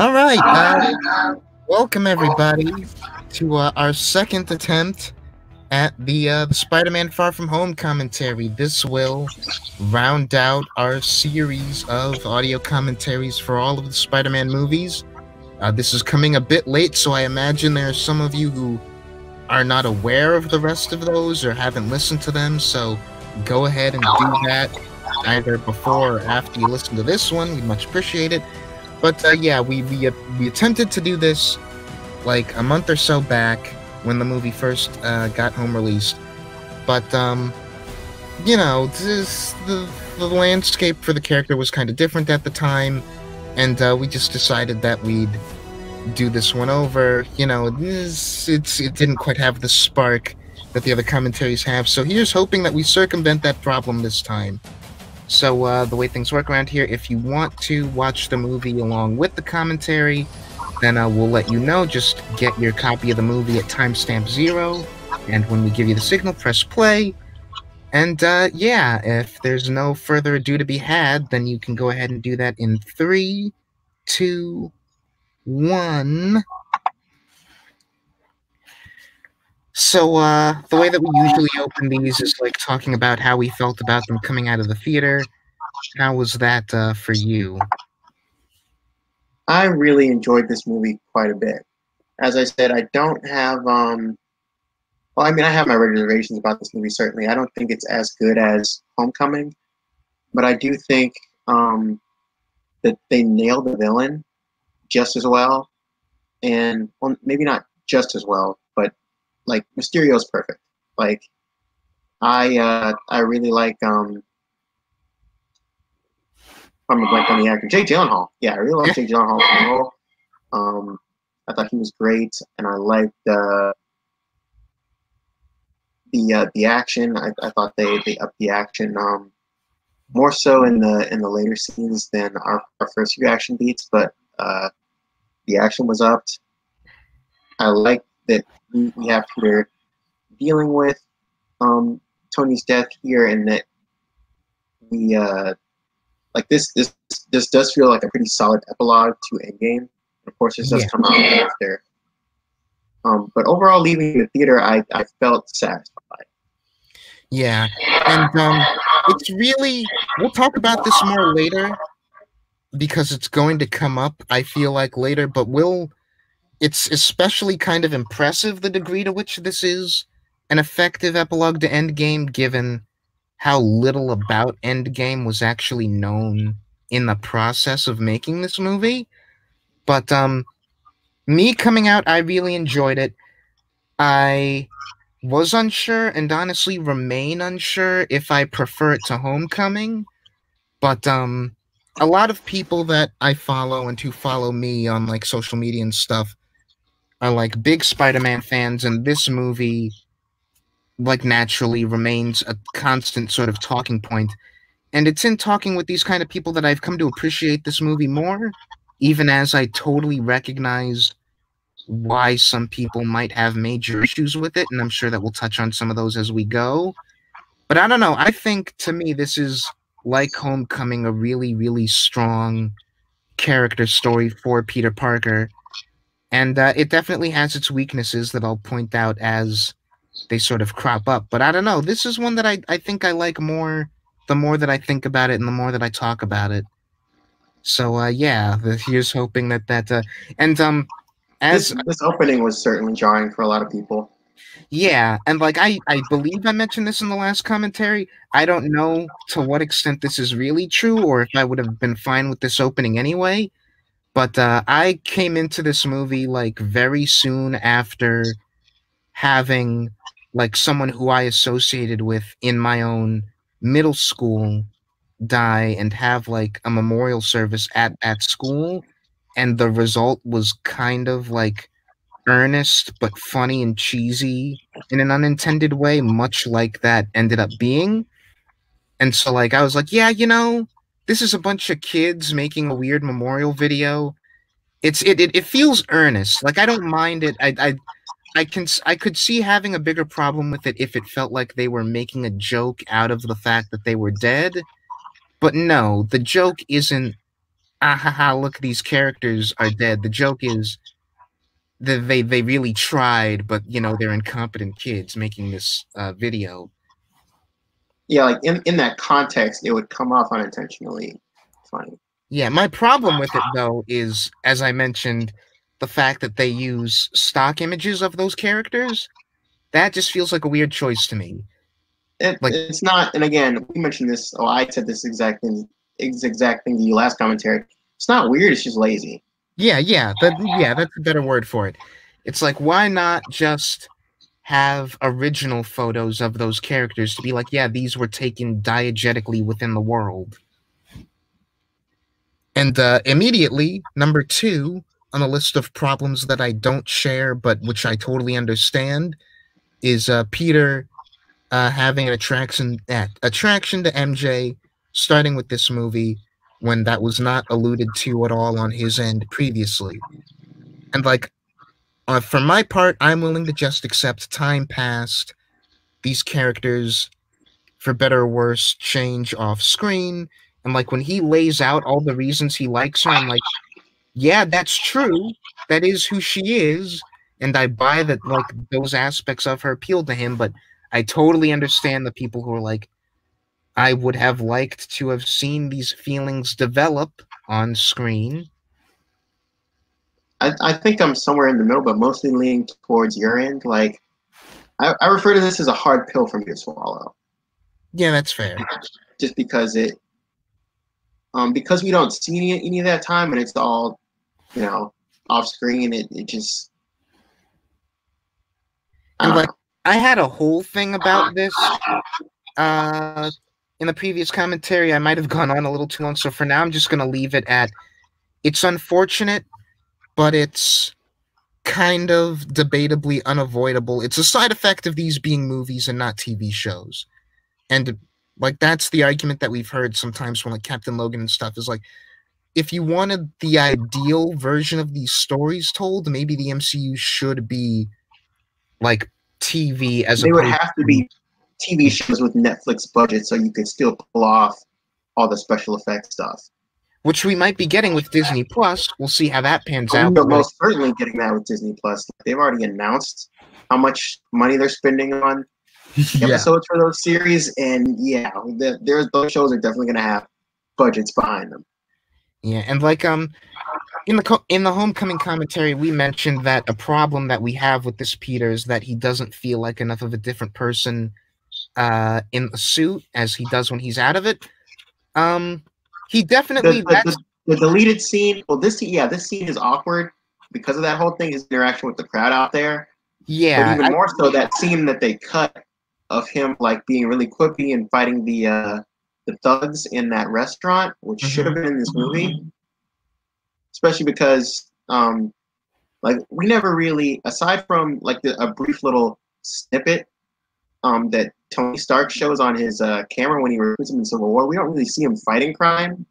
All right. Uh, welcome everybody to uh, our second attempt at the uh, the Spider-Man Far From Home commentary. This will round out our series of audio commentaries for all of the Spider-Man movies. Uh, this is coming a bit late, so I imagine there are some of you who are not aware of the rest of those or haven't listened to them. So go ahead and do that either before or after you listen to this one. We'd much appreciate it. But uh, yeah, we we uh, we attempted to do this like a month or so back when the movie first uh, got home released. But um, you know, this, the the landscape for the character was kind of different at the time, and uh, we just decided that we'd do this one over. You know, this, it's it didn't quite have the spark that the other commentaries have. So here's hoping that we circumvent that problem this time. So uh, the way things work around here, if you want to watch the movie along with the commentary, then uh, we'll let you know. Just get your copy of the movie at timestamp zero, and when we give you the signal, press play. And uh, yeah, if there's no further ado to be had, then you can go ahead and do that in three, two, one. So, uh, the way that we usually open these is like talking about how we felt about them coming out of the theater. How was that uh, for you? I really enjoyed this movie quite a bit. As I said, I don't have, um, well, I mean, I have my reservations about this movie, certainly. I don't think it's as good as Homecoming, but I do think um, that they nailed the villain just as well. And, well, maybe not just as well, like Mysterio's perfect. Like I uh I really like um I'm a blank on the actor. Jake Gyllenhaal. Yeah, I really like Jake Gyllenhaal. Um, I thought he was great, and I liked uh, the uh, the action. I, I thought they they upped the action um, more so in the in the later scenes than our, our first few action beats, but uh, the action was upped. I like that we, have Peter dealing with um, Tony's death here, and that we uh, like this this this does feel like a pretty solid epilogue to Endgame. Of course, this does yeah. come out after. Um, but overall, leaving the theater, I, I felt satisfied. Yeah, and um, it's really we'll talk about this more later because it's going to come up. I feel like later, but we'll it's especially kind of impressive the degree to which this is an effective epilogue to Endgame, given how little about Endgame was actually known in the process of making this movie. But um, me coming out, I really enjoyed it. I was unsure and honestly remain unsure if I prefer it to Homecoming. But um, a lot of people that I follow and who follow me on like social media and stuff are like big Spider-Man fans, and this movie, like naturally, remains a constant sort of talking point. And it's in talking with these kind of people that I've come to appreciate this movie more, even as I totally recognize why some people might have major issues with it, and I'm sure that we'll touch on some of those as we go. But I don't know. I think to me, this is like Homecoming, a really, really strong character story for Peter Parker and uh, it definitely has its weaknesses that I'll point out as they sort of crop up. But I don't know. This is one that I, I think I like more the more that I think about it and the more that I talk about it. So uh, yeah, the, here's hoping that that uh, and um as this, this opening was certainly jarring for a lot of people. Yeah, and like I I believe I mentioned this in the last commentary. I don't know to what extent this is really true or if I would have been fine with this opening anyway. But uh, I came into this movie like very soon after having like someone who I associated with in my own middle school die and have like a memorial service at that school and the result was kind of like earnest but funny and cheesy in an unintended way much like that ended up being. And so like i was like yeah you know this is a bunch of kids making a weird memorial video. It's it it, it feels earnest. Like I don't mind it. I I I can I could see having a bigger problem with it if it felt like they were making a joke out of the fact that they were dead. But no, the joke isn't ah ha ha, look, these characters are dead. The joke is that they they really tried, but you know they're incompetent kids making this uh, video. Yeah, like in, in that context, it would come off unintentionally funny. Yeah, my problem with it uh-huh. though is, as I mentioned, the fact that they use stock images of those characters. That just feels like a weird choice to me. It, Like- it's not, and again, we mentioned this. Oh, I said this exact thing, ex- exact thing to you last commentary. It's not weird. It's just lazy. Yeah, yeah, that yeah, that's a better word for it. It's like why not just have original photos of those characters to be like, yeah, these were taken diegetically within the world. And uh, immediately, number two on the list of problems that I don't share, but which I totally understand, is uh, Peter uh, having an attraction eh, attraction to MJ, starting with this movie when that was not alluded to at all on his end previously. And like, uh, for my part, I'm willing to just accept time passed. These characters, for better or worse, change off screen. And like when he lays out all the reasons he likes her, I'm like, yeah, that's true. That is who she is. And I buy that like those aspects of her appeal to him, but I totally understand the people who are like, I would have liked to have seen these feelings develop on screen. I, I think I'm somewhere in the middle, but mostly leaning towards your end. Like, I, I refer to this as a hard pill for me to swallow, Yeah, that's fair. just because it, um, because we don't see any, any of that time, and it's all, you know, off screen. It, it just, I like I had a whole thing about this uh in the previous commentary. I might have gone on a little too long, so for now I'm just gonna leave it at it's unfortunate, but it's kind of debatably unavoidable. It's a side effect of these being movies and not TV shows. And like that's the argument that we've heard sometimes from like Captain Logan and stuff is like if you wanted the ideal version of these stories told, maybe the MCU should be like TV as they would have to be TV shows with Netflix budget, so you could still pull off all the special effects stuff. Which we might be getting with Disney Plus. We'll see how that pans out. We're most certainly getting that with Disney Plus. They've already announced how much money they're spending on yeah. episodes for those series, and yeah, the, there's those shows are definitely going to have budgets behind them. Yeah, and like um in the co- in the homecoming commentary we mentioned that a problem that we have with this Peter is that he doesn't feel like enough of a different person uh in the suit as he does when he's out of it. Um he definitely The, the, the, deleted scene, well, this yeah, this scene is awkward because of that whole thing, his interaction with the crowd out there. Yeah. But even I- more so, that scene that they cut of him like being really quippy and fighting the uh, the thugs in that restaurant, which should have been in this movie, especially because um, like we never really, aside from like the, a brief little snippet um, that Tony Stark shows on his uh, camera when he recruits him in Civil War, we don't really see him fighting crime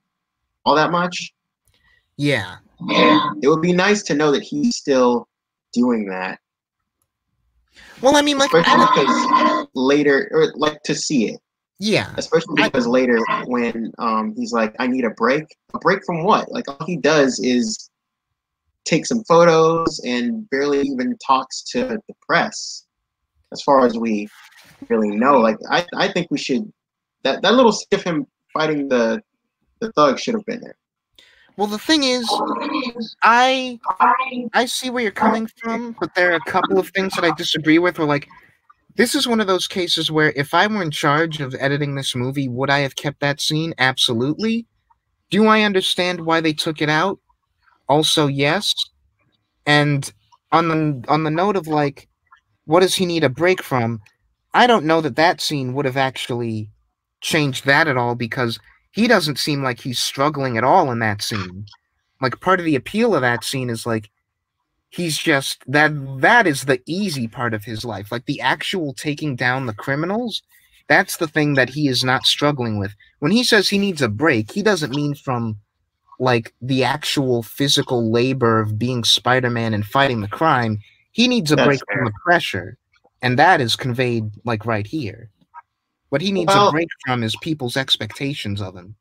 all that much. yeah. It would be nice to know that he's still doing that Well, I mean like especially because later or like to see it yeah. especially because later when um he's like i need a break a break from what like all he does is take some photos and barely even talks to the press as far as we really know like i i think we should that that little stiff him fighting the the thug should have been there Well, the thing is I I see where you're coming from, but there are a couple of things that I disagree with. Where like, this is one of those cases where if I were in charge of editing this movie, would I have kept that scene? Absolutely. Do I understand why they took it out? Also, yes. And on the on the note of like, what does he need a break from? I don't know that that scene would have actually changed that at all because he doesn't seem like he's struggling at all in that scene. Like part of the appeal of that scene is like he's just that that is the easy part of his life. Like the actual taking down the criminals that's the thing that he is not struggling with. When he says he needs a break he doesn't mean from like the actual physical labor of being spider-man and fighting the crime. He needs a That's break fair. from the pressure and that is conveyed like right here what he needs Well- a break from is people's expectations of him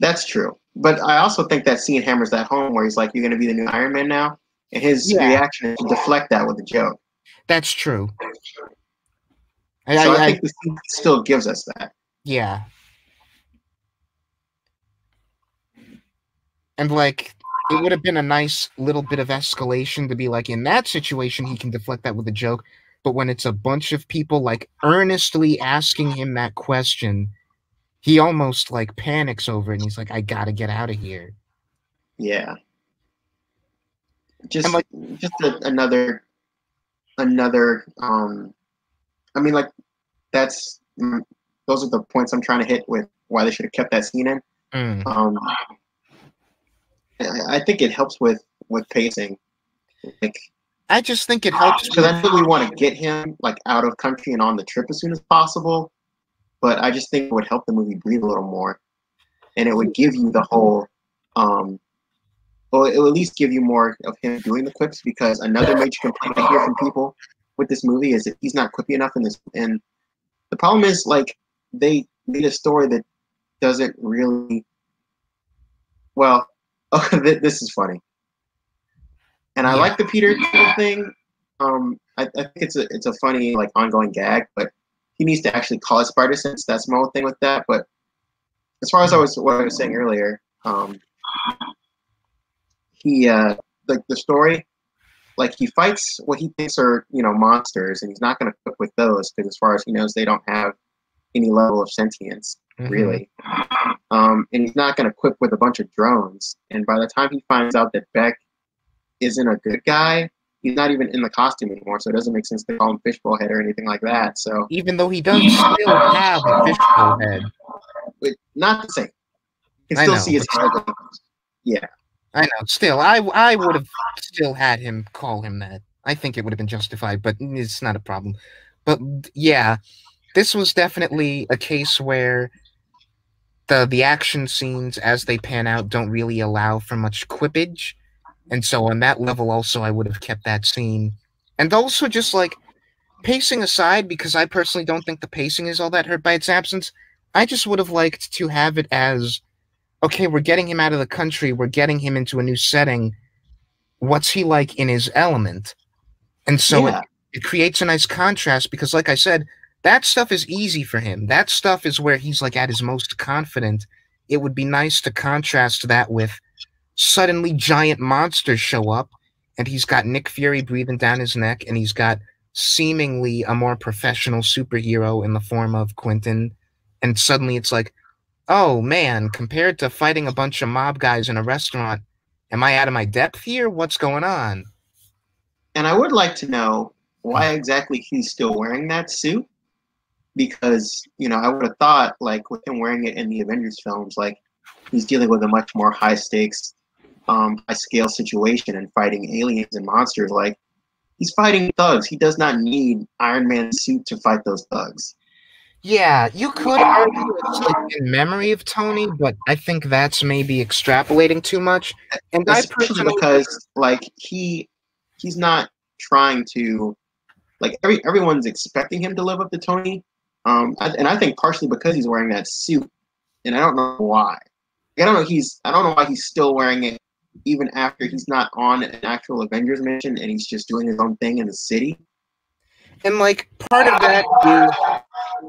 That's true. but I also think that scene hammers that home where he's like, "You're gonna be the new Iron Man now," and his Yeah. reaction is to deflect that with a joke. That's true. I, So I, I- I- think the scene still gives us that. yeah. And like it would have been a nice little bit of escalation to be like in that situation he can deflect that with a joke, but when it's a bunch of people like earnestly asking him that question, he almost like panics over it and he's like, I gotta get out of here. Yeah. Just And, like- just a, another another um I mean like that's mm, those are the points I'm trying to hit with why they should have kept that scene in. Mm. Um I, I think it helps with with pacing. Like I just think it helps because I think we want to get him like out of country and on the trip as soon as possible. But I just think it would help the movie breathe a little more, and it would give you the whole. Um, well, it will at least give you more of him doing the quips because another major complaint I hear from people with this movie is that he's not quippy enough in this. And the problem is like they made a story that doesn't really. Well, okay, this is funny and I Yeah. like the Peter tingle thing. Um, I, I think it's a it's a funny like ongoing gag, but he needs to actually call it spider sense. That's my whole thing with that. But as far as I was what I was saying earlier, um, he uh, like the story, like he fights what he thinks are you know monsters, and he's not going to cook with those because as far as he knows, they don't have any level of sentience Mhm. really. Um, and he's not going to equip with a bunch of drones. And by the time he finds out that Beck isn't a good guy, he's not even in the costume anymore. So it doesn't make sense to call him Fishbowl Head or anything like that. So Even though he does still have a fishbowl head. but not the same. You can still know, see his head. Yeah, I know. Still, I I would have still had him call him that. I think it would have been justified, but it's not a problem. But yeah, this was definitely a case where the the action scenes as they pan out don't really allow for much quippage, and so on that level, also I would have kept that scene. And also just like pacing aside, because I personally don't think the pacing is all that hurt by its absence. I just would have liked to have it as okay, we're getting him out of the country, we're getting him into a new setting. What's he like in his element? And so yeah. it, it creates a nice contrast because, like I said, that stuff is easy for him. That stuff is where he's like at his most confident. It would be nice to contrast that with suddenly giant monsters show up and he's got Nick Fury breathing down his neck and he's got seemingly a more professional superhero in the form of Quentin. And suddenly it's like, oh man, compared to fighting a bunch of mob guys in a restaurant, am I out of my depth here? What's going on? And I would like to know why exactly he's still wearing that suit. Because, you know, I would have thought, like, with him wearing it in the Avengers films, like, he's dealing with a much more high stakes, um, high scale situation and fighting aliens and monsters. Like, he's fighting thugs. He does not need Iron Man's suit to fight those thugs. Yeah, you could argue it's like in memory of Tony, but I think that's maybe extrapolating too much. And I especially personally, because like he he's not trying to like every everyone's expecting him to live up to Tony, um, and I think partially because he's wearing that suit, and I don't know why. I don't know he's I don't know why he's still wearing it even after he's not on an actual Avengers mission and he's just doing his own thing in the city. and like part of that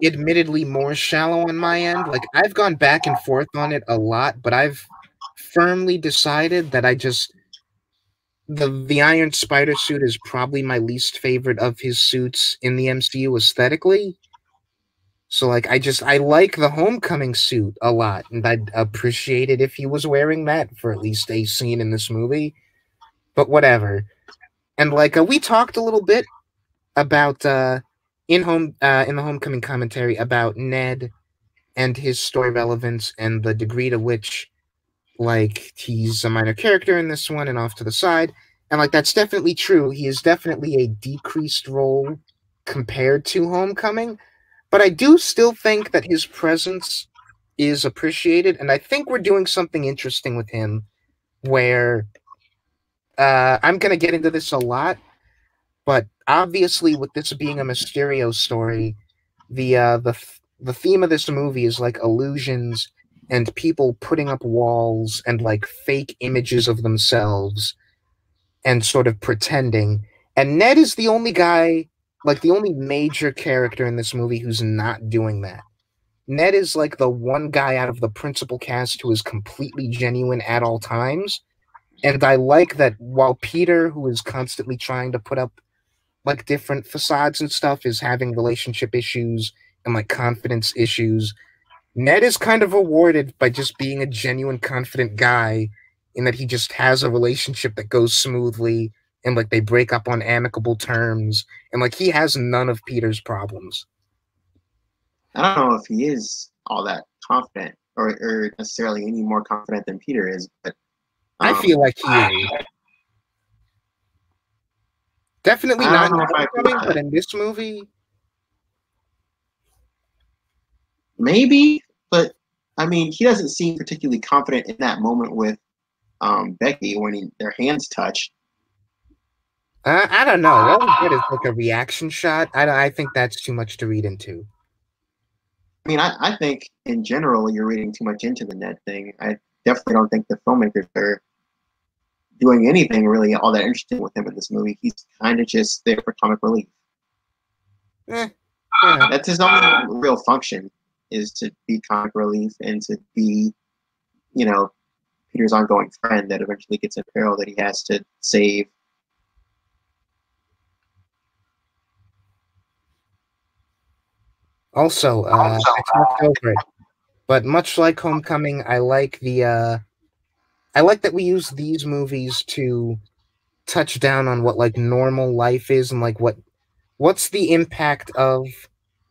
is admittedly more shallow on my end. Like I've gone back and forth on it a lot, but I've firmly decided that I just the the Iron Spider suit is probably my least favorite of his suits in the MCU aesthetically. So like I just I like the Homecoming suit a lot, and I'd appreciate it if he was wearing that for at least a scene in this movie. But whatever. And like uh, we talked a little bit about uh in home uh in the Homecoming commentary about Ned and his story relevance and the degree to which like he's a minor character in this one and off to the side. And like that's definitely true. He is definitely a decreased role compared to Homecoming. But I do still think that his presence is appreciated, and I think we're doing something interesting with him where uh, I'm gonna get into this a lot, but obviously with this being a Mysterio story, the uh, the th- the theme of this movie is like illusions and people putting up walls and like fake images of themselves and sort of pretending. And Ned is the only guy, like the only major character in this movie who's not doing that. Ned is like the one guy out of the principal cast who is completely genuine at all times. And I like that while Peter, who is constantly trying to put up like different facades and stuff, is having relationship issues and like confidence issues, Ned is kind of rewarded by just being a genuine, confident guy in that he just has a relationship that goes smoothly and like they break up on amicable terms and like he has none of Peter's problems. I don't know if he is all that confident or, or necessarily any more confident than Peter is, but um, I feel like he is. Definitely not in but in this movie. Maybe, but I mean, he doesn't seem particularly confident in that moment with um, Becky when he, their hands touch. Uh, I don't know. All we get is like a reaction shot. I, I think that's too much to read into. I mean, I, I think in general you're reading too much into the Ned thing. I definitely don't think the filmmakers are doing anything really all that interesting with him in this movie. He's kind of just there for comic relief. Eh, yeah. That's his only real function is to be comic relief and to be, you know, Peter's ongoing friend that eventually gets in peril that he has to save. Also, uh, I talked over it, but much like Homecoming, I like the uh, I like that we use these movies to touch down on what like normal life is and like what what's the impact of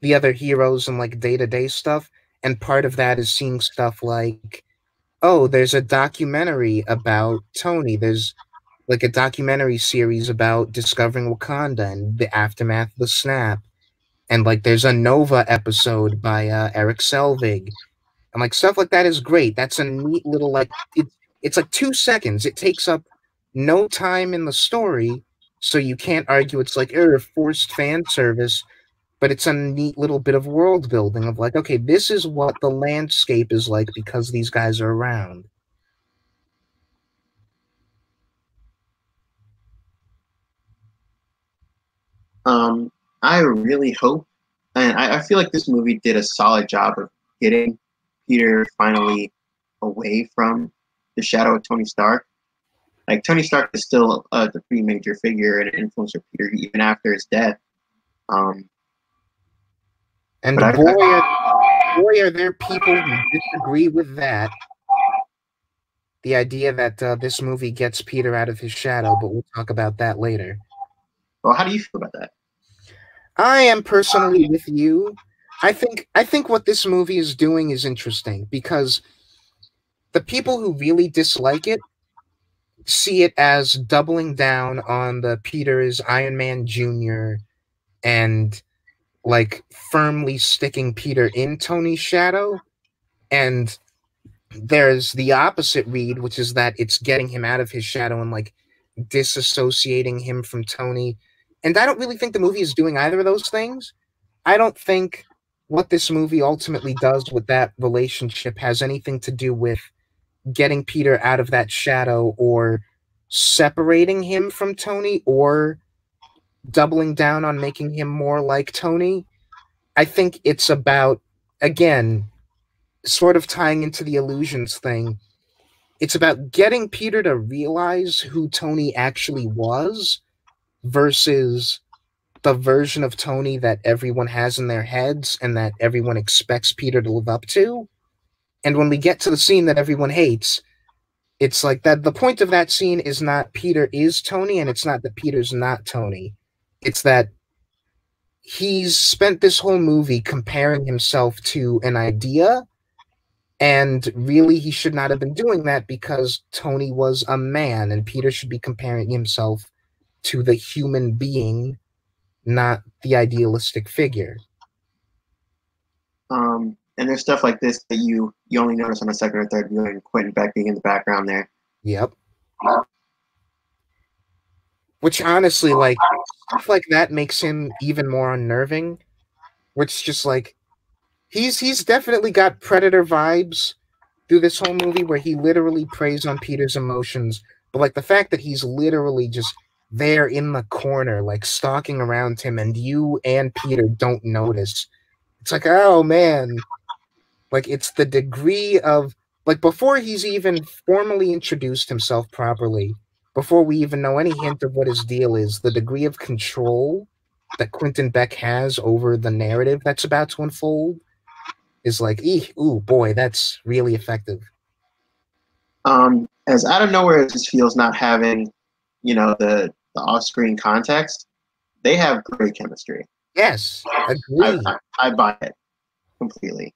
the other heroes and like day to day stuff. And part of that is seeing stuff like oh, there's a documentary about Tony. There's like a documentary series about discovering Wakanda and the aftermath of the snap. And like there's a Nova episode by uh, Erik Selvig. And like stuff like that is great. That's a neat little like it, it's like two seconds. It takes up no time in the story, so you can't argue it's like er, forced fan service but it's a neat little bit of world building of like, okay, this is what the landscape is like because these guys are around. Um, I really hope, and I, I feel like this movie did a solid job of getting Peter finally away from the shadow of Tony Stark. Like Tony Stark is still uh, the pretty major figure and influencer Peter even after his death. Um, and boy, are, boy, are there people who disagree with that. The idea that uh, this movie gets Peter out of his shadow, but we'll talk about that later. Well, how do you feel about that? I am personally um, with you. I think I think what this movie is doing is interesting because the people who really dislike it see it as doubling down on the Peters Iron Man Jr. and like firmly sticking Peter in Tony's shadow. And there's the opposite read, which is that it's getting him out of his shadow and like disassociating him from Tony. And I don't really think the movie is doing either of those things. I don't think what this movie ultimately does with that relationship has anything to do with getting Peter out of that shadow or separating him from Tony or doubling down on making him more like Tony. I think it's about, again, sort of tying into the illusions thing. It's about getting Peter to realize who Tony actually was versus the version of Tony that everyone has in their heads and that everyone expects Peter to live up to. And when we get to the scene that everyone hates, it's like that the point of that scene is not Peter is Tony and it's not that Peter's not Tony. It's that he's spent this whole movie comparing himself to an idea and really he should not have been doing that because Tony was a man and Peter should be comparing himself to the human being not the idealistic figure. Um and there's stuff like this that you you only notice on a second or third viewing quentin beck being in the background there. Yep. Which honestly, like stuff like that makes him even more unnerving. Which just like he's he's definitely got predator vibes, through this whole movie where he literally preys on Peter's emotions, but like the fact that he's literally just there in the corner, like stalking around him, and you and Peter don't notice. It's like, oh man. Like it's the degree of like before he's even formally introduced himself properly, before we even know any hint of what his deal is, the degree of control that Quentin Beck has over the narrative that's about to unfold is like, ee, ooh, boy, that's really effective. Um, as out of nowhere it just feels not having, you know, the the off-screen context, they have great chemistry. Yes, agree. I, I, I buy it completely.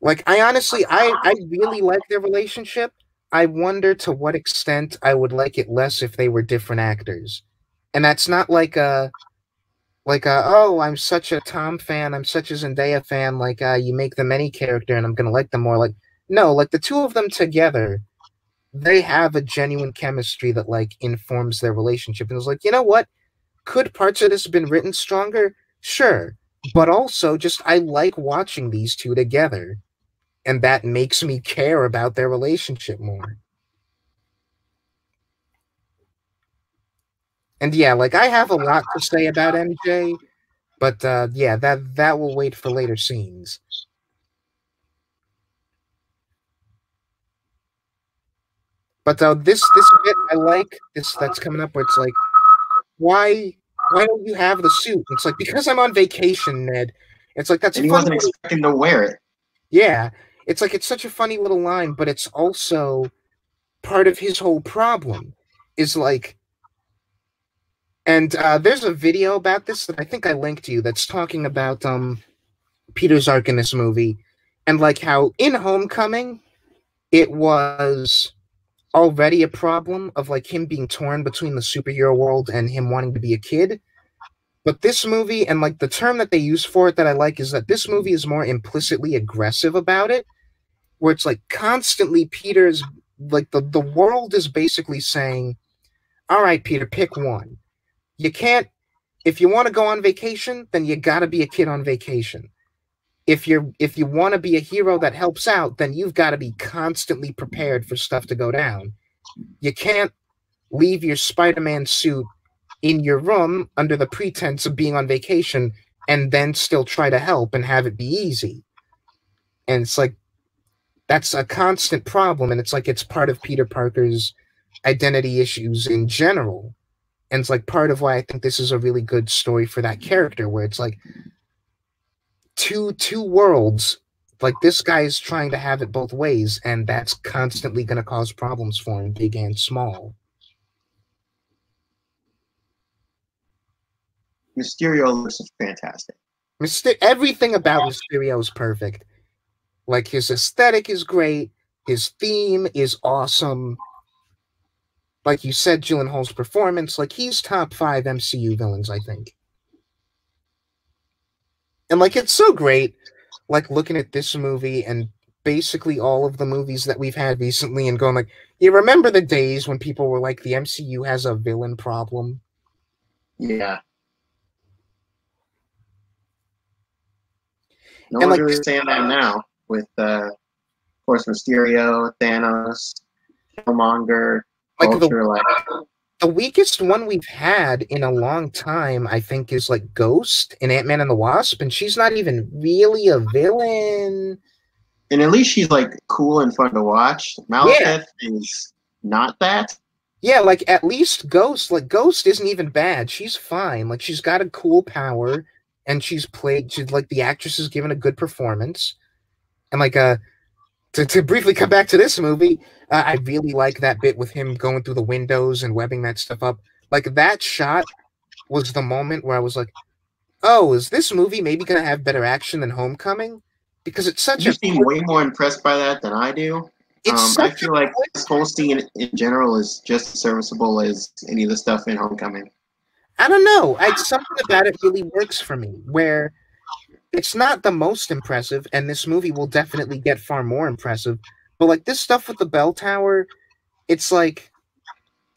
Like I honestly, I I really like their relationship. I wonder to what extent I would like it less if they were different actors, and that's not like a like a, oh I'm such a Tom fan, I'm such a Zendaya fan. Like uh, you make them any character and I'm gonna like them more. Like no, like the two of them together, they have a genuine chemistry that like informs their relationship. And it's like you know what, could parts of this have been written stronger? Sure, but also just I like watching these two together and that makes me care about their relationship more. And yeah, like I have a lot to say about MJ, but uh, yeah, that that will wait for later scenes. But uh, this this bit I like this that's coming up where it's like, why why don't you have the suit? It's like because I'm on vacation, Ned. It's like that's. And he wasn't expecting to wear it. Yeah, it's like it's such a funny little line, but it's also part of his whole problem. Is like, and uh, there's a video about this that I think I linked to you that's talking about um Peter's arc in this movie, and like how in Homecoming, it was already a problem of like him being torn between the superhero world and him wanting to be a kid. But this movie, and like the term that they use for it that I like is that this movie is more implicitly aggressive about it where it's like constantly Peter's like the, the world is basically saying, All right, Peter, pick one. You can't if you want to go on vacation, then you gotta be a kid on vacation. If you're if you want to be a hero that helps out, then you've got to be constantly prepared for stuff to go down. You can't leave your Spider-Man suit in your room under the pretense of being on vacation and then still try to help and have it be easy. And it's like that's a constant problem and it's like it's part of peter parker's identity issues in general and it's like part of why i think this is a really good story for that character where it's like two two worlds like this guy is trying to have it both ways and that's constantly going to cause problems for him big and small mysterio looks fantastic Myster- everything about mysterio is perfect like his aesthetic is great, his theme is awesome. Like you said, Gyllenhaal's performance, like he's top five MCU villains, I think. And like it's so great, like looking at this movie and basically all of the movies that we've had recently and going like, you remember the days when people were like, the MCU has a villain problem? Yeah. No and wonder like, saying that now with, uh, of course, Mysterio, Thanos, Killmonger, like the, like the weakest one we've had in a long time, I think, is like Ghost in Ant Man and the Wasp, and she's not even really a villain. And at least she's like cool and fun to watch. Malekith yeah. is not that. Yeah, like at least Ghost, like Ghost isn't even bad. She's fine. Like she's got a cool power, and she's played. She's like the actress is given a good performance. And like uh to, to briefly come back to this movie, uh, I really like that bit with him going through the windows and webbing that stuff up. Like that shot was the moment where I was like, "Oh, is this movie maybe gonna have better action than Homecoming?" Because it's such you a. seem way more impressed by that than I do. Um, I feel like this whole scene in general is just as serviceable as any of the stuff in Homecoming. I don't know. I, something about it really works for me. Where it's not the most impressive, and this movie will definitely get far more impressive. But like this stuff with the bell tower, it's like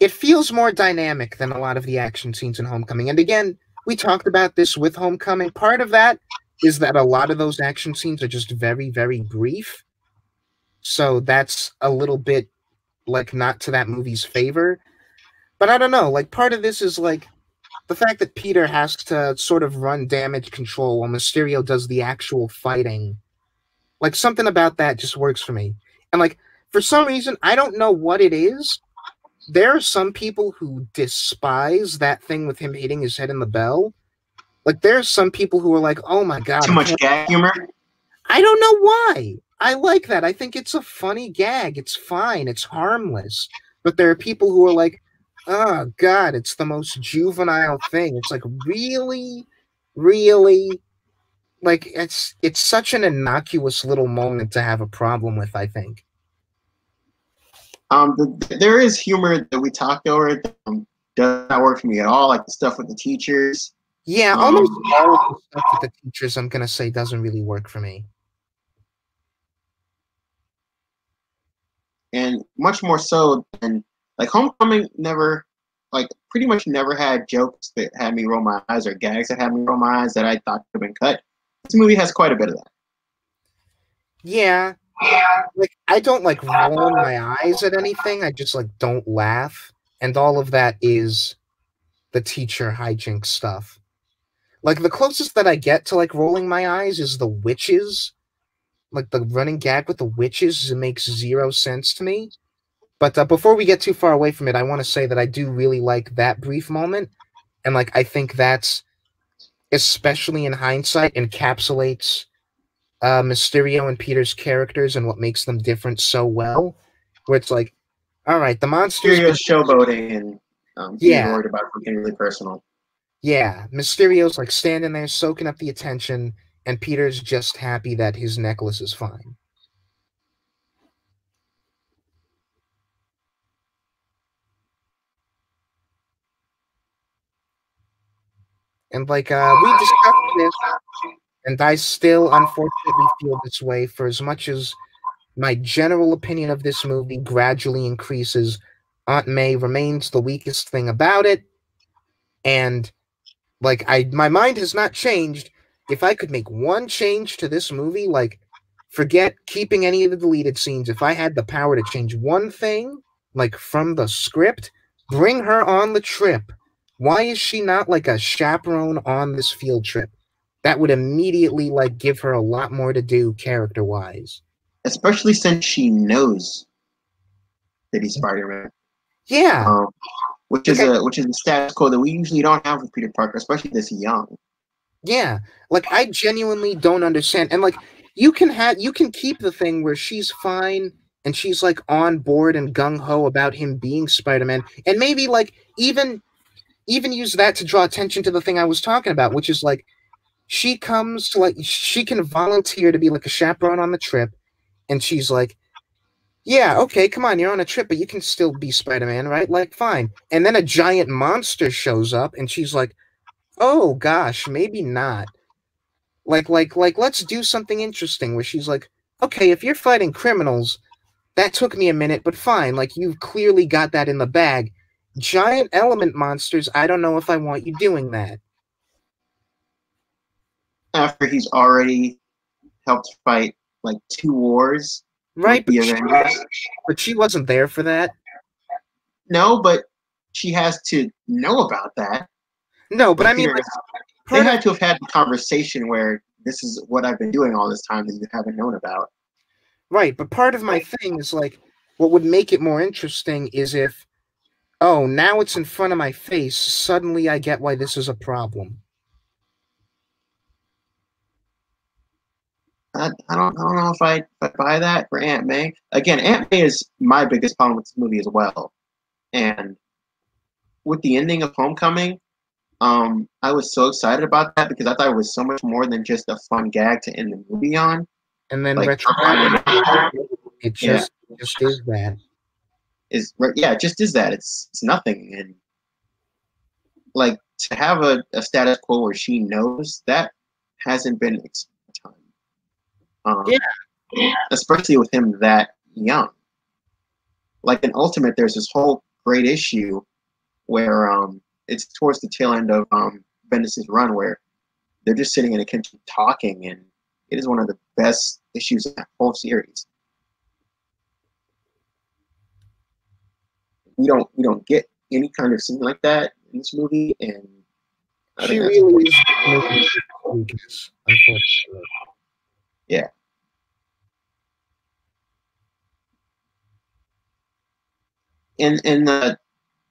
it feels more dynamic than a lot of the action scenes in Homecoming. And again, we talked about this with Homecoming. Part of that is that a lot of those action scenes are just very, very brief. So that's a little bit like not to that movie's favor. But I don't know. Like part of this is like the fact that Peter has to sort of run damage control while Mysterio does the actual fighting. Like something about that just works for me. And like for some reason, I don't know what it is. There are some people who despise that thing with him hitting his head in the bell. Like there are some people who are like, "Oh my god, Too much gag humor. I don't know why. I like that. I think it's a funny gag. It's fine. It's harmless. But there are people who are like, oh god, it's the most juvenile thing. It's like really, really like it's it's such an innocuous little moment to have a problem with, I think. Um, the, there is humor that we talked over. That, um, does not work for me at all. Like the stuff with the teachers. Yeah, Um, almost all of the stuff with the teachers, I'm gonna say, doesn't really work for me. and much more so than like Homecoming never like pretty much never had jokes that had me roll my eyes or gags that had me roll my eyes that I thought could have been cut. This movie has quite a bit of that. Yeah, Yeah. like I don't like roll my eyes at anything. I just like don't laugh, and all of that is the teacher hijinks stuff. Like the closest that I get to like rolling my eyes is the witches, like the running gag with the witches. It makes zero sense to me. But uh, before we get too far away from it, I want to say that I do really like that brief moment, and like I think that's especially in hindsight encapsulates uh, Mysterio and Peter's characters and what makes them different so well. Where it's like, all right, the monsters. Mysterio's showboating and um, being Yeah. worried about something really personal. Yeah, Mysterio's like standing there soaking up the attention, and Peter's just happy that his necklace is fine. And like uh, we discussed this, and I still unfortunately feel this way for as much as my general opinion of this movie gradually increases. Aunt May remains the weakest thing about it, and like I, my mind has not changed. If I could make one change to this movie, like forget keeping any of the deleted scenes, if I had the power to change one thing, like from the script, bring her on the trip. Why is she not like a chaperone on this field trip? That would immediately like give her a lot more to do character wise. Especially since she knows that he's Spider-Man, Yeah, um, which is a which is a status quo that we usually don't have with Peter Parker, especially this young. Yeah, like I genuinely don't understand. And like you can have you can keep the thing where she's fine and she's like on board and gung ho about him being Spider-Man and maybe like even even use that to draw attention to the thing I was talking about, which is like she comes to like she can volunteer to be like a chaperone on the trip and she's like yeah, okay, come on, you're on a trip, but you can still be Spider-Man, right? Like fine. And then a giant monster shows up and she's like oh gosh, maybe not. Like, like, like, let's do something interesting where she's like, okay, if you're fighting criminals, that took me a minute, but fine. Like, you've clearly got that in the bag. Giant element monsters, I don't know if I want you doing that. After he's already helped fight like two wars, Right? But she, but she wasn't there for that. No, but she has to know about that. No, but I mean, like, they had to have had the conversation where this is what I've been doing all this time that you haven't known about. Right, but part of my thing is like what would make it more interesting is if oh, now it's in front of my face, suddenly I get why this is a problem. I, I don't I don't know if I, if I buy that for Aunt May. Again, Aunt May is my biggest problem with this movie as well. And with the ending of Homecoming, um, I was so excited about that because I thought it was so much more than just a fun gag to end the movie on. And then Like, retroactively, it Yeah. just just is that. Is right yeah, it just is that. It's it's nothing. And like to have a, a status quo where she knows that hasn't been time. Um, Yeah. especially with him that young. Like in Ultimate, there's this whole great issue where um, it's towards the tail end of um, Bendis' run where they're just sitting in a kitchen talking, and it is one of the best issues in that whole series. We don't we don't get any kind of scene like that in this movie, and I She think really is weakness, and and uh,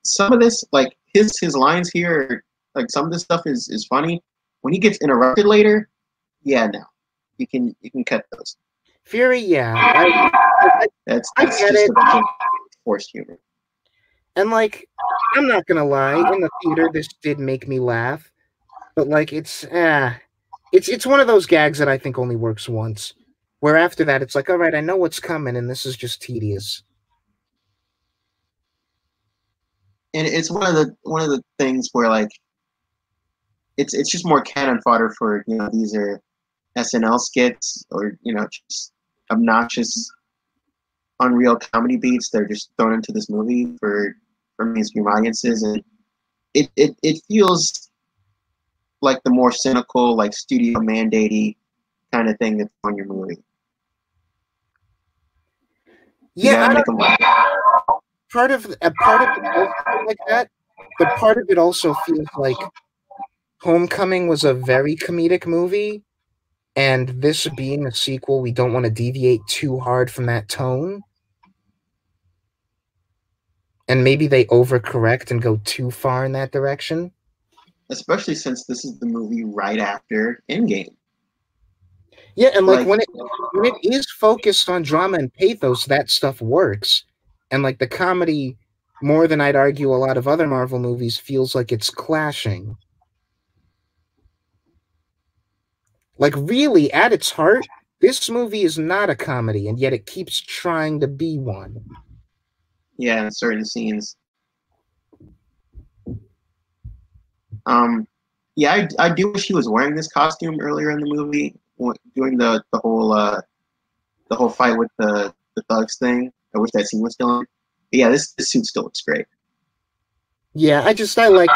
some of this like his his lines here like some of this stuff is is funny. When he gets interrupted later yeah no. You can you can cut those. Fury, yeah. I, I, that's I get just it. forced humor and like, I'm not gonna lie, in the theater, this did make me laugh. But like, it's ah, it's it's one of those gags that I think only works once. Where after that, it's like, all right, I know what's coming, and this is just tedious. and it's one of the one of the things where like it's it's just more cannon fodder for you know these are SNL skits or you know just obnoxious unreal comedy beats they're just thrown into this movie for for mainstream audiences and it it, it feels like the more cynical like studio mandatey kind of thing that's on your movie Yeah, gotta I don't- part of a part of it like that, but part of it also feels like Homecoming was a very comedic movie, and this being a sequel, we don't want to deviate too hard from that tone. And maybe they overcorrect and go too far in that direction. especially since this is the movie right after Endgame Yeah, and like, Like- when it when it is focused on drama and pathos, that stuff works. And like the comedy, more than I'd argue a lot of other Marvel movies, feels like it's clashing. Like really, at its heart, this movie is not a comedy, and yet it keeps trying to be one. Yeah in certain scenes um yeah I, I do wish he was wearing this costume earlier in the movie doing the the whole uh the whole fight with the the thugs thing i wish that scene was still in but yeah this, this suit still looks great Yeah, I just I like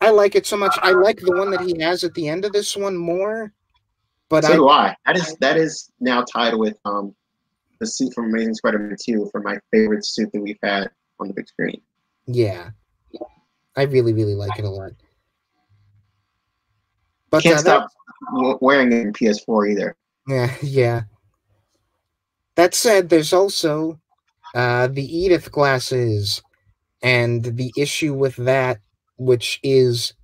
I like it so much. I like the one that he has at the end of this one more. But so I do i that is that is now tied with um the suit from amazing spider-man 2 for my favorite suit that we've had on the big screen Yeah. I really, really like it a lot. But can't uh, stop w- wearing it in ps4 either yeah, yeah. That said, there's also uh, the Edith glasses and the issue with that, which is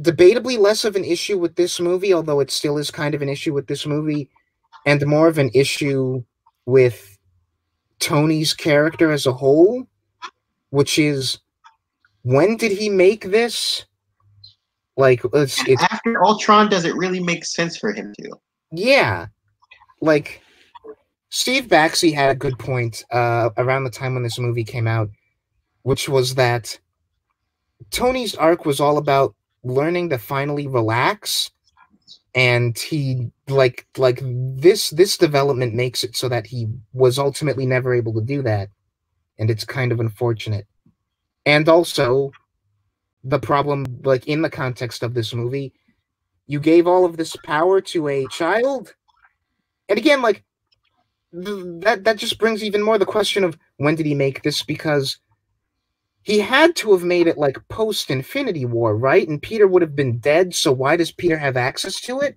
debatably less of an issue with this movie, although it still is kind of an issue with this movie, and more of an issue with Tony's character as a whole, which is when did he make this? Like it's, it's after ultron does it really make sense for him to yeah, like Steve Baxi had a good point uh, around the time when this movie came out, which was that Tony's arc was all about learning to finally relax, and he like like this this development makes it so that he was ultimately never able to do that, and it's kind of unfortunate. And also, the problem, like in the context of this movie, you gave all of this power to a child? And again like th- that that just brings even more the question of when did he make this? Because he had to have made it like post infinity war right? And peter would have been dead so why does peter have access to it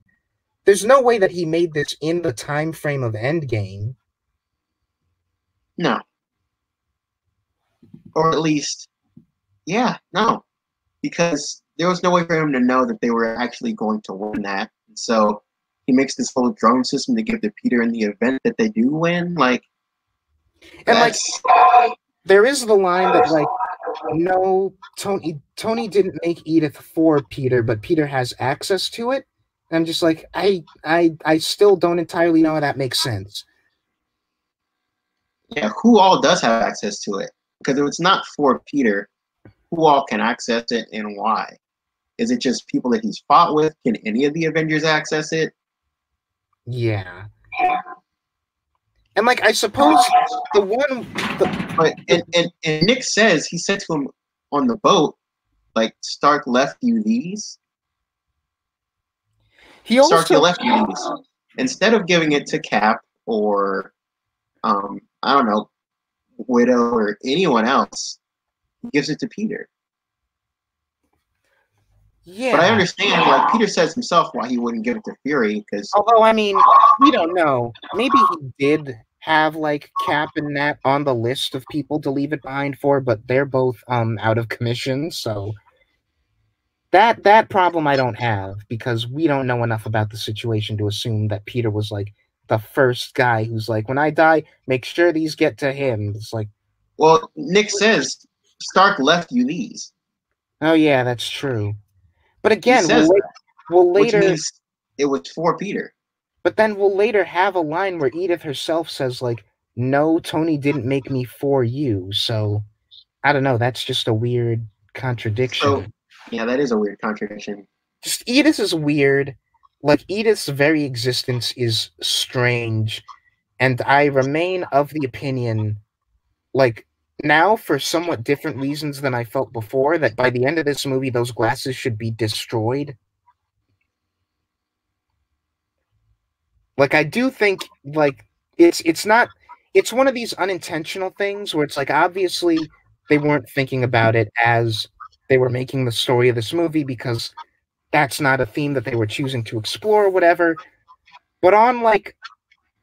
there's no way that he made this in the time frame of endgame No. Or at least, yeah, no. Because there was no way for him to know that they were actually going to win that. So he makes this whole drone system to give to Peter in the event that they do win. Like, and like there is the line that like no tony tony didn't make edith for peter but peter has access to it i'm just like i i i still don't entirely know how that makes sense yeah, who all does have access to it? Because if it's not for Peter, who all can access it and why? Is it just people that he's fought with? Can any of the Avengers access it? yeah and like i suppose the one the, But and, and, and Nick says he said to him on the boat, like Stark left you these. He Stark, you also left you. Instead of giving it to Cap or um, I don't know, Widow or anyone else, he gives it to Peter. Yeah. But I understand, like Peter says himself, why he wouldn't give it to Fury because Although I mean, we don't know. Maybe he did have like Cap and Nat on the list of people to leave it behind for, but they're both um out of commission, so that that problem I don't have because we don't know enough about the situation to assume that Peter was like the first guy who's like, when I die, make sure these get to him. It's like, well, Nick says Stark left you these. oh yeah, that's true. But again, we'll, la- we'll later, it was for Peter. but then we'll later have a line where Edith herself says like, "No, Tony didn't make me for you." So I don't know. That's just a weird contradiction. So yeah, that is a weird contradiction. just Edith is weird. Like Edith's very existence is strange, and I remain of the opinion, like now for somewhat different reasons than I felt before, that by the end of this movie, those glasses should be destroyed. Like I do think, like it's it's not it's one of these unintentional things where it's like obviously they weren't thinking about it as they were making the story of this movie because that's not a theme that they were choosing to explore or whatever but on like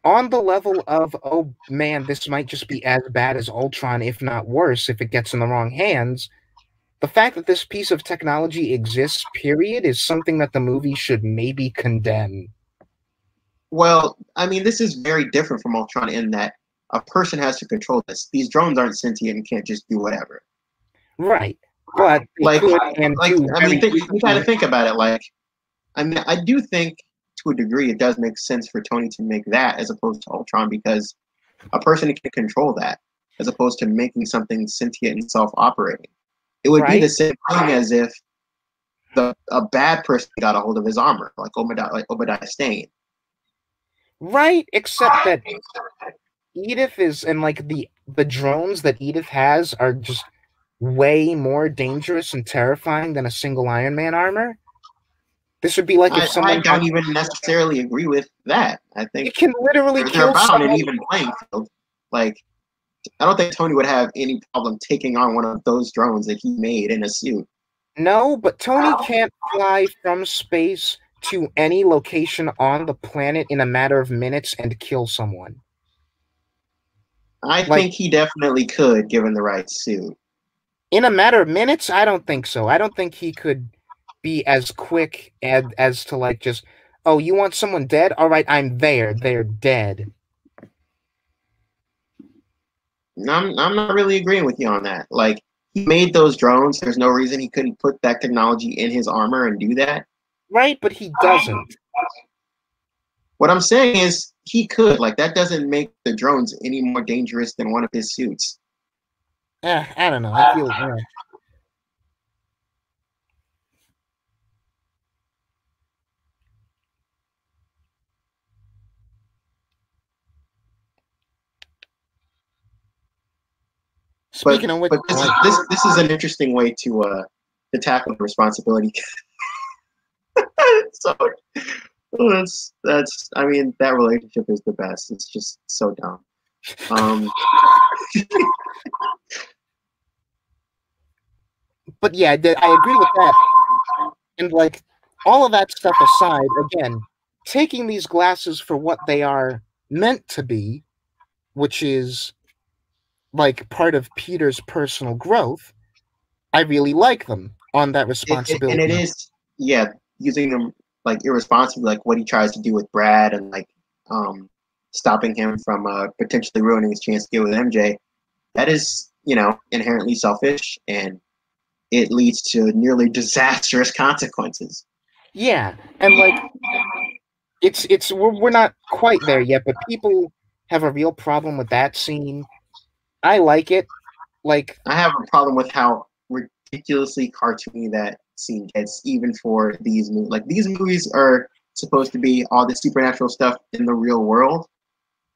on the level of oh man this might just be as bad as ultron if not worse if it gets in the wrong hands the fact that this piece of technology exists period is something that the movie should maybe condemn Well, I mean, this is very different from Ultron in that a person has to control this. These drones aren't sentient and can't just do whatever. right but Like, and like I mean, think, you got to think about it. Like, I mean, I do think to a degree it does make sense for Tony to make that as opposed to Ultron because a person can control that as opposed to making something sentient and self-operating. It would be the same thing as if the a bad person got a hold of his armor, like Obadiah, like Obadiah Stane. right except that Edith is and like the the drones that Edith has are just way more dangerous and terrifying than a single Iron Man armor. This would be like if someone. I don't even necessarily agree with that. I think it can literally kill someone. an even playing field. Like, I don't think Tony would have any problem taking on one of those drones that he made in a suit. No, but Tony can't fly from space to any location on the planet in a matter of minutes and kill someone. I Like- think he definitely could, given the right suit. In a matter of minutes, I don't think so. I don't think he could be as quick as, as to like just, oh, you want someone dead? All right, I'm there. They're dead. And I'm, I'm not really agreeing with you on that. Like, he made those drones. There's no reason he couldn't put that technology in his armor and do that. Right, but he doesn't. What I'm saying is, he could. Like, that doesn't make the drones any more dangerous than one of his suits. Eh, I don't know. I feel eh. But, Speaking of which, but this, like, this this is an interesting way to uh to tackle the responsibility. so that's that's I mean that relationship is the best. It's just so dumb. Um, but yeah, I agree with that. And like all of that stuff aside, again, taking these glasses for what they are meant to be, which is like part of Peter's personal growth, I really like them on that it- it- responsibility. and it is yeah using them like irresponsibly, like what he tries to do with Brad and like um stopping him from uh, potentially ruining his chance to get with MJ. That is you know inherently selfish and it leads to nearly disastrous consequences. Yeah, and like it's it's we're, we're not quite there yet, but people have a real problem with that scene. I like it. Like I have a problem with how ridiculously cartoony that scene gets, even for these movies. Like these movies are supposed to be all the supernatural stuff in the real world,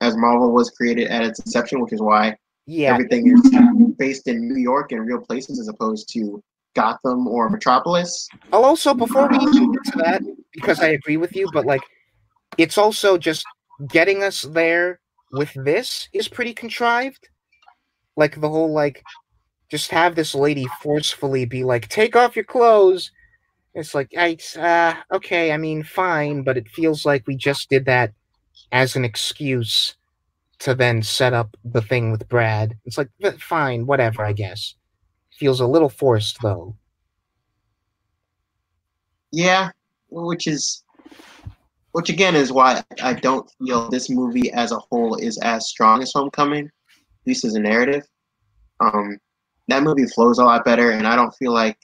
as Marvel was created at its inception, which is why yeah, everything is based in New York and real places, as opposed to Gotham or Metropolis. I'll also before we get to that, because I agree with you, but like it's also just getting us there with this is pretty contrived. like the whole like just have this lady forcefully be like, take off your clothes. It's like, I, uh, okay, I mean, fine, but it feels like we just did that as an excuse to then set up the thing with Brad. It's like, fine, whatever, I guess. Feels a little forced, though. Yeah, which is, which again is why I don't feel this movie as a whole is as strong as Homecoming, at least as a narrative. Um, that movie flows a lot better, and I don't feel like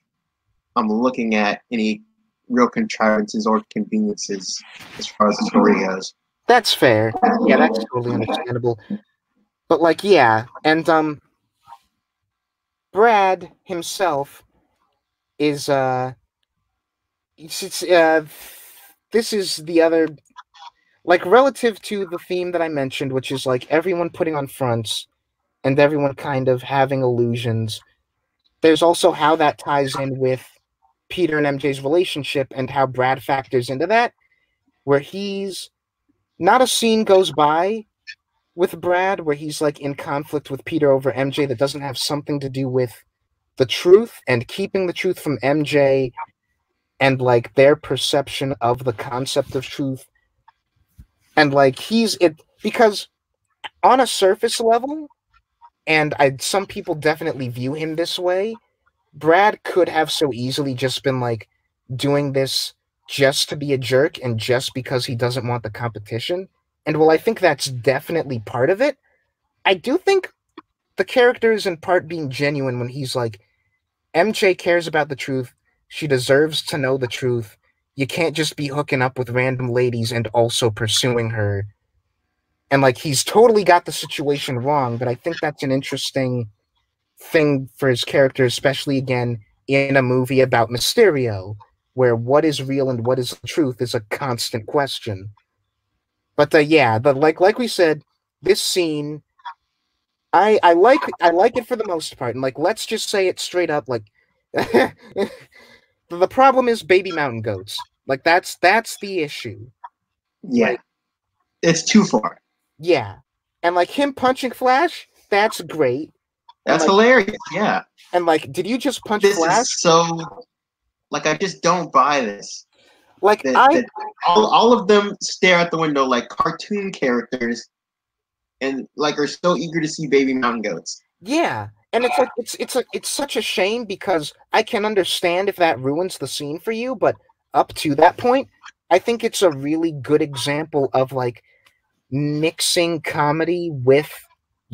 I'm looking at any real contrivances or conveniences as far as the story goes. That's fair. Yeah, that's totally understandable. But like, yeah, and um, Brad himself is uh, it's, it's uh, this is the other like relative to the theme that I mentioned, which is like everyone putting on fronts and everyone kind of having illusions. There's also how that ties in with Peter and MJ's relationship and how Brad factors into that, where he's not a scene goes by with Brad where he's like in conflict with Peter over MJ that doesn't have something to do with the truth and keeping the truth from MJ and like their perception of the concept of truth. And like he's it because on a surface level, and I some people definitely view him this way. Brad could have so easily just been like doing this just to be a jerk and just because he doesn't want the competition. And while I think that's definitely part of it, I do think the character is in part being genuine when he's like, MJ cares about the truth. She deserves to know the truth. You can't just be hooking up with random ladies and also pursuing her and like he's totally got the situation wrong but i think that's an interesting thing for his character especially again in a movie about mysterio where what is real and what is the truth is a constant question but uh, yeah but like like we said this scene i i like i like it for the most part and like let's just say it straight up like the problem is baby mountain goats like that's that's the issue yeah like, it's too far yeah. And like him punching Flash, that's great. That's like, hilarious. Yeah. And like, did you just punch this Flash? So like I just don't buy this. Like that, I that all, all of them stare at the window like cartoon characters and like are so eager to see baby mountain goats. Yeah. And it's like it's it's like it's such a shame because I can understand if that ruins the scene for you, but up to that point, I think it's a really good example of like mixing comedy with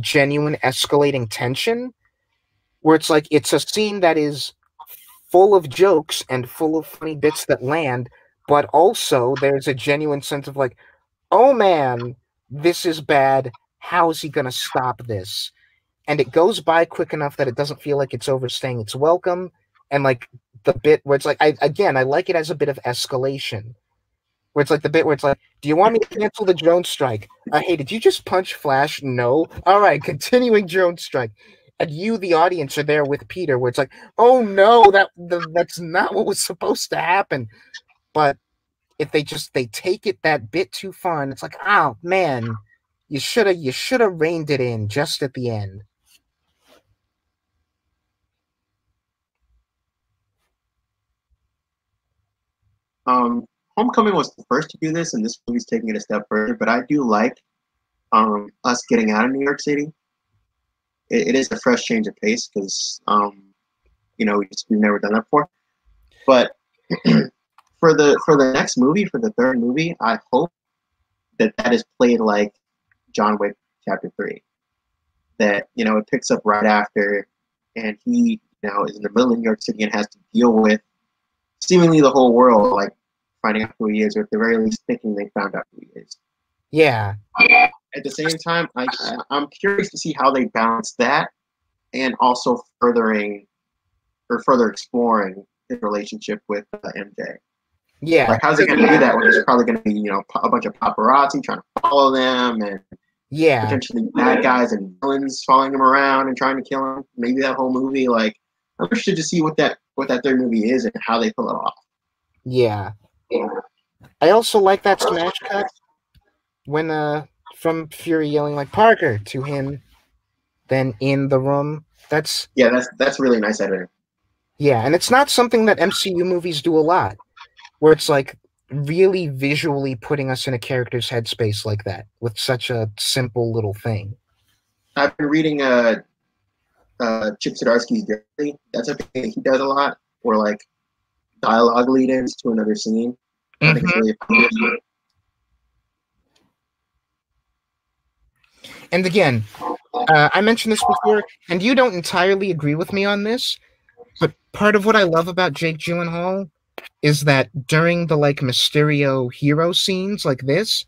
genuine escalating tension where it's like it's a scene that is full of jokes and full of funny bits that land but also there's a genuine sense of like oh man this is bad how is he going to stop this and it goes by quick enough that it doesn't feel like it's overstaying its welcome and like the bit where it's like I again I like it as a bit of escalation where it's like the bit where it's like, "Do you want me to cancel the drone strike?" Uh, hey, did you just punch Flash? No. All right, continuing drone strike. And you, the audience, are there with Peter, where it's like, "Oh no, that the, that's not what was supposed to happen." But if they just they take it that bit too far, and it's like, "Oh man, you should have you should have reined it in just at the end." Um, Homecoming was the first to do this, and this movie's taking it a step further. But I do like um, us getting out of New York City. It, it is a fresh change of pace because um, you know we just, we've never done that before. But for the for the next movie, for the third movie, I hope that that is played like John Wick Chapter Three. That you know it picks up right after, and he you know is in the middle of New York City and has to deal with seemingly the whole world, like finding out who he is, or at the very least thinking they found out who he is. Yeah. At the same time, I, I'm curious to see how they balance that and also furthering or further exploring his relationship with uh, MJ. Yeah. Like, how's he going to do that when there's probably going to be, you know, a bunch of paparazzi trying to follow them and yeah, potentially bad guys and villains following him around and trying to kill him. Maybe that whole movie, like, I'm interested to see what that what that third movie is and how they pull it off. Yeah. I also like that smash cut when uh from Fury yelling like Parker to him than in the room. That's yeah, that's that's really nice editing. Yeah, and it's not something that MCU movies do a lot, where it's like really visually putting us in a character's headspace like that with such a simple little thing. I've been reading uh, uh, Chip Zdarsky's. That's a thing he does a lot, or like dialogue lead-ins to another scene. I think it's Mm-hmm. really And again, uh, I mentioned this before, and you don't entirely agree with me on this, but part of what I love about Jake Gyllenhaal is that during the like Mysterio hero scenes like this,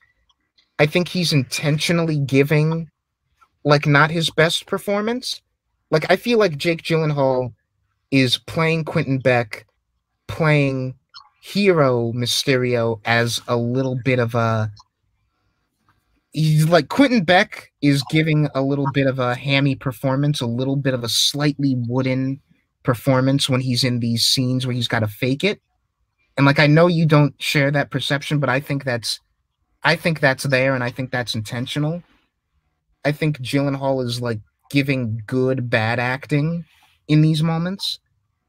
I think he's intentionally giving like not his best performance. Like I feel like Jake Gyllenhaal is playing Quentin Beck, playing hero Mysterio as a little bit of a he's like Quentin Beck is oh. giving a little bit of a hammy performance, a little bit of a slightly wooden performance when he's in these scenes where he's got to fake it. And like I know you don't share that perception, but I think that's I think that's there and I think that's intentional. I think Gyllenhaal is like giving good bad acting in these moments.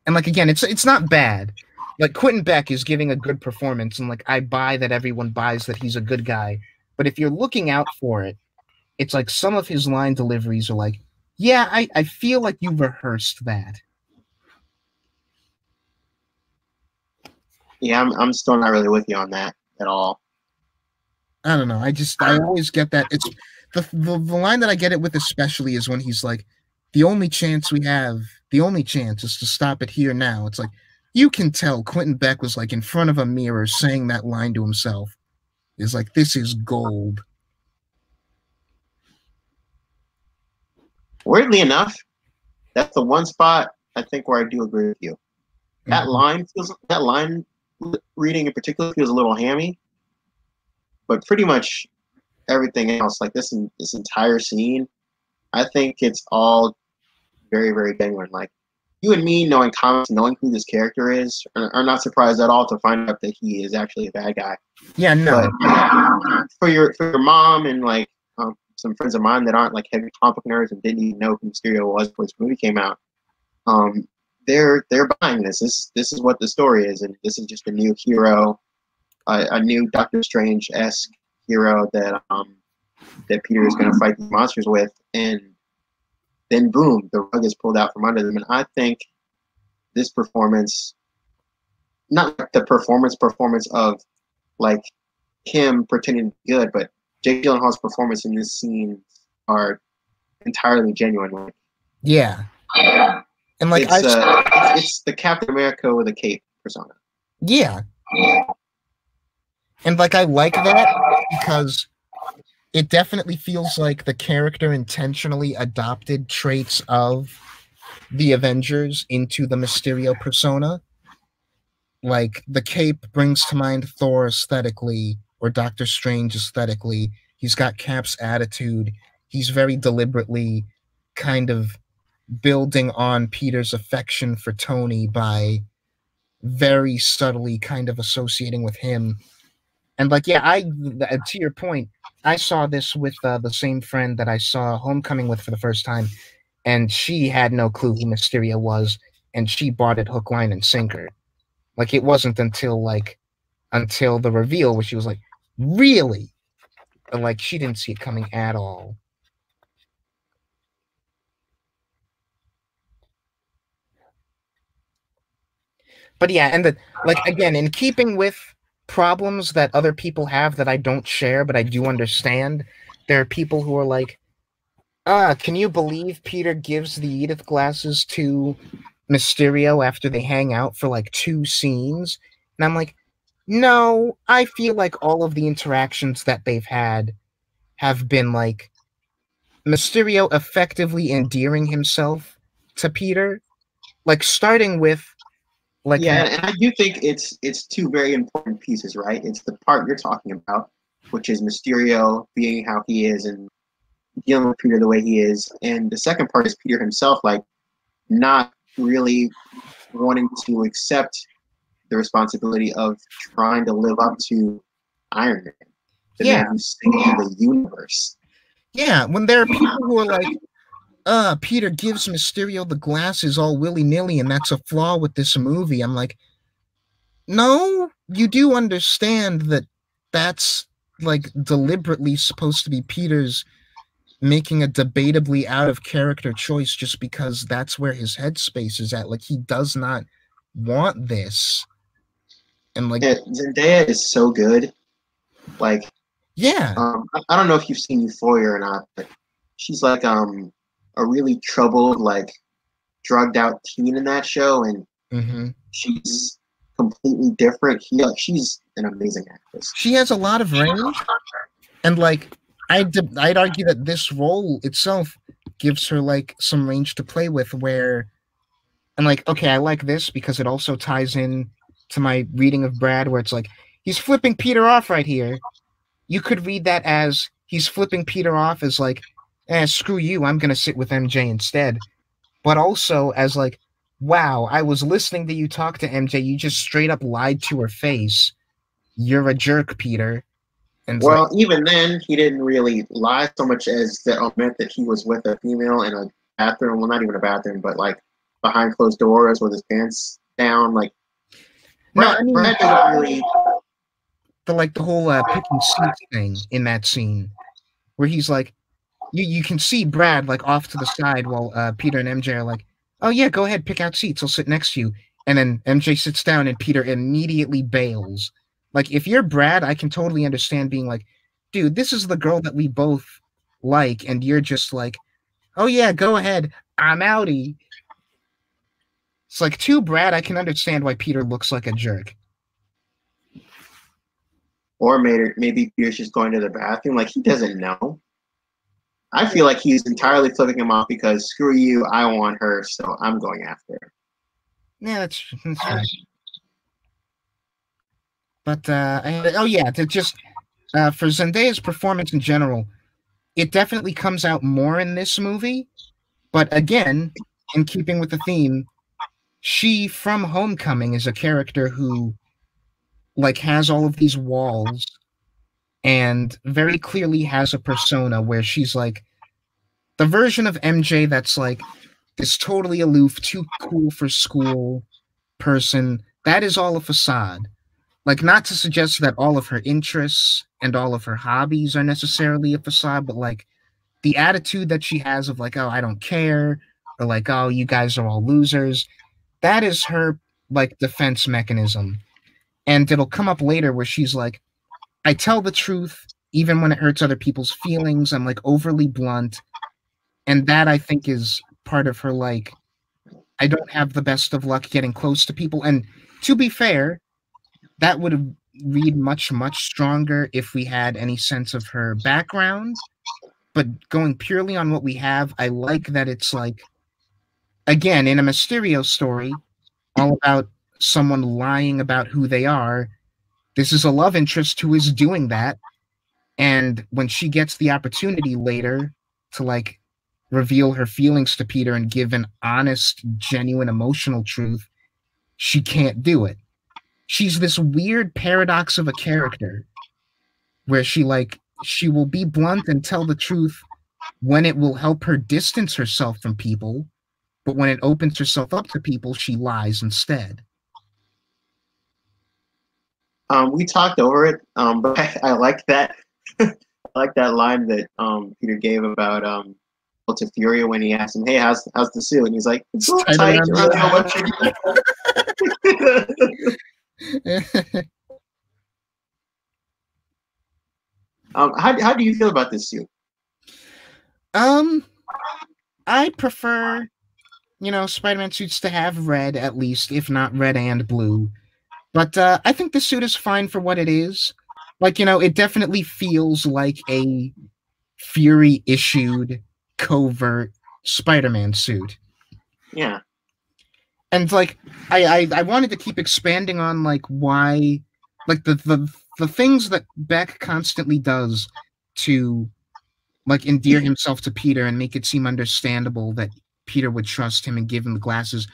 And like again, it's it's not bad. Like Quentin Beck is giving a good performance and like I buy that everyone buys that he's a good guy. But if you're looking out for it, it's like some of his line deliveries are like, yeah, I, I feel like you rehearsed that. Yeah, I'm, I'm still not really with you on that at all. I don't know. I just I always get that. It's the, the the line that I get it with especially is when he's like, the only chance we have, the only chance is to stop it here now. It's like you can tell Quentin Beck was like in front of a mirror saying that line to himself. Is like this is gold. Weirdly enough, that's the one spot I think where I do agree with you. That Mhm. line feels that line reading in particular feels a little hammy, but pretty much everything else, like this this entire scene, I think it's all very very genuine. Like you and me knowing comics, knowing who this character is, are, are not surprised at all to find out that he is actually a bad guy. Yeah, no. But for your for your mom and like um, some friends of mine that aren't like heavy comic nerds and didn't even know who Mysterio was before this movie came out, um, they're they're buying this. This this is what the story is, and this is just a new hero, a, a new Doctor Strange esque hero that um that Peter is going to fight the monsters with, and then boom, the rug is pulled out from under them. And I think this performance, not the performance performance of like him pretending to be good, but Jake Gyllenhaal's performance in this scene are entirely genuine. Like, Yeah. And like it's, I uh, it's, it's the Captain America with a cape persona. Yeah. And like I like that because it definitely feels like the character intentionally adopted traits of the Avengers into the Mysterio persona. Like the cape brings to mind Thor aesthetically or Doctor Strange aesthetically. He's got Cap's attitude. He's very deliberately kind of building on Peter's affection for Tony by very subtly kind of associating with him. And like, yeah, I to your point, I saw this with uh, the same friend that I saw Homecoming with for the first time, and she had no clue who Mysterio was, and she bought it hook, line, and sinker. Like it wasn't until like until the reveal where she was like, "Really?" And, like she didn't see it coming at all. But yeah, and the like again, in keeping with problems that other people have that I don't share, but I do understand, there are people who are like, ah, can you believe Peter gives the Edith glasses to Mysterio after they hang out for like two scenes? And I'm like, no, I feel like all of the interactions that they've had have been like Mysterio effectively endearing himself to Peter. Like starting with like yeah, and I do think it's it's two very important pieces, right? It's the part you're talking about, which is Mysterio being how he is and dealing with Peter the way he is, and the second part is Peter himself, like not really wanting to accept the responsibility of trying to live up to Iron Man, the Yeah. man who saved the universe. Yeah, when there are people who are like, uh, Peter gives Mysterio the glasses all willy nilly, and that's a flaw with this movie. I'm like, no, you do understand that that's like deliberately supposed to be Peter's making a debatably out of character choice just because that's where his headspace is at. Like he does not want this. And like Yeah, Zendaya is so good. Like, yeah. um, I, I don't know if you've seen Euphoria or not, but she's like um a really troubled, like drugged out teen in that show, and hmm she's completely different. He, like, she's an amazing actress. She has a lot of range, and like I'd I'd argue that this role itself gives her like some range to play with. Where and like okay, I like this because it also ties in to my reading of Brad, where it's like he's flipping Peter off right here. You could read that as he's flipping Peter off as like, eh, screw you, I'm gonna sit with MJ instead. But also as like, wow, I was listening to you talk to MJ, you just straight up lied to her face. You're a jerk, Peter. And Well, like, even then, he didn't really lie so much as that meant that he was with a female in a bathroom. Well, not even a bathroom, but like behind closed doors with his pants down. Like, No, I mean- doesn't really. the like the whole uh, picking seats thing in that scene, where he's like, you you can see Brad like off to the side while uh, Peter and MJ are like, oh yeah, go ahead, pick out seats, I'll sit next to you, and then MJ sits down and Peter immediately bails. Like if you're Brad, I can totally understand being like, dude, this is the girl that we both like, and you're just like, oh yeah, go ahead, I'm outie. It's like to Brad, I can understand why Peter looks like a jerk. Or maybe, maybe Peter's just going to the bathroom. Like, he doesn't know. I feel like he's entirely flipping him off because screw you, I want her, so I'm going after her. Yeah, that's, that's right. But uh, oh yeah, to just uh, for Zendaya's performance in general, it definitely comes out more in this movie. But again, in keeping with the theme, she from Homecoming is a character who like has all of these walls and very clearly has a persona where she's like the version of MJ that's like this totally aloof, too cool for school person. That is all a facade. Like, not to suggest that all of her interests and all of her hobbies are necessarily a facade, but like the attitude that she has of like, oh, I don't care, or like, oh, you guys are all losers. That is her like defense mechanism. And it'll come up later where she's like, I tell the truth even when it hurts other people's feelings. I'm like overly blunt. And that I think is part of her like I don't have the best of luck getting close to people. And to be fair, that would read much, much stronger if we had any sense of her background. But going purely on what we have, I like that it's like again in a Mysterio story, all about someone lying about who they are. This is a love interest who is doing that. And when she gets the opportunity later to like reveal her feelings to Peter and give an honest, genuine emotional truth, she can't do it. She's this weird paradox of a character where she like she will be blunt and tell the truth when it will help her distance herself from people, but when it opens herself up to people, she lies instead. Um, we talked over it, um, but I, I like that. I like that line that um, Peter gave about um, to Furia when he asked him, "Hey, how's how's the suit?" And he's like, "It's all Tight tight. around know what you um, how how do you feel about this suit? Um, I prefer, you know, Spider-Man suits to have red at least, if not red and blue. But uh, I think the suit is fine for what it is. Like, you know, it definitely feels like a Fury issued covert Spider-Man suit. Yeah, And like, I, I I wanted to keep expanding on like why, like the the the things that Beck constantly does to like endear himself to Peter and make it seem understandable that Peter would trust him and give him the glasses.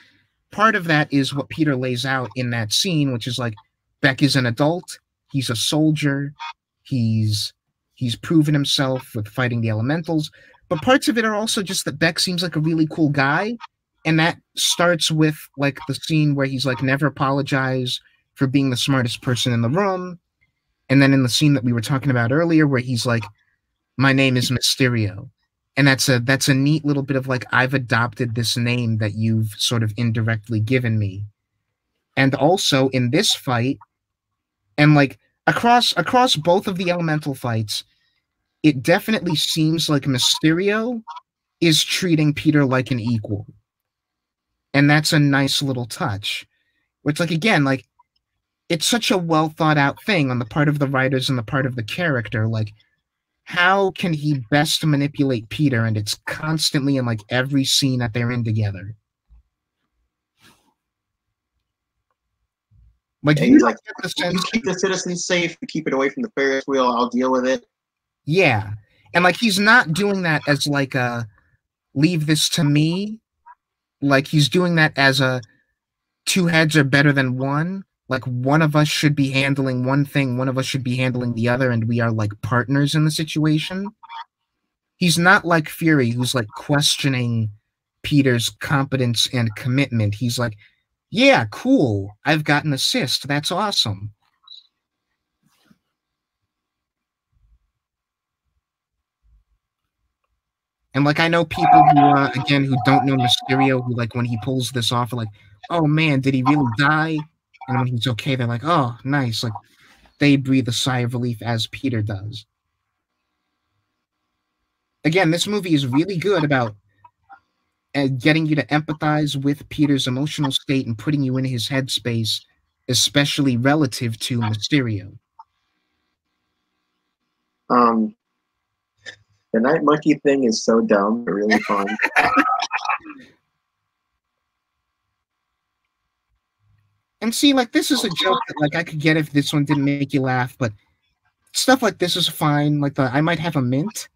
Part of that is what Peter lays out in that scene, which is like Beck is an adult, he's a soldier, he's he's proven himself with fighting the elementals, but parts of it are also just that Beck seems like a really cool guy, and that starts with like the scene where he's like never apologize for being the smartest person in the room, and then in the scene that we were talking about earlier where he's like, "My name is Mysterio." And that's a that's a neat little bit of like I've adopted this name that you've sort of indirectly given me. And also in this fight, and like across across both of the elemental fights, it definitely seems like Mysterio is treating Peter like an equal. And that's a nice little touch. Which, like, again, like, it's such a well thought out thing on the part of the writers and the part of the character. Like, how can he best manipulate Peter? And it's constantly in like every scene that they're in together. Like, yeah, you, like keep the citizens safe, you keep it away from the Ferris wheel, I'll deal with it. Yeah. And like he's not doing that as like a leave this to me. Like he's doing that as a two heads are better than one. Like one of us should be handling one thing, one of us should be handling the other, and we are like partners in the situation. He's not like Fury, who's like questioning Peter's competence and commitment. He's like, yeah, cool. I've got an assist. That's awesome. And like I know people who uh, again who don't know Mysterio who like when he pulls this off are like, oh man, did he really die? And when he's okay, they're like, oh nice. Like they breathe a sigh of relief as Peter does. Again, this movie is really good about uh, getting you to empathize with Peter's emotional state and putting you in his headspace, especially relative to Mysterio. Um, the night monkey thing is so dumb, but really fun. and see, like this is a oh, joke that like I could get if this one didn't make you laugh, but stuff like this is fine. Like the I might have a mint.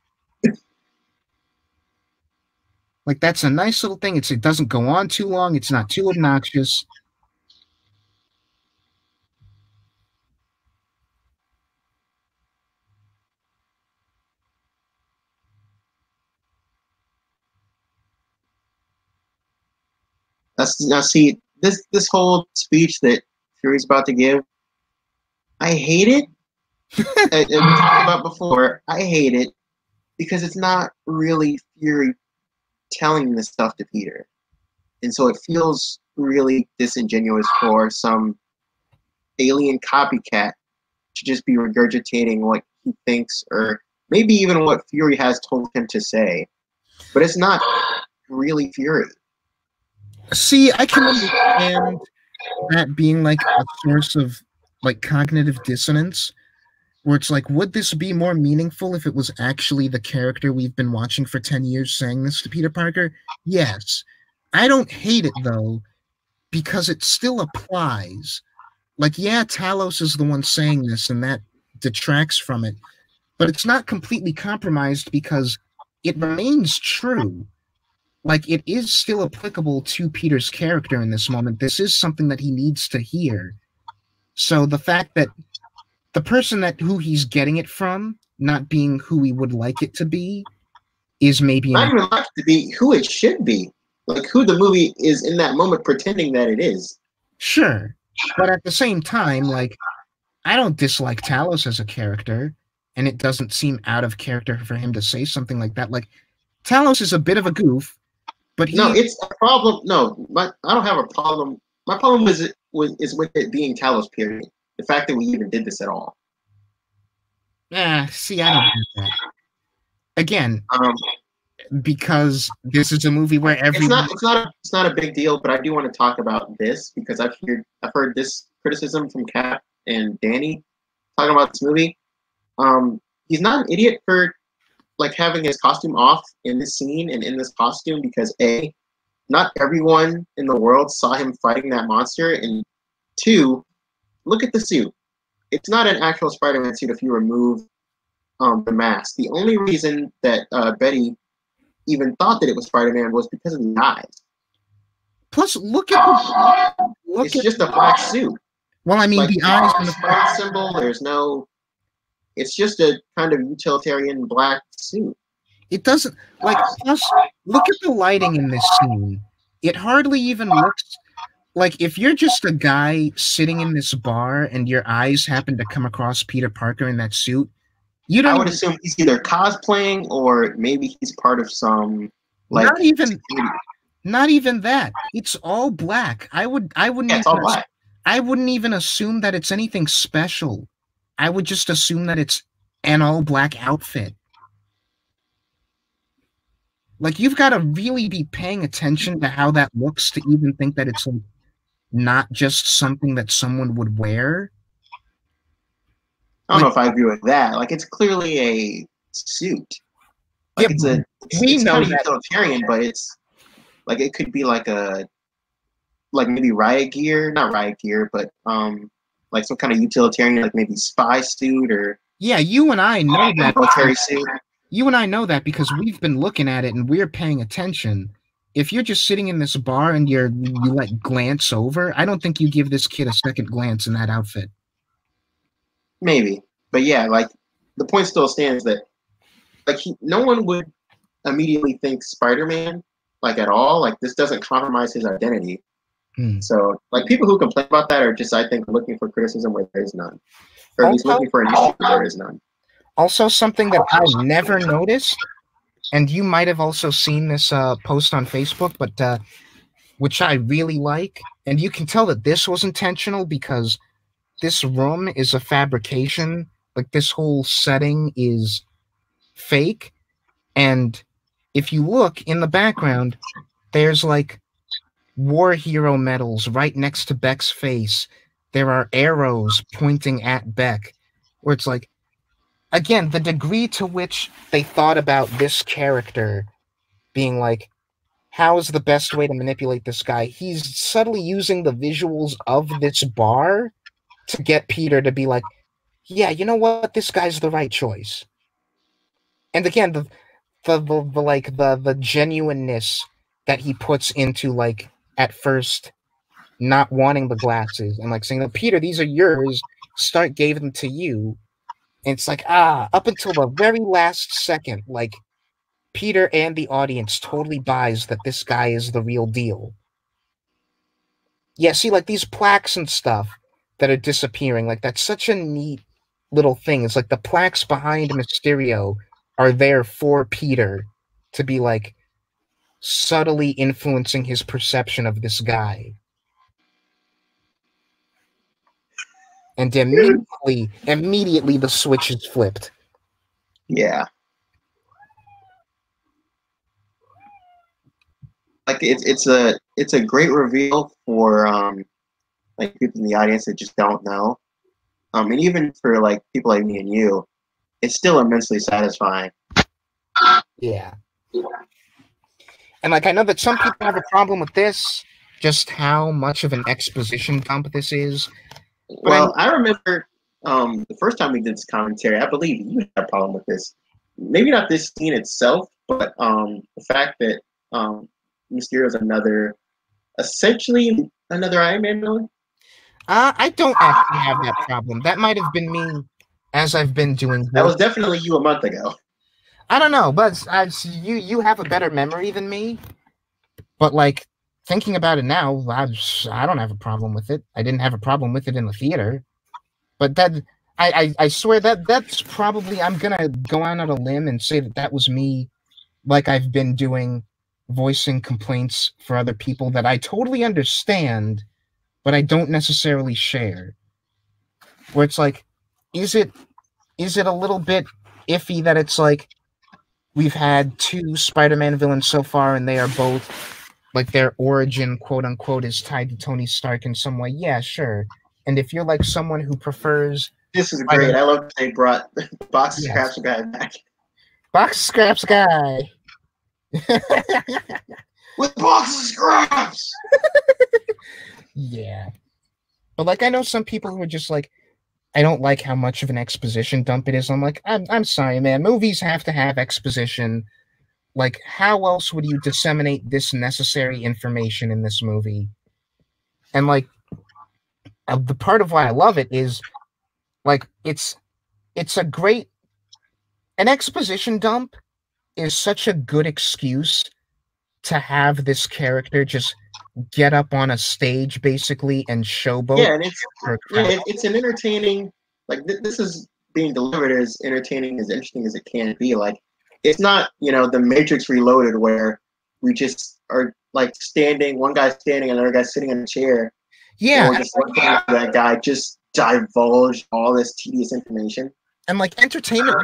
like that's a nice little thing. It's it doesn't go on too long. It's not too obnoxious. That's now see this this whole speech that Fury's about to give. I hate it. we talked about before. I hate it because it's not really Fury telling this stuff to Peter, and so it feels really disingenuous for some alien copycat to just be regurgitating what he thinks or maybe even what Fury has told him to say. But it's not really Fury. See, I can understand that being like a source of like cognitive dissonance, where it's like, would this be more meaningful if it was actually the character we've been watching for 10 years saying this to Peter Parker? Yes. I don't hate it though, because it still applies. Like, yeah, Talos is the one saying this, and that detracts from it, but it's not completely compromised because it remains true like it is still applicable to Peter's character in this moment. This is something that he needs to hear. So the fact that the person that who he's getting it from not being who he would like it to be is maybe not even like to be who it should be. Like who the movie is in that moment pretending that it is. Sure. But at the same time, like I don't dislike Talos as a character, and it doesn't seem out of character for him to say something like that. Like Talos is a bit of a goof, but he, no, it's a problem. No, my, I don't have a problem. My problem is it with is with it being Talos. Period. The fact that we even did this at all. Yeah, see, I don't get that. Again, um, because this is a movie where every it's not it's not a, it's not a big deal, but I do want to talk about this because I've heard I've heard this criticism from Cap and Danny talking about this movie. Um, he's not an idiot for like having his costume off in this scene and in this costume because a not everyone in the world saw him fighting that monster and two look at the suit. It's not an actual spider-man suit if you remove um, the mask. The only reason that uh, betty even thought that it was spider-man was because of the eyes. Plus look at the, look it's at just a black suit. Well i mean like, the eyes on the symbol there's no it's just a kind of utilitarian black suit. It doesn't like plus look at the lighting in this scene. It hardly even looks like if you're just a guy sitting in this bar and your eyes happen to come across Peter Parker in that suit, you don't I would assume he's either cosplaying or maybe he's part of some like not even not even that. It's all black. I would I wouldn't yeah, it's all black. I wouldn't even assume that it's anything special. I would just assume that it's an all black outfit. Like you've got to really be paying attention to how that looks to even think that it's like not just something that someone would wear. I don't know if I agree with that. Like it's clearly a suit. Like Yeah, it's a it's, we it's know kind of utilitarian, but it's like it could be like a like maybe riot gear, not riot gear, but um like some kind of utilitarian, like maybe spy suit or Yeah, you and I know uh, that. military suit. You and I know that because we've been looking at it and we're paying attention. If you're just sitting in this bar and you're you like glance over, I don't think you give this kid a second glance in that outfit. Maybe. But yeah, like the point still stands that like he, no one would immediately think Spider-Man like at all. Like this doesn't compromise his identity. Hmm. So like people who complain about that are just I think looking for criticism where there is none. Or at least Also- looking for an issue where there is none. Also, something that I never noticed, and you might have also seen this uh, post on Facebook, but uh, which I really like, and you can tell that this was intentional because this room is a fabrication. Like this whole setting is fake, and if you look in the background, there's like war hero medals right next to Beck's face. There are arrows pointing at Beck, where it's like again the degree to which they thought about this character being like how is the best way to manipulate this guy? He's subtly using the visuals of this bar to get peter to be like yeah you know what? This guy's the right choice. And again the the, the, the like the the genuineness that he puts into like at first not wanting the glasses and like saying "No, peter these are yours stark gave them to you and it's like, ah, up until the very last second, like Peter and the audience totally buys that this guy is the real deal. Yeah, see, like these plaques and stuff that are disappearing, like that's such a neat little thing. It's like the plaques behind Mysterio are there for Peter to be like subtly influencing his perception of this guy. And immediately, immediately the switch is flipped. Yeah. Like it's it's a it's a great reveal for um like people in the audience that just don't know. Um and even for like people like me and you, it's still immensely satisfying. Yeah. And like I know that some people have a problem with this, just how much of an exposition dump this is. Well, I remember um, the first time we did this commentary, I believe you had a problem with this. Maybe not this scene itself, but um, the fact that um, Mysterio's another, essentially another Iron Man villain. Uh, I don't actually have that problem. That might have been me as I've been doing. That was definitely you a month ago. I don't know, but I, you you have a better memory than me. But like thinking about it now, I I don't have a problem with it. I didn't have a problem with it in the theater, but that I I, I swear that that's probably I'm gonna go out on a limb and say that that was me, like I've been doing, voicing complaints for other people that I totally understand, but I don't necessarily share. Where it's like, is it is it a little bit iffy that it's like we've had two Spider-Man villains so far, and they are both like their origin, quote unquote, is tied to Tony Stark in some way. Yeah, sure. And if you're like someone who prefers This is great. I love that they brought Box of Yes. Scraps guy back. box scraps guy, With Box of Scraps! yeah. But like, I know some people who are just like, I don't like how much of an exposition dump it is. I'm like, I'm, I'm sorry, man. Movies have to have exposition. Like, how else would you disseminate this necessary information in this movie? And like, uh, the part of why I love it is, like, it's it's a great an exposition dump is such a good excuse to have this character just get up on a stage basically and showboat. Yeah, and it's yeah, it, it's an entertaining. Like th- this is being delivered as entertaining as interesting as it can be. Like it's not you know the Matrix Reloaded where we just are like standing, one guy standing, another guy sitting in a chair. Yeah, or just looking at that guy just divulge all this tedious information. And like entertainment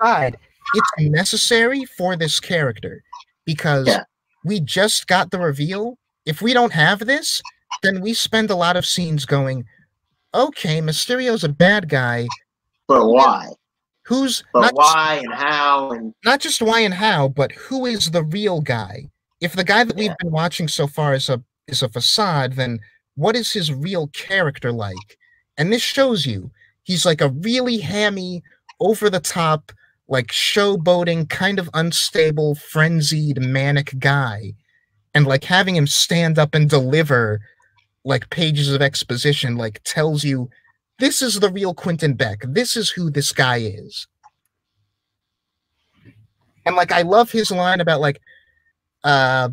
aside, it's necessary for this character because Yeah. we just got the reveal. If we don't have this, then we spend a lot of scenes going, okay, Mysterio's a bad guy. But why? Who's But not just- why and how and not just why and how, but who is the real guy? If the guy that we've been watching so far is a is a facade, then what is his real character like? And this shows you he's like a really hammy, over the top, like showboating, kind of unstable, frenzied, manic guy. And like having him stand up and deliver like pages of exposition, like tells you this is the real Quentin Beck. This is who this guy is. And like I love his line about like uh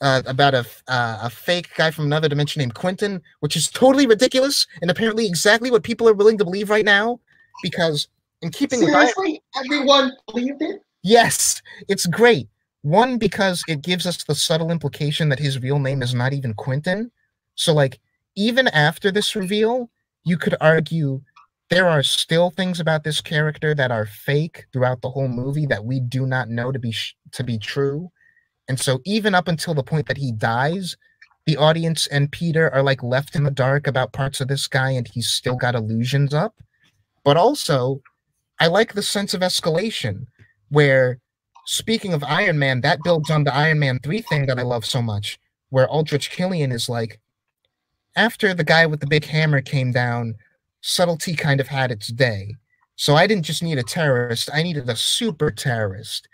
uh, about a uh, a fake guy from another dimension named Quentin, which is totally ridiculous and apparently exactly what people are willing to believe right now. Because in keeping with seriously, everyone believed it. yes, it's great. One because it gives us the subtle implication that his real name is not even Quentin. So like even after this reveal, you could argue there are still things about this character that are fake throughout the whole movie that we do not know to be to be true. And so even up until the point that he dies, the audience and Peter are like left in the dark about parts of this guy and he's still got illusions up. But also, I like the sense of escalation where speaking of Iron Man, that builds on the Iron Man 3 thing that I love so much, where Aldrich Killian is like, after the guy with the big hammer came down, subtlety kind of had its day. So I didn't just need a terrorist, I needed a super terrorist.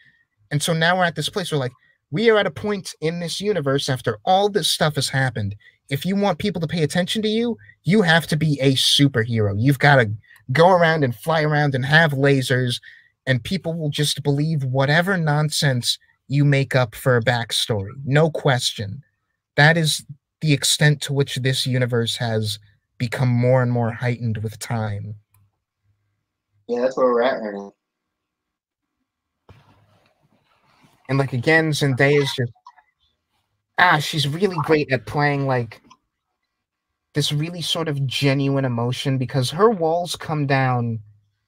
And so now we're at this place where, like, we are at a point in this universe after all this stuff has happened. If you want people to pay attention to you, you have to be a superhero. You've got to go around and fly around and have lasers, and people will just believe whatever nonsense you make up for a backstory. No question. That is the extent to which this universe has become more and more heightened with time. Yeah, that's where we're at right now. And like again, Zendaya's just ah, she's really great at playing like this really sort of genuine emotion because her walls come down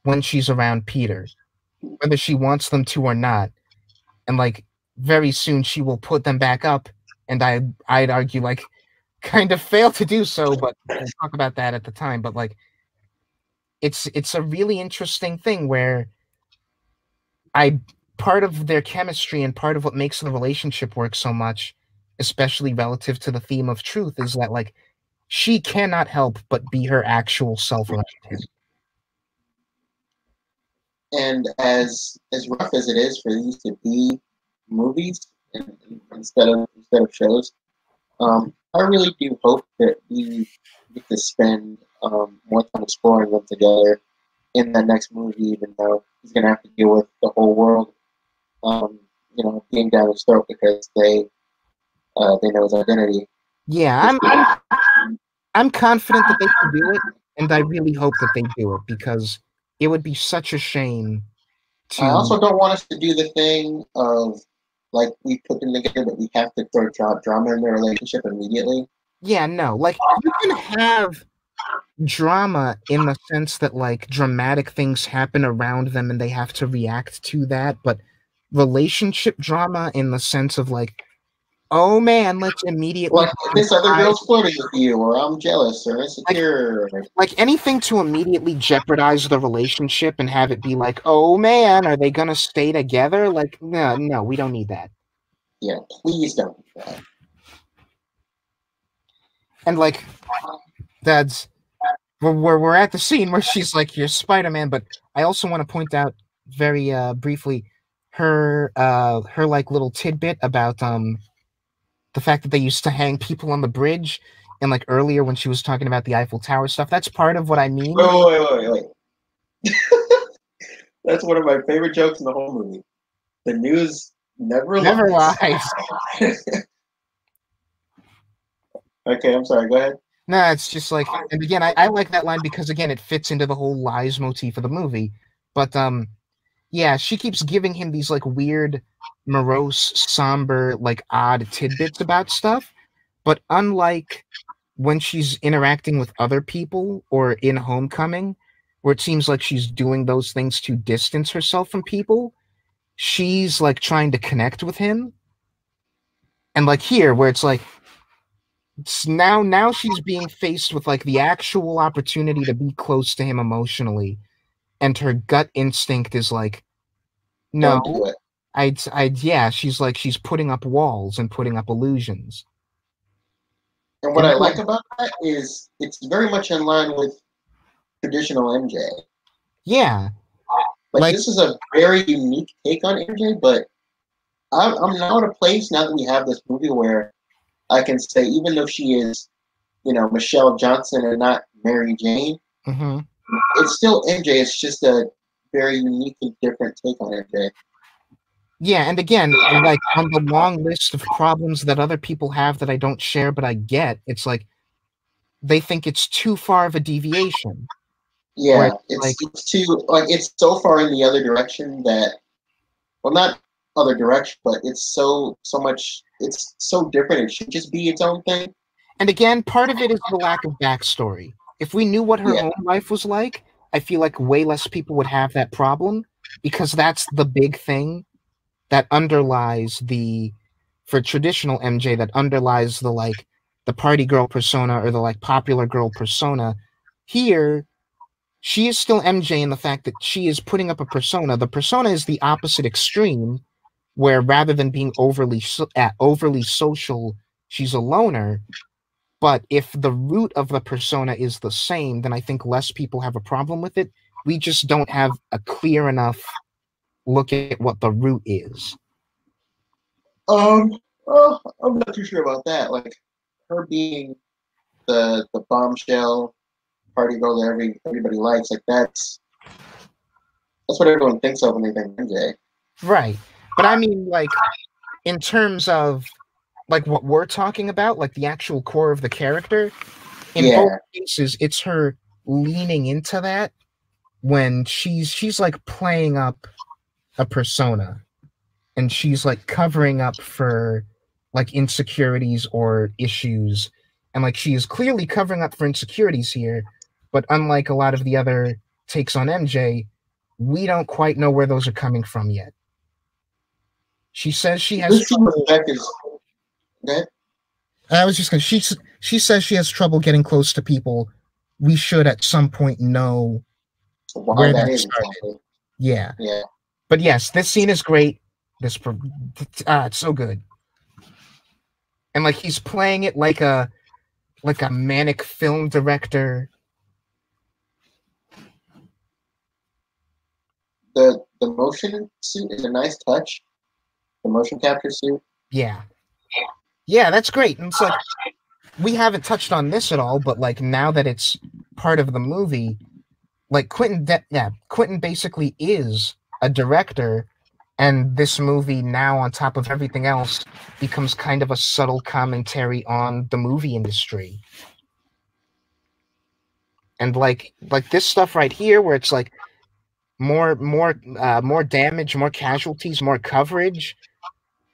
when she's around Peter, whether she wants them to or not. And like very soon she will put them back up. And I I'd argue like kind of fail to do so, but we'll talk about that at the time. But like it's it's a really interesting thing where I part of their chemistry and part of what makes the relationship work so much, especially relative to the theme of truth, is that like she cannot help but be her actual self. And as as rough as it is for these to be movies and, instead of instead of shows, um, I really do hope that we get to spend um, more time exploring them together in the next movie, even though he's gonna have to deal with the whole world, um, you know, being down his throat because they uh, they know his identity. Yeah, I'm, I'm I'm confident that they can do it, and I really hope that they do it because it would be such a shame to I also don't want us to do the thing of like we put them together, but we have to throw dra- drama in their relationship immediately. Yeah, no. Like you can have drama in the sense that like dramatic things happen around them and they have to react to that, but relationship drama in the sense of like, oh man, let's immediately Like this other girl's flirting with you, or I'm jealous, or insecure. or, like anything to immediately jeopardize the relationship and have it be like, oh man, are they gonna stay together? Like, no, no, we don't need that. yeah, please don't. And like, that's we're, we're, we're at the scene where she's like, "You're Spider Man," but I also want to point out very uh, briefly her uh her like little tidbit about um the fact that they used to hang people on the bridge and like earlier when she was talking about the Eiffel Tower stuff. That's part of what I mean. Wait, wait, wait, wait. That's one of my favorite jokes in the whole movie. the news never Never lies. lies. okay, I'm sorry. Go ahead. No, it's just like, and again, I, I like that line because again, it fits into the whole lies motif of the movie. But um, yeah, she keeps giving him these like weird, morose, somber, like odd tidbits about stuff. But unlike when she's interacting with other people or in Homecoming, where it seems like she's doing those things to distance herself from people, she's like trying to connect with him. And like here, where it's like it's now now she's being faced with like the actual opportunity to be close to him emotionally and her gut instinct is like no Don't do it. I'd i'd yeah she's like she's putting up walls and putting up illusions And what I like about that is it's very much in line with traditional MJ. yeah Like, Like- this is a very unique take on MJ, but I'm, I'm now at a place now that we have this movie where I can say, even though she is, you know, Michelle Johnson and not Mary Jane, hmm it's still MJ. It's just a very unique and different take on MJ. Yeah and again like on the long list of problems that other people have that i don't share but i get it's like they think it's too far of a deviation Yeah, it's like- it's too like it's so far in the other direction that, well, not other direction, but it's so so much. It's so different. It should just be its own thing. And again, part of it is the lack of backstory. If we knew what her Yeah. home life was like, I feel like way less people would have that problem because that's the big thing that underlies the for traditional MJ that underlies the like the party girl persona or the like popular girl persona. Here, she is still MJ in the fact that she is putting up a persona. The persona is the opposite extreme, where rather than being overly so, uh, overly social, she's a loner. But if the root of the persona is the same, then I think less people have a problem with it. We just don't have a clear enough look at what the root is. Um, oh, I'm not too sure about that. Like her being the the bombshell party girl that every everybody likes. Like that's that's what everyone thinks of when they think MJ. Right. But I mean, like, in terms of like what we're talking about, like the actual core of the character, in Yeah. both cases, it's her leaning into that when she's she's like playing up a persona and she's like covering up for like insecurities or issues and like she is clearly covering up for insecurities here but unlike a lot of the other takes on MJ we don't quite know where those are coming from yet she says she has This scene is okay. I was just gonna. She she says she has trouble getting close to people. We should at some point know. Where that that is started. exactly. Yeah, Yeah. But yes, this scene is great. This ah, it's so good. And like he's playing it like a like a manic film director. The the motion suit is a nice touch. The motion capture suit. Yeah, yeah, that's great. And it's like we haven't touched on this at all, but like now that it's part of the movie, like Quentin, de- yeah, Quentin basically is a director, and this movie now, on top of everything else, becomes kind of a subtle commentary on the movie industry. And like, like this stuff right here, where it's like more, more, uh, more damage, more casualties, more coverage,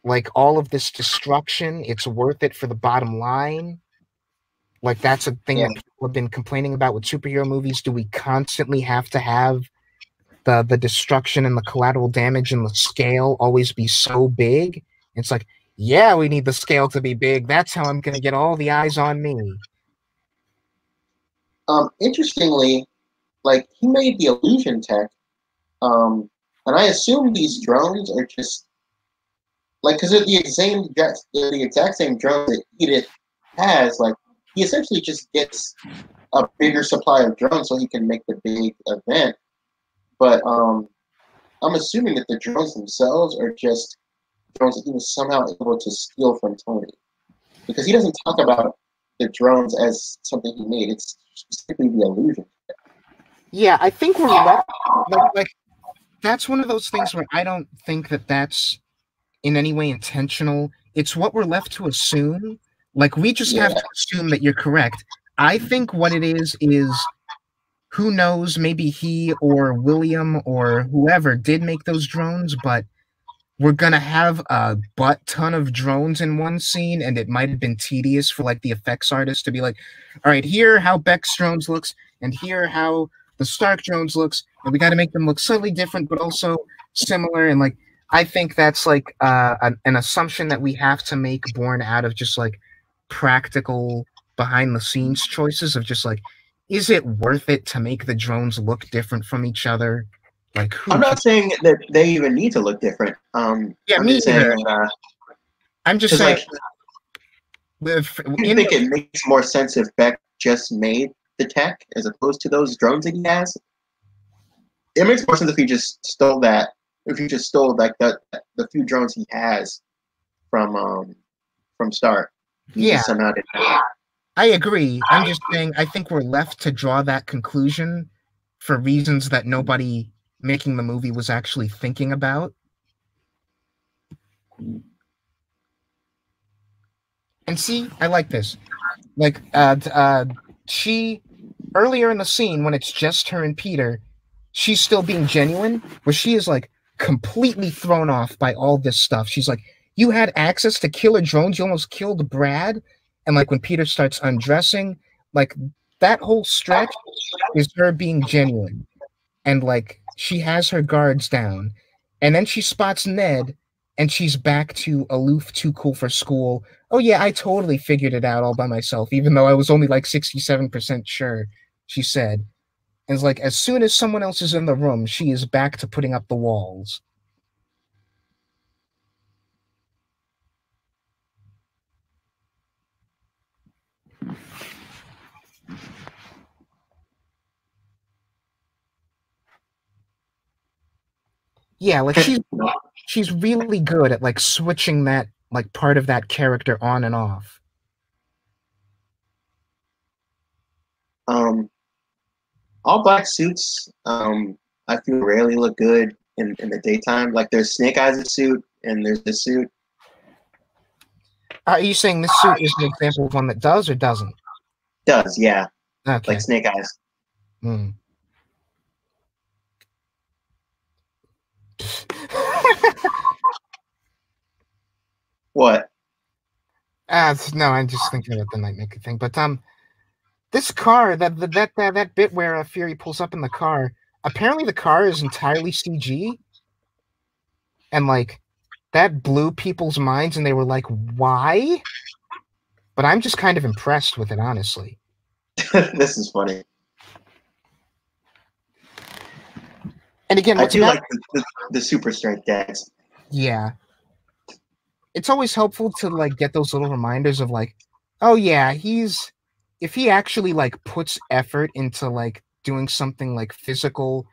like all of this destruction, it's worth it for the bottom line. Like that's a thing Yeah. that people have been complaining about with superhero movies. Do we constantly have to have the the destruction and the collateral damage and the scale always be so big? It's like, yeah, we need the scale to be big. That's how I'm gonna get all the eyes on me. Um, interestingly, like he made the illusion tech, um, and I assume these drones are just like because they're the exact they're the exact same drones that Edith has. Like he essentially just gets a bigger supply of drones so he can make the big event. But um, I'm assuming that the drones themselves are just drones that he was somehow able to steal from Tony, because he doesn't talk about the drones as something he made. It's specifically the illusion. Yeah, I think we're left like, like that's one of those things where I don't think that that's in any way intentional. It's what we're left to assume. Like we just have to assume that you're correct. I think what it is is who knows, maybe he or William or whoever did make those drones, but we're gonna have a butt ton of drones in one scene, and it might have been tedious for like the effects artist to be like, all right, here how Beck's drones looks, and here how the Stark drones looks, and we got to make them look slightly different, but also similar. And like, I think that's like uh, an, an assumption that we have to make, born out of just like practical behind the scenes choices of just like, is it worth it to make the drones look different from each other? Like, who I'm not saying that they even need to look different. Um, Yeah, I'm me just saying either. uh, I'm just saying, like, with, I in think it makes more sense if Beck just made the tech as opposed to those drones that he has. It makes more sense if he just stole that. If he just stole like the the few drones he has from um from Stark. He Yeah. somehow did. I agree. I'm just saying I think we're left to draw that conclusion for reasons that nobody making the movie was actually thinking about. And see, I like this. Like uh uh she earlier in the scene when it's just her and Peter, she's still being genuine, where she is like completely thrown off by all this stuff. She's like, You had access to killer drones, you almost killed Brad and like when Peter starts undressing, like that whole stretch is her being genuine. And like she has her guards down. And then she spots Ned and she's back to aloof, too cool for school. Oh yeah, I totally figured it out all by myself, even though I was only like 67% sure, she said. And it's like as soon as someone else is in the room, she is back to putting up the walls. Yeah, like she's she's really good at like switching that like part of that character on and off. Um, all black suits, um, I feel rarely look good in, in the daytime. Like there's Snake Eyes' suit and there's this suit. Are you saying this suit is an example of one that does or doesn't? Does, yeah, Okay. like Snake Eyes. Hmm. What? Ah, it's- no, I'm just thinking about the Night Monkey thing. But um, this car, that that that that, that bit where uh, Fury pulls up in the car, apparently the car is entirely CG, and like that blew people's minds, and they were like, "Why?" But I'm just kind of impressed with it, honestly. this is funny. And again, I do about- like the, the, the super strength gags. Yeah. It's always helpful to like get those little reminders of like, oh yeah, he's if he actually like puts effort into like doing something like physical,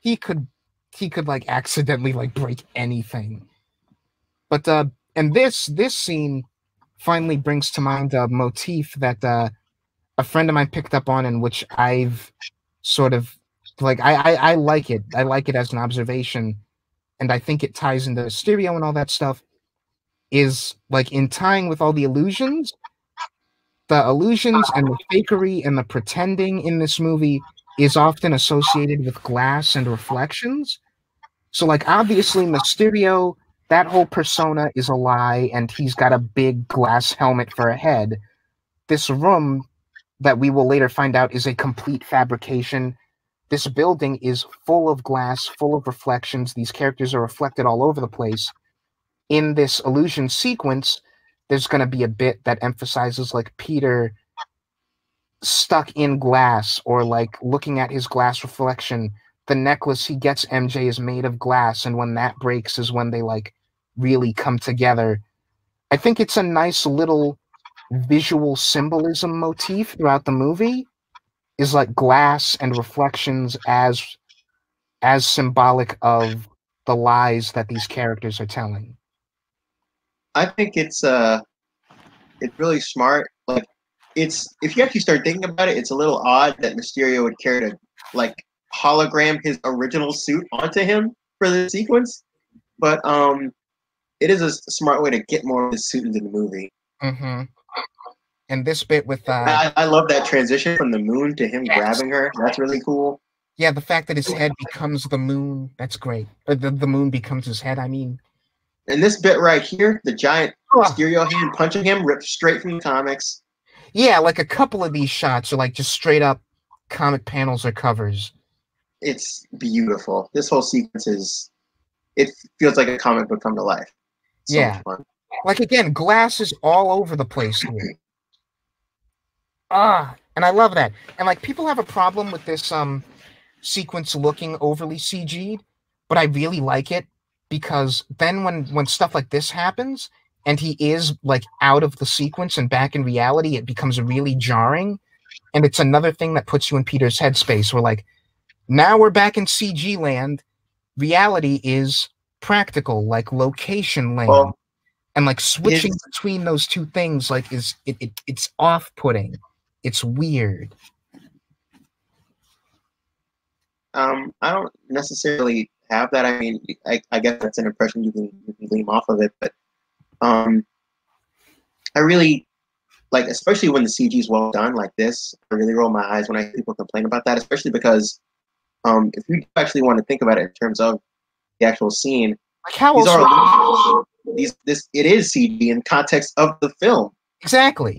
he could he could like accidentally like break anything. But uh and this this scene finally brings to mind a motif that uh a friend of mine picked up on and which I've sort of like I, I I like it. I like it as an observation and I think it ties into Mysterio and all that stuff, is like in tying with all the illusions, the illusions and the fakery and the pretending in this movie is often associated with glass and reflections. So, like, obviously, Mysterio, that whole persona is a lie, and he's got a big glass helmet for a head. This room that we will later find out is a complete fabrication this building is full of glass, full of reflections. These characters are reflected all over the place. In this illusion sequence, there's going to be a bit that emphasizes like Peter stuck in glass or like looking at his glass reflection. The necklace he gets MJ is made of glass, and when that breaks is when they like really come together. I think it's a nice little visual symbolism motif throughout the movie is like glass and reflections as as symbolic of the lies that these characters are telling. I think it's uh, it's really smart. Like, it's if you actually start thinking about it, it's a little odd that Mysterio would care to like hologram his original suit onto him for the sequence. But um, it is a smart way to get more of the suit into the movie. Mm-hmm. And this bit with uh, I, I love that transition from the moon to him grabbing her. That's really cool. yeah, the fact that his head becomes the moon. That's great. The, the moon becomes his head. I mean, And this bit right here, the giant oh, stereo hand punching him, ripped straight from the comics. yeah, like a couple of these shots are like just straight up comic panels or covers. It's beautiful. This whole sequence is, it feels like a comic book come to life. So Yeah. fun. Like again, glass is all over the place here. Ah, and I love that. And like people have a problem with this um sequence looking overly CG'd, but I really like it because then when when stuff like this happens and he is like out of the sequence and back in reality, it becomes really jarring. And it's another thing that puts you in Peter's headspace where like now we're back in CG land. Reality is practical, like location land Well, and like switching between those two things like is it, it it's off-putting it's weird Um, I don't necessarily have that. I mean, I, I guess that's an impression you can, you can glean off of it, but um, I really like, especially when the CG is well done like this. I really roll my eyes when I hear people complain about that, especially because um, if you actually want to think about it in terms of the actual scene, like how these are these this it is CG in context of the film. exactly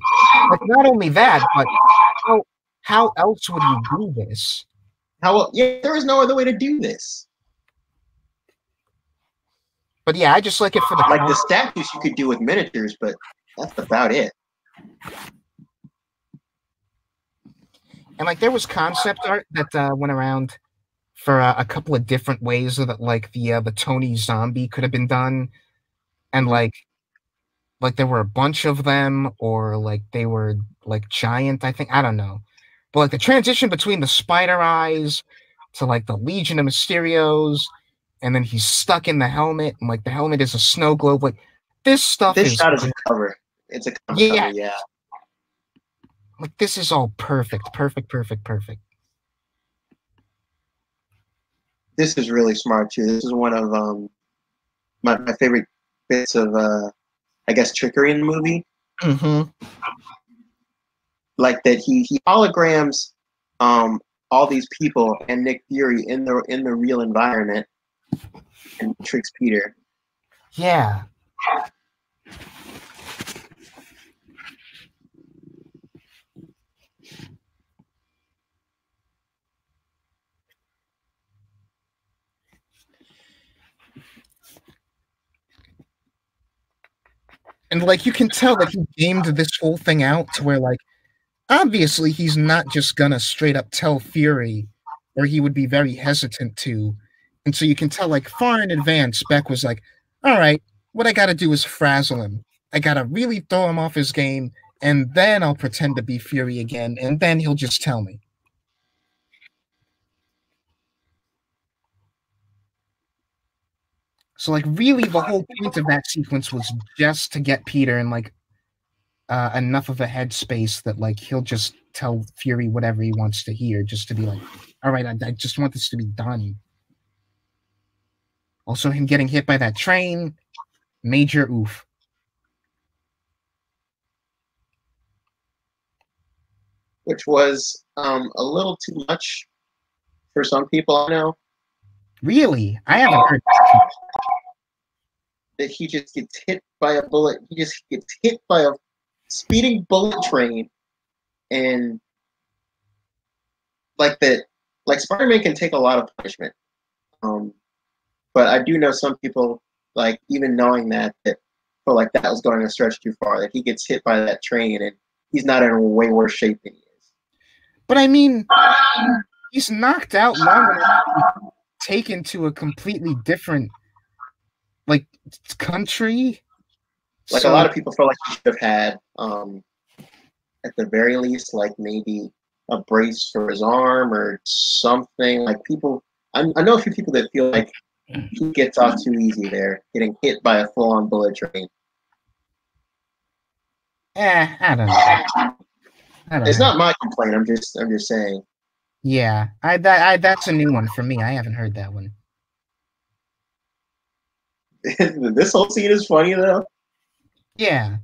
like not only that but how how else would you do this How yeah, there is no other way to do this. but yeah i just like it for the Like the statues you could do with miniatures, but that's about it. and like there was concept art that uh, went around for uh, a couple of different ways that like the uh, the tony zombie could have been done and like like there were a bunch of them or like they were like giant i think i don't know but like the transition between the spider eyes to like the legion of mysterios and then he's stuck in the helmet and like the helmet is a snow globe like this stuff This is shot is a cover. It's a cover, Yeah. cover, yeah. like this is all perfect perfect perfect perfect This is really smart too. This is one of um my, my favorite bits of uh I guess trickery in the movie. mm-hmm. Like that he he holograms um all these people and Nick Fury in the in the real environment and tricks Peter. yeah and like you can tell that he gamed this whole thing out to where like obviously he's not just gonna straight up tell fury or he would be very hesitant to. And so you can tell like far in advance beck was like all right what i gotta do is frazzle him. I gotta really throw him off his game and then i'll pretend to be fury again and then he'll just tell me So like really the whole point of that sequence was just to get Peter in like uh, enough of a headspace that like he'll just tell Fury whatever he wants to hear, just to be like, all right, I, I just want this to be done. Also, him getting hit by that train, major oof. Which was um a little too much for some people I know. Really, I haven't heard. that he just gets hit by a bullet. He just gets hit by a speeding bullet train, and like that, like Spider-Man can take a lot of punishment. Um, but I do know some people, like even knowing that, that feel like that was going a stretch too far. That he gets hit by that train and he's not in a way worse shape than he is. But I mean, he's knocked out long enough taken to a completely different like country. Like So- a lot of people feel like he should have had, um, at the very least, like maybe a brace for his arm or something. Like people, I, I know a few people that feel like he gets off too easy there, getting hit by a full-on bullet train. Eh, I don't know. I don't It's know. not my complaint. I'm just, I'm just saying. Yeah, I that I that's a new one for me. I haven't heard that one. this whole scene is funny though. Yeah.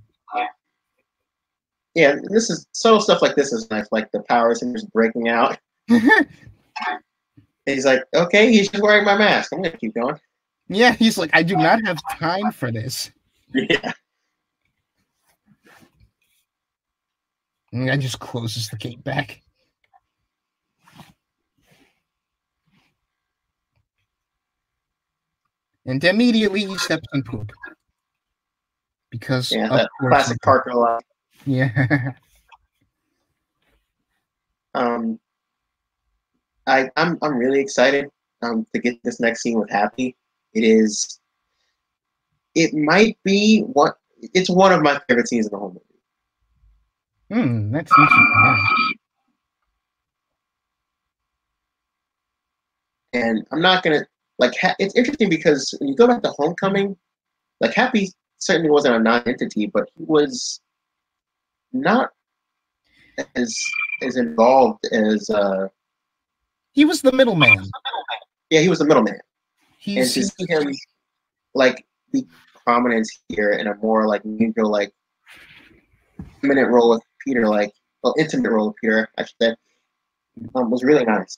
Yeah, this is subtle stuff like this is nice, like the powers and just breaking out. he's like, okay, he's just wearing my mask. I'm gonna keep going. Yeah, he's like, I do not have time for this. Yeah. And I just closes the gate back. And immediately he steps in poop. Because Yeah, of that course classic Parker line. Yeah. Um, I I'm I'm really excited um to get this next scene with Happy. It is. It might be what it's one of my favorite scenes in the whole movie. Hmm, that's interesting. And I'm not gonna like. Ha- it's interesting because when you go back to Homecoming, like Happy certainly wasn't a non-entity, but he was not as as involved as uh He was the middleman. yeah he was the middleman. and He's, to see him like the prominence here in a more like neutral like minute role with Peter, like well intimate role with Peter, I should say, um, was really nice.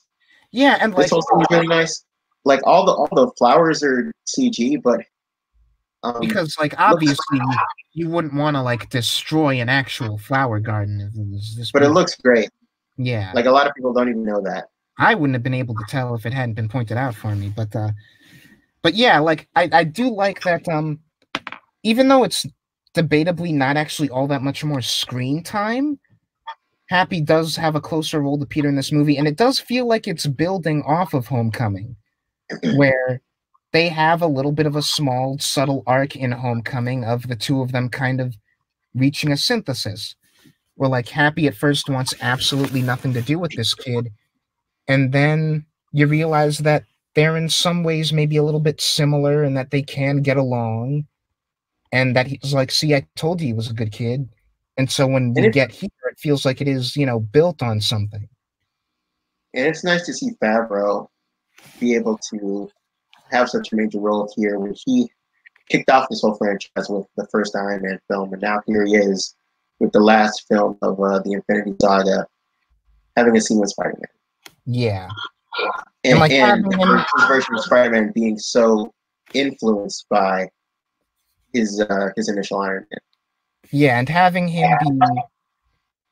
yeah, and like this whole scene was really nice. Like all the all the flowers are CG, but um, because like obviously you wouldn't want to like destroy an actual flower garden if it was this but it looks great. yeah Like a lot of people don't even know that. i wouldn't have been able to tell if it hadn't been pointed out for me but uh but yeah like i i do like that um even though it's debatably not actually all that much more screen time happy does have a closer role to peter in this movie and it does feel like it's building off of homecoming where they have a little bit of a small subtle arc in homecoming of the two of them kind of reaching a synthesis. Where like happy at first wants absolutely nothing to do with this kid and then you realize that they're in some ways maybe a little bit similar and that they can get along and that he's like see i told you he was a good kid. And so when we get here it feels like it is you know built on something. And it's nice to see Favreau be able to have such a major role here when he kicked off this whole franchise with the first Iron Man film, and now here he is with the last film of uh, the Infinity Saga, having a scene with Spider-Man, yeah. And, And, like, and the first version of Spider-Man being so influenced by his uh, his initial Iron Man. Yeah, and having him be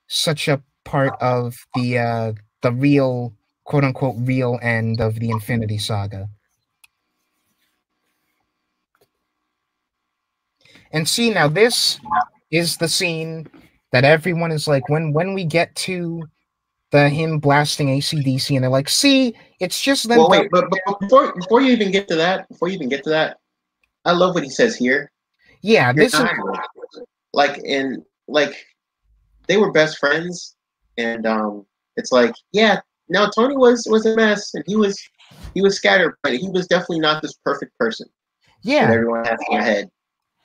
such a part of the uh the real quote unquote real end of the Infinity Saga. And see now this is the scene that everyone is like when when we get to the him blasting AC/DC and they're like, see, it's just them Well, wait, but, but before before you even get to that, before you even get to that, I love what he says here. yeah, You're this is like in like they were best friends and um it's like yeah no tony was was a mess and he was he was scattered but he was definitely not this perfect person yeah. everyone has in their head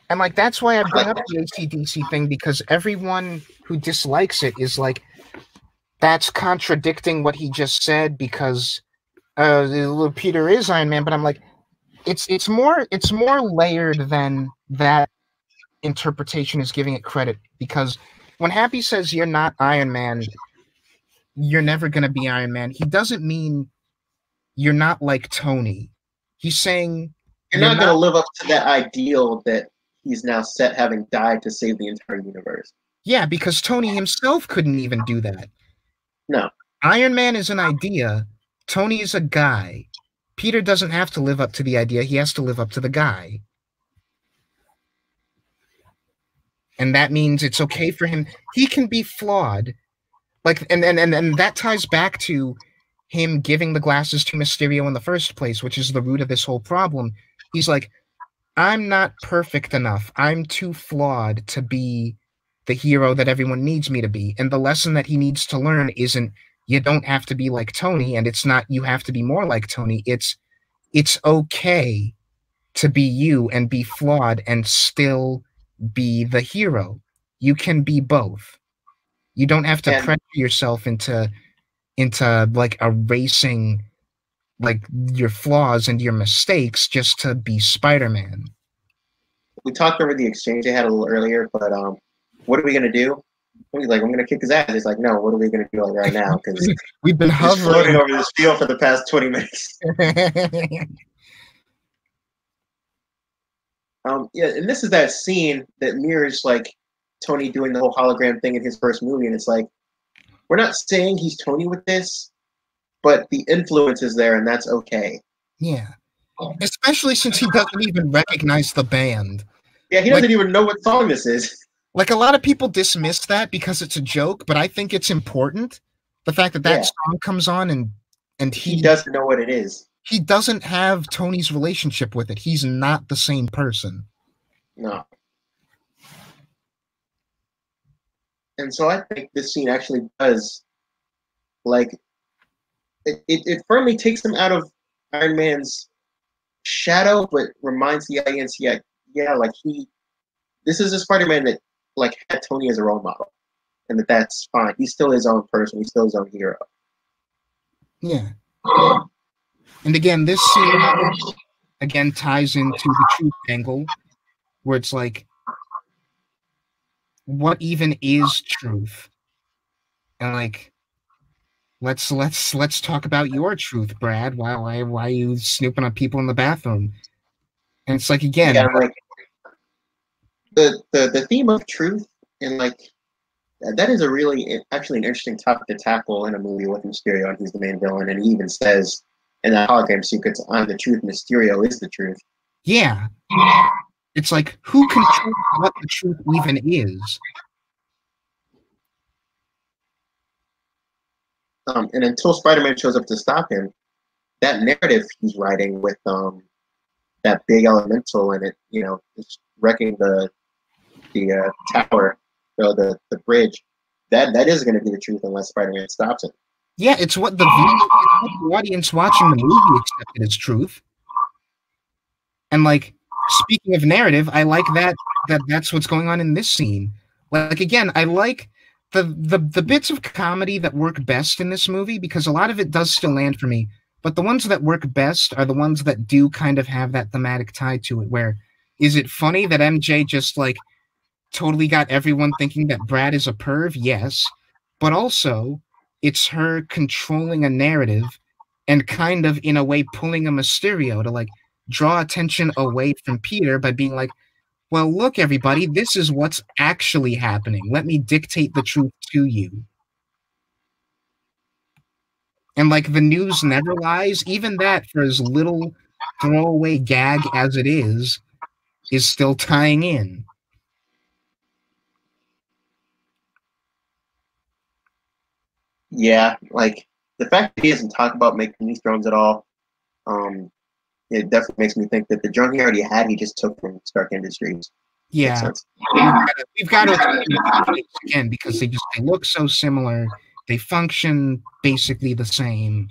And like that's why I bring up the AC/DC thing because everyone who dislikes it is like that's contradicting what he just said because uh little Peter is Iron Man, but I'm like it's it's more it's more layered than that interpretation is giving it credit because when Happy says you're not Iron Man, you're never gonna be Iron Man, he doesn't mean you're not like Tony. He's saying you're, You're not, going to live up to that ideal that he's now set having died to save the entire universe Yeah, because Tony himself couldn't even do that. No. Iron Man is an idea. Tony is a guy. Peter doesn't have to live up to the idea. He has to live up to the guy. And that means it's okay for him. He can be flawed. Like and and and, and that ties back to him giving the glasses to Mysterio in the first place, which is the root of this whole problem. He's like, I'm not perfect enough. I'm too flawed to be the hero that everyone needs me to be. And the lesson that he needs to learn isn't you don't have to be like Tony, and it's not you have to be more like Tony. It's it's okay to be you and be flawed and still be the hero. You can be both. You don't have to And- pressure yourself into into like erasing like your flaws and your mistakes just to be Spider-Man. We talked over the exchange they had a little earlier, but um, what are we gonna do? He's like, I'm gonna kick his ass. He's like, no, what are we gonna do like right now? Because we've been hovering over this field for the past 20 minutes. um, yeah, and this is that scene that mirrors like Tony doing the whole hologram thing in his first movie, and it's like, we're not saying he's Tony with this, but the influence is there, and that's okay. Yeah, especially since he doesn't even recognize the band. Yeah, he doesn't like, even know what song this is. Like a lot of people dismiss that because it's a joke, but I think it's important. The fact that that yeah. song comes on and and he, he doesn't know what it is. He doesn't have Tony's relationship with it. He's not the same person. No. And so I think this scene actually does like it, it, it firmly takes him out of Iron Man's shadow, but reminds the audience, yeah, yeah, like he this is a Spider-Man that like had Tony as a role model, and that that's fine. He's still his own person. He's still his own hero. Yeah. And again, this scene again ties into the truth angle, where it's like, what even is truth? And like, let's let's let's talk about your truth, Brad. Why why why are you snooping on people in the bathroom? And it's like again, yeah, like the, the the theme of truth and like that is a really actually an interesting topic to tackle in a movie with Mysterio and he's the main villain and he even says in the hologram sequence I'm the truth Mysterio is the truth yeah it's like who controls what the truth even is um, and until Spider-Man shows up to stop him that narrative he's writing with um that big elemental and it you know it's wrecking the the uh, tower, or the the bridge, that that is going to be the truth unless Spider-Man stops it. Yeah, it's what the, what the audience watching the movie accepted as truth. And like speaking of narrative, I like that that that's what's going on in this scene. Like again, I like the the the bits of comedy that work best in this movie because a lot of it does still land for me. But the ones that work best are the ones that do kind of have that thematic tie to it. Where is it funny that MJ just like totally got everyone thinking that Brad is a perv, yes, but also it's her controlling a narrative and kind of in a way pulling a Mysterio to like draw attention away from Peter by being like, well, look, everybody, this is what's actually happening. Let me dictate the truth to you. And like the news never lies, even that, for as little throwaway gag as it is, is still tying in. yeah, like the fact that he doesn't talk about making these drones at all, um, it definitely makes me think that the drone he already had, he just took from Stark Industries. Yeah, we've got to again because they just they look so similar. They function basically the same.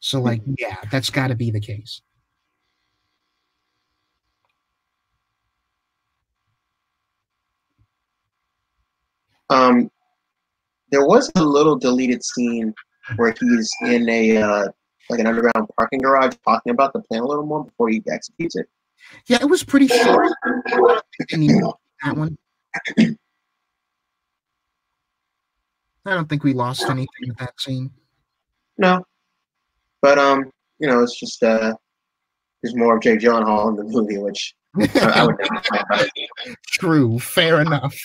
So, like, yeah, that's got to be the case. Um, there was a little deleted scene where he's in a uh, like an underground parking garage talking about the plan a little more before he executes it. Yeah, it was pretty short. that one. I don't think we lost anything with that scene. No, but um, you know, it's just uh, there's more of Jake Gyllenhaal in the movie, which I, I would never. True, fair enough.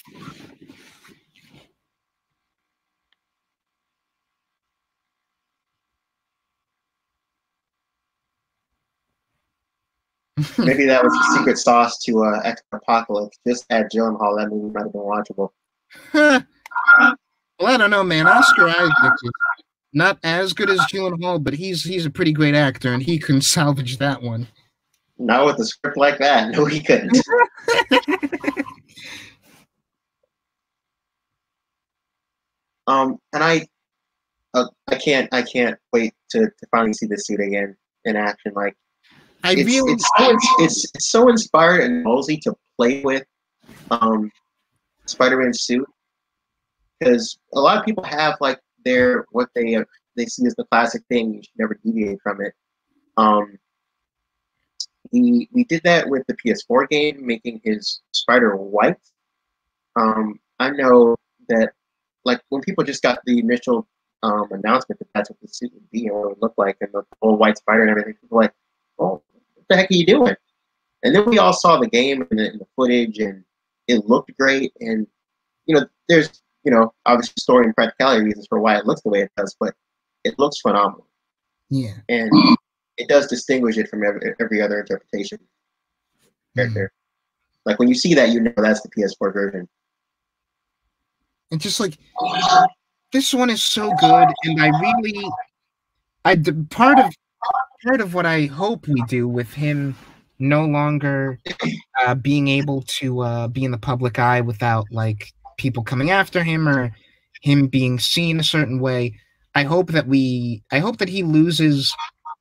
Maybe that was the secret sauce to uh, X Apocalypse. Just add Gyllenhaal, that movie might have been watchable. well, I don't know, man. Oscar Isaac is not as good as Gyllenhaal, but he's he's a pretty great actor, and he can salvage that one. Not with a script like that. No, he couldn't. um, and I, uh, I can't, I can't wait to, to finally see this suit again in action. Like I it's, really it's so, it's, it's so inspired and ballsy to play with um, Spider-Man suit because a lot of people have like their what they they see as the classic thing. You should never deviate from it. Um, he we did that with the PS4 game, making his spider white. Um, I know that like when people just got the initial um, announcement that that's what the suit would be and what it would look like, and the whole white spider and everything, people were like, "Oh, the heck are you doing?" And then we all saw the game and the, and the footage, and it looked great. And you know, there's you know obviously story and practicality reasons for why it looks the way it does, but it looks phenomenal. Yeah. And it does distinguish it from every, every other interpretation character. Mm-hmm. Like when you see that, you know that's the PS4 version. And just like this one is so good, and I really, I part of part of what I hope we do with him no longer uh, being able to uh, be in the public eye without like people coming after him or him being seen a certain way. I hope that we, I hope that he loses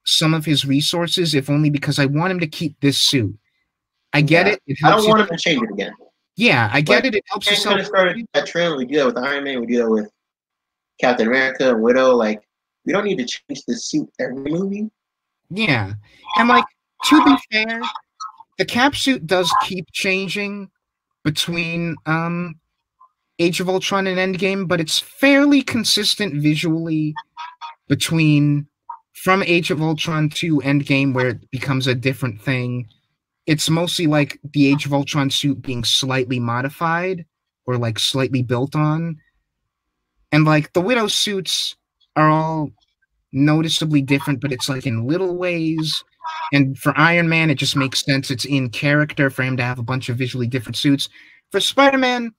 some of his resources, if only because I want him to keep this suit. I get Yeah. it. it I don't want him to change it again. Yeah, I get But it. It helps We you sell. have started that trend. We do that with Iron Man. We do that with Captain America and Widow. Like we don't need to change the suit every movie. Yeah, and like to be fair, the cap suit does keep changing between um Age of Ultron and Endgame, but it's fairly consistent visually between from Age of Ultron to Endgame, where it becomes a different thing. It's mostly like the Age of Ultron suit being slightly modified or like slightly built on. And like the Widow suits are all noticeably different, but it's like in little ways. And for Iron Man, it just makes sense. It's in character for him to have a bunch of visually different suits. For Spider Man,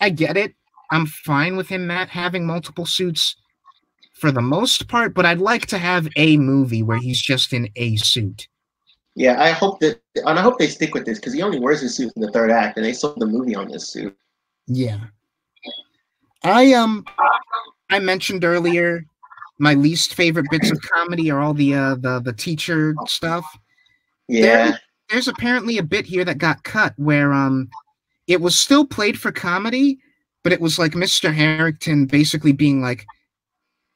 I get it. I'm fine with him Matt having multiple suits for the most part, but I'd like to have a movie where he's just in a suit. Yeah, I hope that, and I hope they stick with this because he only wears his suit in the third act, and they sold the movie on this suit. Yeah. I um I mentioned earlier my least favorite bits of comedy are all the uh the the teacher stuff. Yeah, There's apparently a bit here that got cut where um it was still played for comedy, but it was like Mr. Harrington basically being like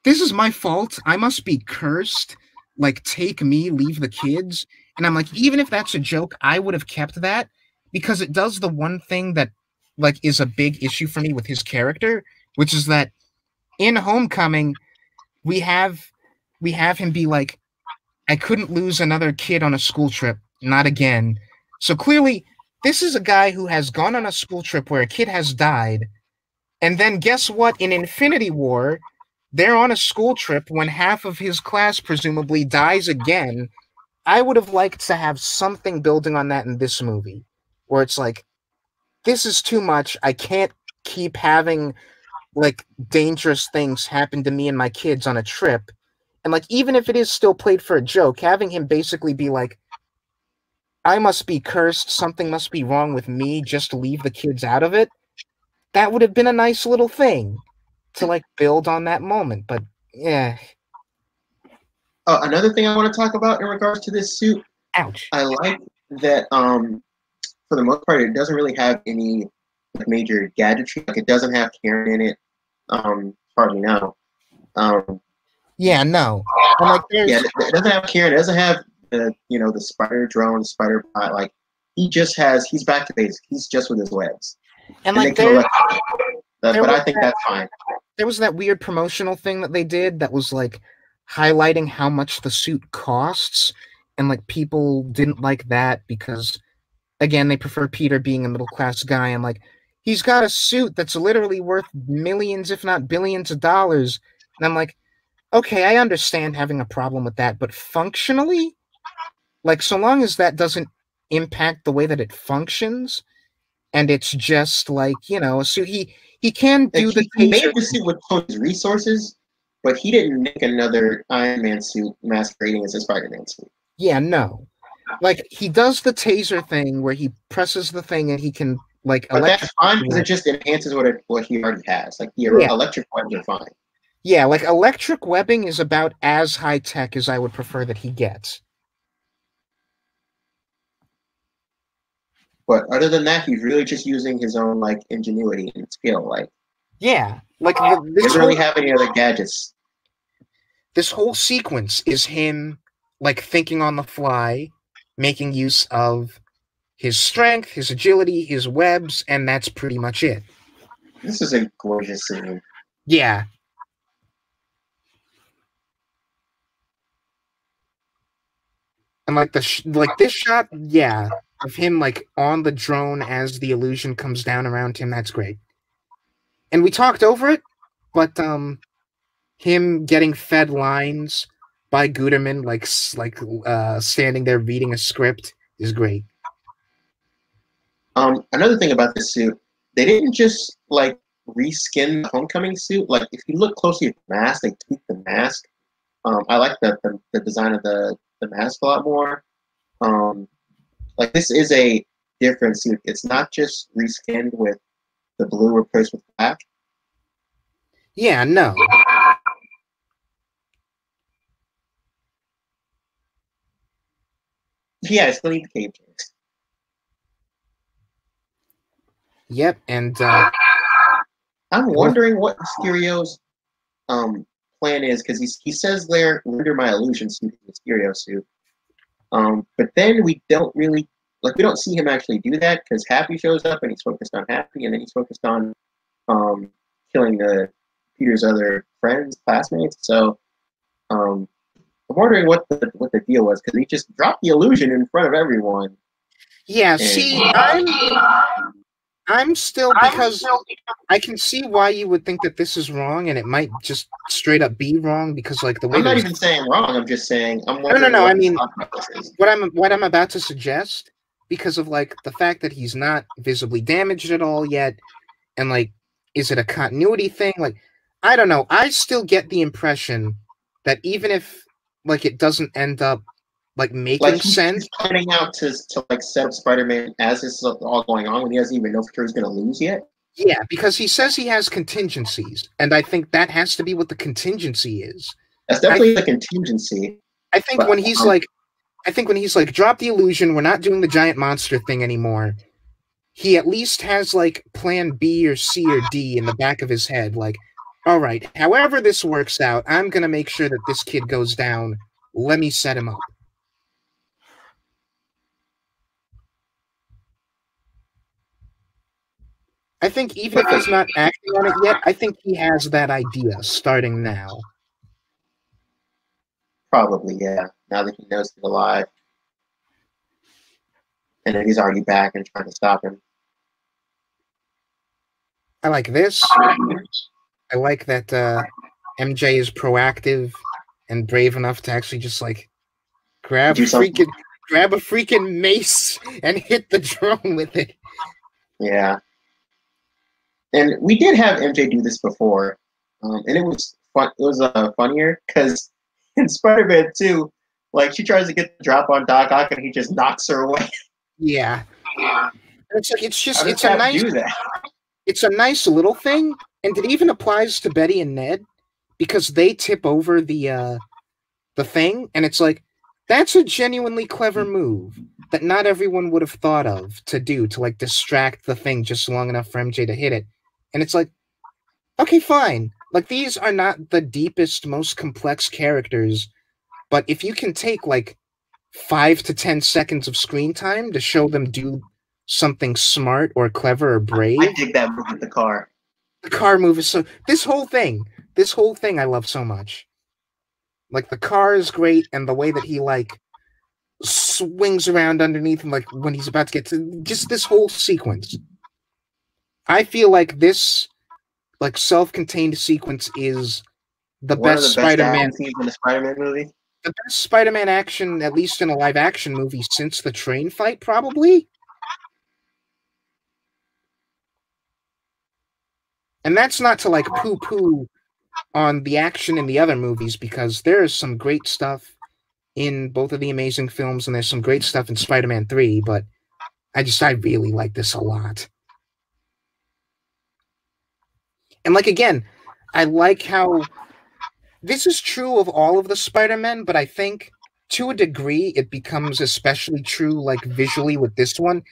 this is my fault. I must be cursed. Like take me, leave the kids. And I'm like even if that's a joke, I would have kept that because it does the one thing that like is a big issue for me with his character, which is that in Homecoming we have we have him be like I couldn't lose another kid on a school trip, not again. So clearly this is a guy who has gone on a school trip where a kid has died. And then guess what? In Infinity War, they're on a school trip when half of his class presumably dies again. I would have liked to have something building on that in this movie, where it's like, this is too much. I can't keep having like dangerous things happen to me and my kids on a trip. And like, even if it is still played for a joke, having him basically be like, I must be cursed, something must be wrong with me, just to leave the kids out of it. That would have been a nice little thing to like build on that moment. But yeah, Uh, another thing I want to talk about in regards to this suit, ouch. I like that um, for the most part, it doesn't really have any like, major gadgetry. Like it doesn't have Karen in it, um, hardly now. Um, Yeah, no. And like, there's, yeah, it, it doesn't have Karen. It doesn't have the you know the spider drone, the spider bot. Like he just has. He's back to basics. He's just with his webs. and they like, can there, elect- but there but I think that- that's fine. there was that weird promotional thing that they did that was like highlighting how much the suit costs and like people didn't like that because again they prefer peter being a middle class guy and like he's got a suit that's literally worth millions if not billions of dollars and i'm like okay i understand having a problem with that but functionally like so long as that doesn't impact the way that it functions and it's just like you know so he he can do Like, the he, made the suit with Tony's resources, but he didn't make another Iron Man suit masquerading as a Spider-Man suit. Yeah, no. Like he does the taser thing where he presses the thing and he can like But electric. that's fine because it just enhances what it, what he already has. Like the Yeah. electric ones are fine. Yeah, like electric webbing is about as high tech as I would prefer that he gets. But other than that, he's really just using his own like ingenuity and skill. Like Yeah, like he the, this doesn't really have any other gadgets. this whole sequence is him like thinking on the fly, making use of his strength, his agility, his webs, and that's pretty much it. This is a gorgeous scene. Yeah. And like the sh- like this shot, yeah, of him like on the drone as the illusion comes down around him, that's great. And we talked over it, but um him getting fed lines by Guterman, like like uh, standing there reading a script, is great. Um, another thing about this suit, they didn't just like reskin the homecoming suit. Like if you look closely at the mask, they tweaked the mask. Um, I like the, the, the design of the the mask a lot more. Um, like this is a different suit. It's not just reskinned with the blue replaced with black. Yeah, no. Yeah, I still need the cape Yep, and uh, I'm wondering what Mysterio's um plan is because he he says there render my illusion suit Mysterio suit. Um, but then we don't really like we don't see him actually do that because Happy shows up and he's focused on Happy, and then he's focused on um killing the Peter's other friends, classmates. So um, I'm wondering what the what the deal was because he just dropped the illusion in front of everyone. Yeah, And- see, I'm I'm still because I can see why you would think that this is wrong, and it might just straight up be wrong because like the way I'm not even saying wrong. I'm just saying I'm no, wondering. no, I mean- thought process is. what I'm what I'm about to suggest because of like the fact that he's not visibly damaged at all yet, and like, is it a continuity thing? Like, I don't know. I still get the impression that even if like it doesn't end up like making like sense, he's planning out to to like set up Spider-Man as this is all going on when he doesn't even know for sure he's going to lose yet. yeah, because he says he has contingencies, and I think that has to be what the contingency is. That's definitely the contingency. I think But, when he's um, like, I think when he's like, drop the illusion, we're not doing the giant monster thing anymore. He at least has like plan B or C or D in the back of his head. Like, all right, however this works out, I'm going to make sure that this kid goes down. Let me set him up. I think even if he's not acting on it yet, I think he has that idea starting now. Probably, yeah. Now that he knows he's alive, and then he's already back and trying to stop him. I like this. I like that uh, MJ is proactive and brave enough to actually just like grab freaking grab a freaking mace and hit the drone with it. Yeah. And we did have MJ do this before, um, and it was fun. It was uh, funnier because in Spider-Man 2, like she tries to get the drop on Doc Ock, and he just knocks her away. Yeah. And It's like it's just it's a nice it's a nice little thing, and it even applies to Betty and Ned because they tip over the uh the thing, and it's like that's a genuinely clever move that not everyone would have thought of to do to like distract the thing just long enough for MJ to hit it. And it's like, okay, fine. Like these are not the deepest, most complex characters, but if you can take like five to ten seconds of screen time to show them do something smart or clever or brave, I dig that move with the car. the car move is so this whole thing this whole thing i love so much like the car is great and the way that he like swings around underneath him like when he's about to get to just this whole sequence i feel like this like self-contained sequence is the One best the best spider-man action scenes in the Spider-Man movie. the best spider-man action at least in a live action movie since the train fight probably and that's not to like poo poo on the action in the other movies because there is some great stuff in both of the amazing films and there's some great stuff in Spider-Man 3 but I just I really like this a lot. And like again, I like how this is true of all of the Spider-Men but I think to a degree it becomes especially true like visually with this one.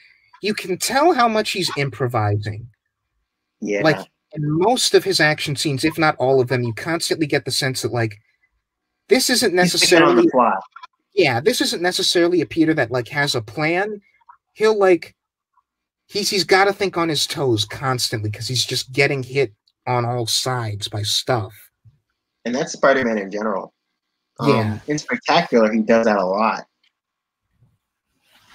You can tell how much he's improvising Yeah. like in most of his action scenes, if not all of them, you constantly get the sense that like this isn't necessarily yeah, this isn't necessarily a Peter that like has a plan. He'll like he's he's got to think on his toes constantly because he's just getting hit on all sides by stuff. and that's Spider-Man in general. Um, Yeah. In Spectacular, he does that a lot,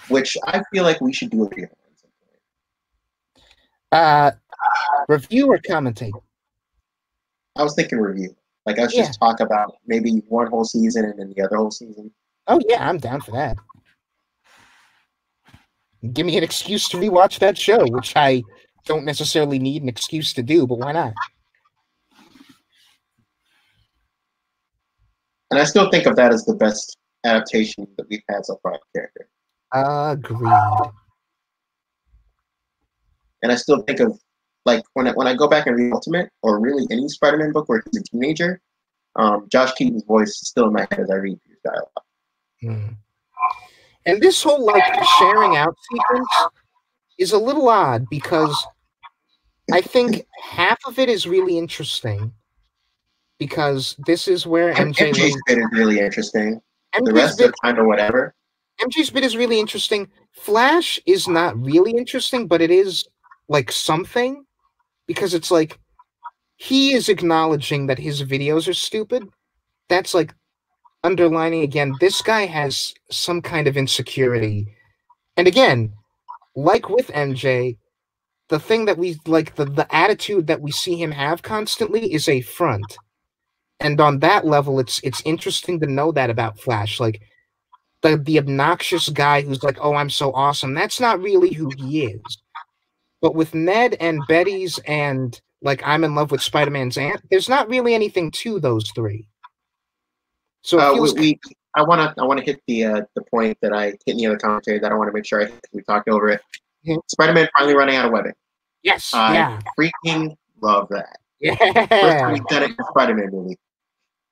which I feel like we should do a video on at some point. Uh, review or commentate? I was thinking review. Like let's Yeah. just talk about maybe one whole season and then the other whole season. Oh yeah, I'm down for that. Give me an excuse to rewatch that show, which I don't necessarily need an excuse to do, but why not? And I still think of that as the best adaptation that we've had so far of the character. Agreed. And I still think of like when I, when I go back and read Ultimate or really any Spider-Man book where he's a teenager, um, Josh Keaton's voice is still in my head as I read his dialogue. Hmm. And this whole like sharing out sequence is a little odd because I think half of it is really interesting because this is where MJ MJ's bit is really interesting. The rest bit, are kind of whatever. MJ's bit is really interesting. Flash is not really interesting, but it is like something because it's like he is acknowledging that his videos are stupid. That's like underlining again, this guy has some kind of insecurity. And again, like with MJ, the thing that we like the, the attitude that we see him have constantly is a front. And on that level, it's it's interesting to know that about Flash. Like the the obnoxious guy who's like, "Oh, I'm so awesome." That's not really who he is. But with Ned and Betty's and like I'm in love with Spider-Man's aunt, there's not really anything to those three. So it Uh, we, we I want to I want to hit the uh, the point that I hit in the other commentary that I want to make sure I hit 'cause we talked over it. Yeah. Spider-Man finally running out of webbing. yes, I yeah, freaking love that. Yeah, time we've done it in Spider-Man movie.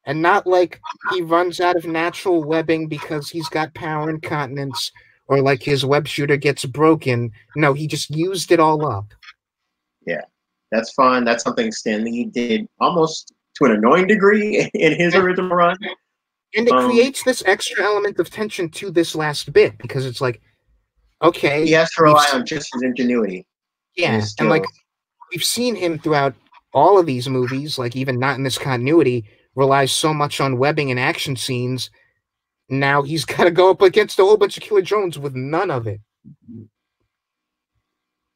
and not like he runs out of natural webbing because he's got power incontinence or like his web shooter gets broken. No, he just used it all up. Yeah. That's fun. That's something Stan Lee did almost to an annoying degree in his original run. And it Um, creates this extra element of tension to this last bit because it's like, okay, He has to rely on just his ingenuity. and yeah, his and like we've seen him throughout all of these movies, like even not in this continuity, relies so much on webbing and action scenes. Now he's got to go up against a whole bunch of Killer Jones with none of it.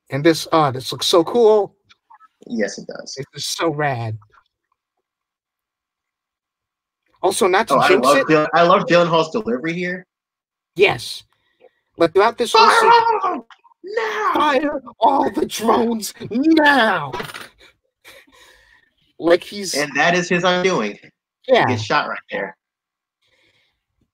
And this, oh, this looks so cool. yes, it does. This is so rad. Also, not to Oh, I jinx love it, Dylan, I love Gyllenhaal's delivery here. yes. But throughout this whole Fire now! fire all the drones now. Like he's And that is his undoing. He yeah, gets shot right there.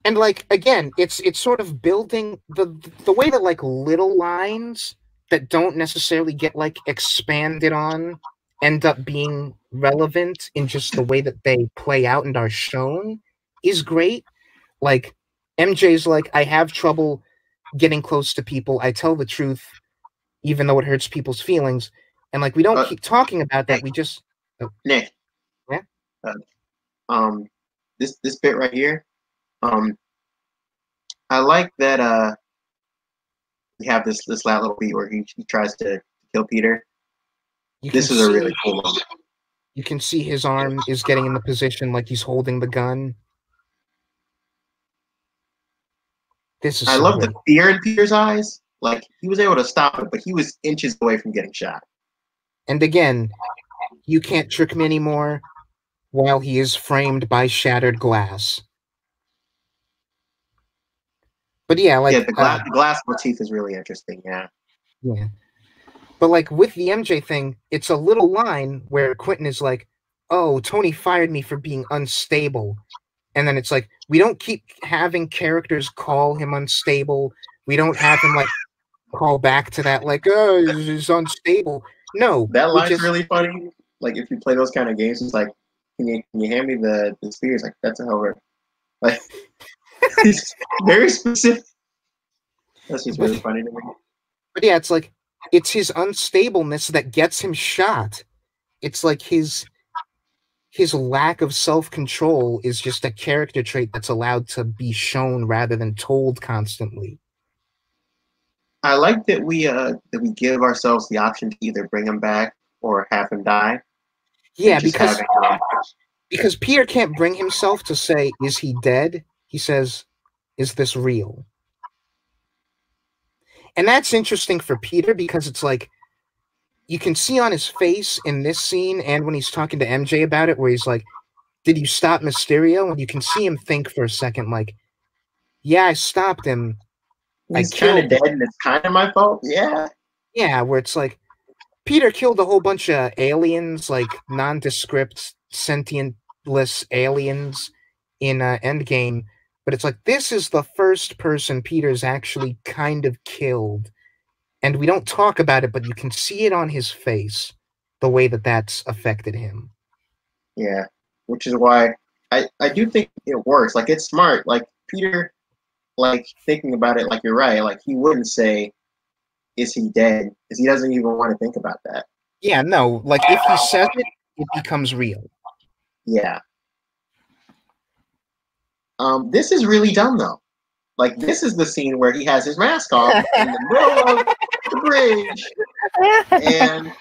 and like again, it's it's sort of building the the way that like little lines that don't necessarily get like expanded on end up being relevant in just the way that they play out and are shown is great. Like MJ's like, I have trouble getting close to people. I tell the truth, even though it hurts people's feelings. And like we don't Uh, keep talking about that. We just Nick. Yeah? Uh, um, this this bit right here. Um, I like that. Uh, we have this this last little beat where he, he tries to kill Peter. You This is a really cool moment. You can see his arm is getting in the position like he's holding the gun. This is I so love good. the fear in Peter's eyes. Like he was able to stop it, but he was inches away from getting shot. And again, you can't trick me anymore while he is framed by shattered glass. But yeah, like yeah, the glass, uh, the glass motif is really interesting. Yeah, yeah. But like with the MJ thing, it's a little line where Quentin is like, "Oh, Tony fired me for being unstable." And then it's like, we don't keep having characters call him unstable. We don't have him like call back to that like, "Oh, he's unstable." No, that line's just- really funny. Like if you play those kind of games, it's like, can you can you hand me the the spears? Like that's a hell of a like. it's very specific. That's just really funny to me. But yeah, it's like it's his unstableness that gets him shot. It's like his his lack of self-control is just a character trait that's allowed to be shown rather than told constantly. I like that we uh that we give ourselves the option to either bring him back or have him die. Yeah, because because Peter can't bring himself to say, "Is he dead?" He says, "Is this real?" And that's interesting for Peter because it's like you can see on his face in this scene and when he's talking to MJ about it, where he's like, "Did you stop Mysterio?" And you can see him think for a second, like, "Yeah, I stopped him." I he's kind of killed- dead and it's kind of my fault. Yeah. Yeah, where it's like Peter killed a whole bunch of aliens, like nondescript, sentientless aliens in uh, Endgame. But it's like this is the first person Peter's actually kind of killed, and we don't talk about it, but you can see it on his face, the way that that's affected him. Yeah, which is why I I do think it works. Like it's smart. Like Peter, like thinking about it, like you're right. Like he wouldn't say, "Is he dead?" Because he doesn't even want to think about that. Yeah, no, like if he says it, it becomes real. Yeah. Um, this is really dumb though. Like this is the scene where he has his mask off in the middle of the bridge, and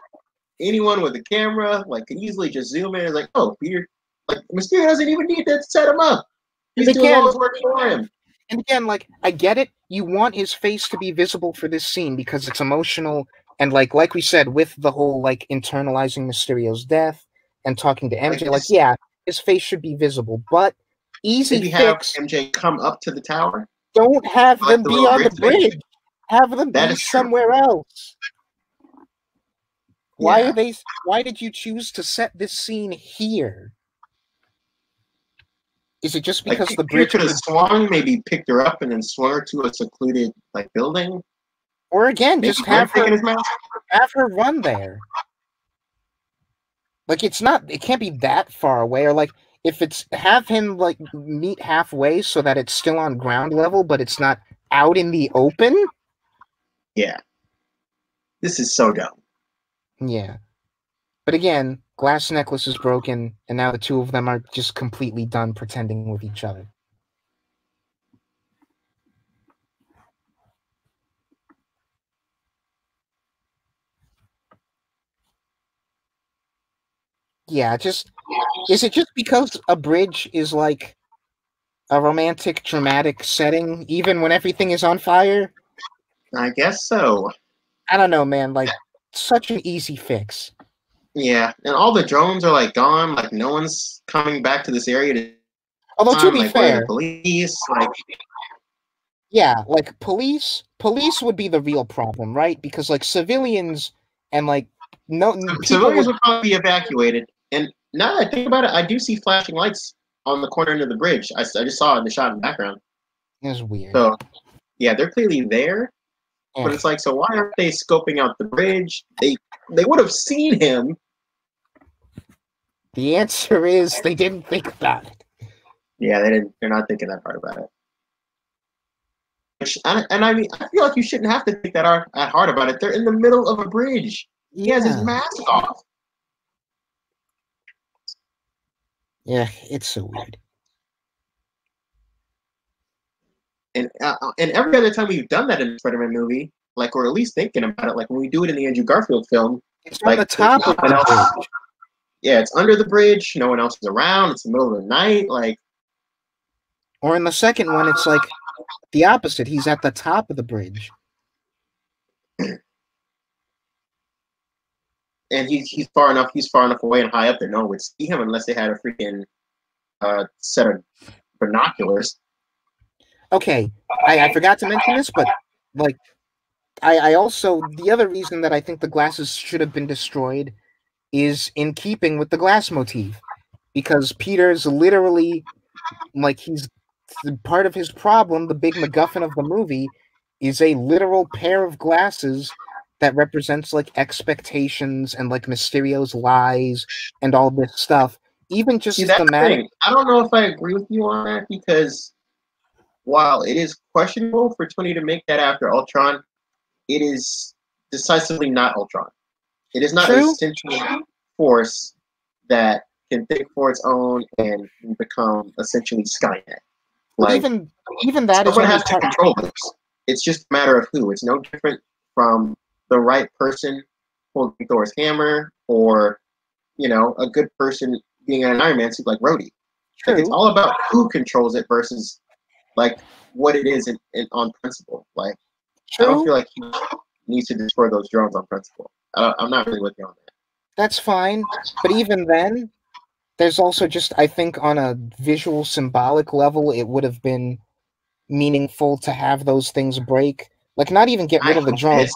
anyone with a camera like can easily just zoom in and like, oh, Peter, like Mysterio doesn't even need to set him up. He's doing all his work for him. And again, like I get it. You want his face to be visible for this scene because it's emotional, and like like we said, with the whole like internalizing Mysterio's death and talking to MJ, like yeah, his face should be visible. But easy Maybe have fix. MJ come up to the tower. Don't have like them the be on the bridge thing. Have them That be is true. somewhere else. Why Yeah. are they? Why did you choose to set this scene here? Is it just because Peter the bridge, could have swung, maybe picked her up and then swung her to a secluded like building. or again, Maybe just have her taking his mask. have her run there. Like it's not it can't be that far away or like if it's have him like meet halfway so that it's still on ground level but it's not out in the open. Yeah. This is so dumb. Yeah. But again, glass necklace is broken and now the two of them are just completely done pretending with each other. Yeah, just is it just because a bridge is like a romantic dramatic setting even when everything is on fire? I guess so. I don't know, man, like such an easy fix. Yeah, and all the drones are like gone. Like no one's coming back to this area to Although to be like, fair, police. Like yeah, like police, police would be the real problem, right? Because like civilians and like no civilians would, would probably be evacuated. And now that I think about it, I do see flashing lights on the corner end of the bridge. I just saw it in the shot in the background. is weird. So yeah, they're clearly there. Yeah. But it's like, so why aren't they scoping out the bridge? They they would have seen him. The answer is they didn't think about it. Yeah, they didn't. They're not thinking that hard about it. Which, and, and I mean, I feel like you shouldn't have to think that hard, that hard about it. They're in the middle of a bridge. He has his mask off. Yeah, it's so weird. And uh, and every other time we've done that in a Spider-Man movie, like we're at least thinking about it. Like when we do it in the Andrew Garfield film, It's on Like, the top of the else. bridge. yeah, it's under the bridge. No one else is around. It's the middle of the night. Like Or in the second one, it's like the opposite. He's at the top of the bridge. and he's he's far enough he's far enough away and high up that no one would see him unless they had a freaking uh, set of binoculars. Okay, I, I forgot to mention this, but like, I, I also the other reason that I think the glasses should have been destroyed is in keeping with the glass motif, because Peter's literally like he's part of his problem. The big MacGuffin of the movie is a literal pair of glasses that represents like expectations and like Mysterio's lies and all this stuff. Even just See, the thematic. I don't know if I agree with you on that because while it is questionable for Tony to make that after Ultron, it is decisively not Ultron. It is not True. a central force that can think for its own and become essentially Skynet. Like even even that someone has to control this. It's just a matter of who. It's no different from the right person holding Thor's hammer or you know a good person being an Iron Man suit like Rhodey. Like it's all about who controls it versus like what it is in, in on principle. Like True. I don't feel like he needs to destroy those drones on principle. I, I'm not really with you on that. That's fine, but even then, there's also just I think on a visual symbolic level, it would have been meaningful to have those things break. Like not even get rid I of the drones.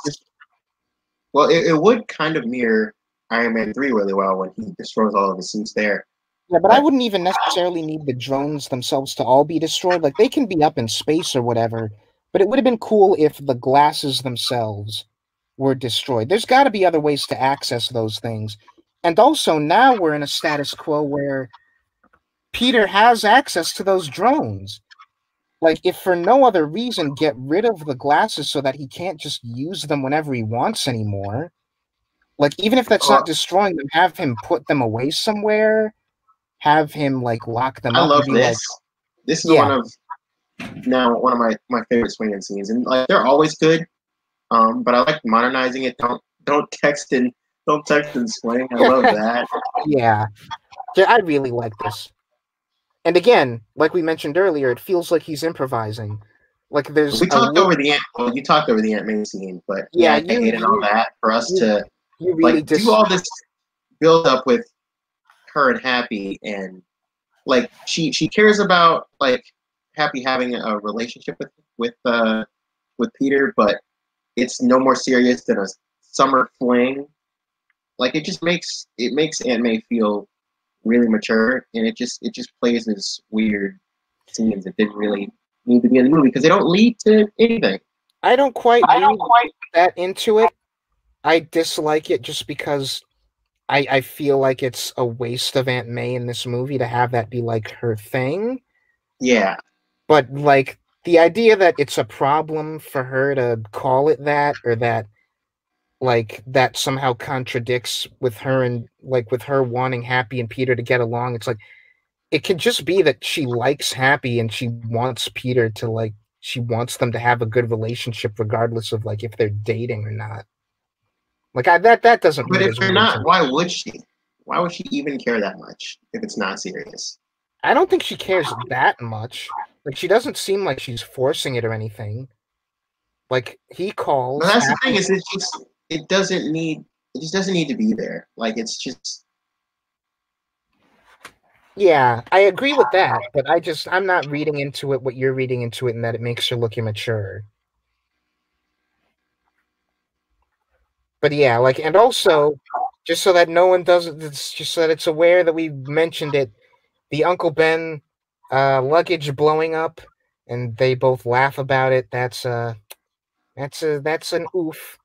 Well, it, it would kind of mirror Iron Man 3 really well when he destroys all of the suits there. Yeah, but I wouldn't even necessarily need the drones themselves to all be destroyed. Like they can be up in space or whatever, but it would have been cool if the glasses themselves were destroyed. There's got to be other ways to access those things. And also now we're in a status quo where Peter has access to those drones. Like if for no other reason get rid of the glasses so that he can't just use them whenever he wants anymore. Like even if that's not destroying them, have him put them away somewhere have him like lock them I up. I love this. Like, this is yeah. one of now one of my, my favorite swinging scenes, and like they're always good. Um, but I like modernizing it. Don't don't text and don't text and swing. I love that. yeah, I really like this. And again, like we mentioned earlier, it feels like he's improvising. Like there's we talked over the Aunt. Well, you talked over the Aunt May scene, but yeah, yeah you, and all that for us you, to you really like dis- do all this build up with her and Happy, and like she she cares about like Happy having a relationship with with uh with Peter, but it's no more serious than a summer fling. Like it just makes it makes Aunt May feel really mature, and it just it just plays this weird scenes that didn't really need to be in the movie because they don't lead to anything. I don't quite I don't quite that into it. I dislike it just because I, I feel like it's a waste of Aunt May in this movie to have that be like her thing. Yeah. But like the idea that it's a problem for her to call it that or that like that somehow contradicts with her and like with her wanting Happy and Peter to get along. It's like it could just be that she likes Happy and she wants Peter to like she wants them to have a good relationship regardless of like if they're dating or not. Like I, that that doesn't. But if they're not, why would she? Why would she even care that much if it's not serious? I don't think she cares that much. Like she doesn't seem like she's forcing it or anything. Like he calls. But that's the thing is, it just it doesn't need it just doesn't need to be there. Like it's just. Yeah, I agree with that, but I just I'm not reading into it what you're reading into it, and that it makes her look immature. but yeah, like, and also, just so that no one doesn't, it's just so that it's aware that we mentioned it, the Uncle Ben uh, luggage blowing up, and they both laugh about it. That's uh that's a that's an oof.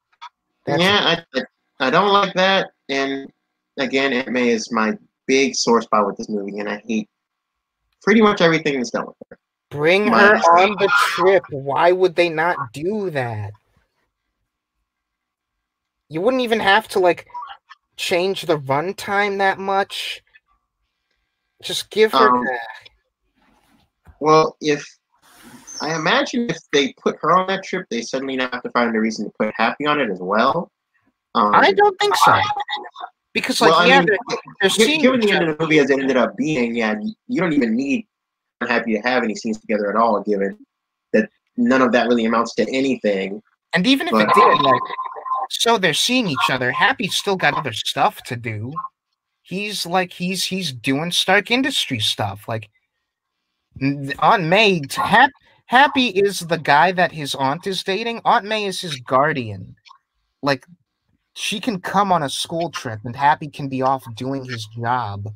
That's yeah, I don't like that. And again, Aunt May is my big sore spot with this movie, and I hate pretty much everything that's done with her. Bring my her on the trip. Why would they not do that? you wouldn't even have to like change the runtime that much. Just give her um, Well, if I imagine if they put her on that trip, they suddenly have to find a reason to put Happy on it as well. Um, I don't think so. Because like well, yeah, I mean, they're, they're given the end of the movie as it ended up being, yeah, you don't even need Happy to have any scenes together at all, given that none of that really amounts to anything. And even if but, it did, like so they're seeing each other. Happy's still got other stuff to do. He's like he's he's doing Stark Industry stuff. Like Aunt May, Hap, Happy is the guy that his aunt is dating. Aunt May is his guardian. Like she can come on a school trip, and Happy can be off doing his job.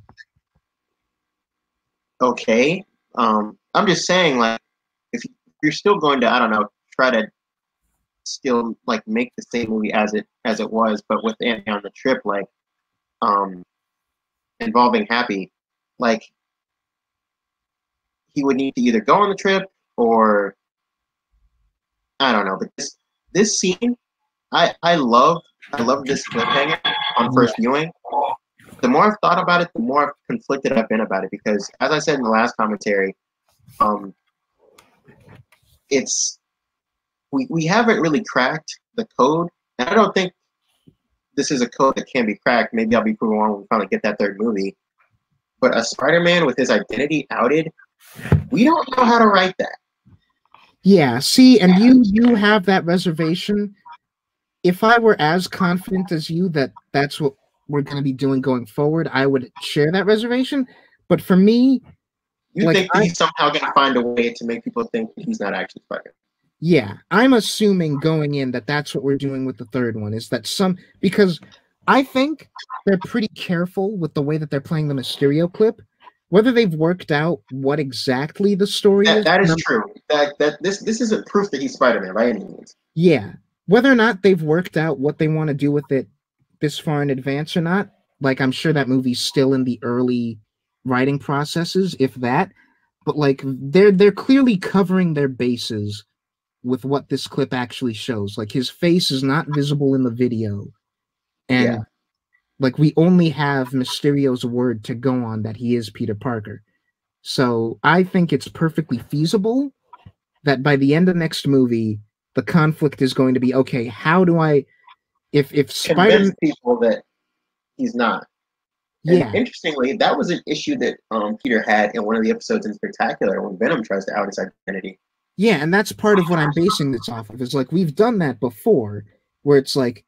Okay, um, I'm just saying, like, if you're still going to, I don't know, try to still like make the same movie as it as it was, but with Annie on the trip, like um involving Happy, like he would need to either go on the trip or I don't know. But this this scene, I I love I love this cliffhanger on first viewing the more I've thought about it, the more conflicted I've been about it because, as I said in the last commentary, um, it's we we haven't really cracked the code, and I don't think this is a code that can be cracked. Maybe I'll be proven wrong when we finally get that third movie. But a Spider-Man with his identity outed, we don't know how to write that. Yeah, see, and you you have that reservation. If I were as confident as you that that's what we're going to be doing going forward, I would share that reservation. But for me, You Like, think that I- he's somehow going to find a way to make people think he's not actually Spider? yeah, I'm assuming going in that that's what we're doing with the third one is that some because I think they're pretty careful with the way that they're playing the Mysterio clip. Whether they've worked out what exactly the story That, is, that is true. That that this this isn't proof that he's Spider-Man by any means. Yeah. Whether or not they've worked out what they want to do with it this far in advance or not, like I'm sure that movie's still in the early writing processes, if that. But like they're they're clearly covering their bases with what this clip actually shows. Like his face is not visible in the video. And Yeah. Like we only have Mysterio's word to go on that he is Peter Parker. So I think it's perfectly feasible that by the end of next movie, the conflict is going to be okay, how do I if if Spider people that he's not. And Yeah. Interestingly, that was an issue that um, Peter had in one of the episodes in Spectacular when Venom tries to out his identity. Yeah, and that's part of what I'm basing this off of. Is like we've done that before, where it's like,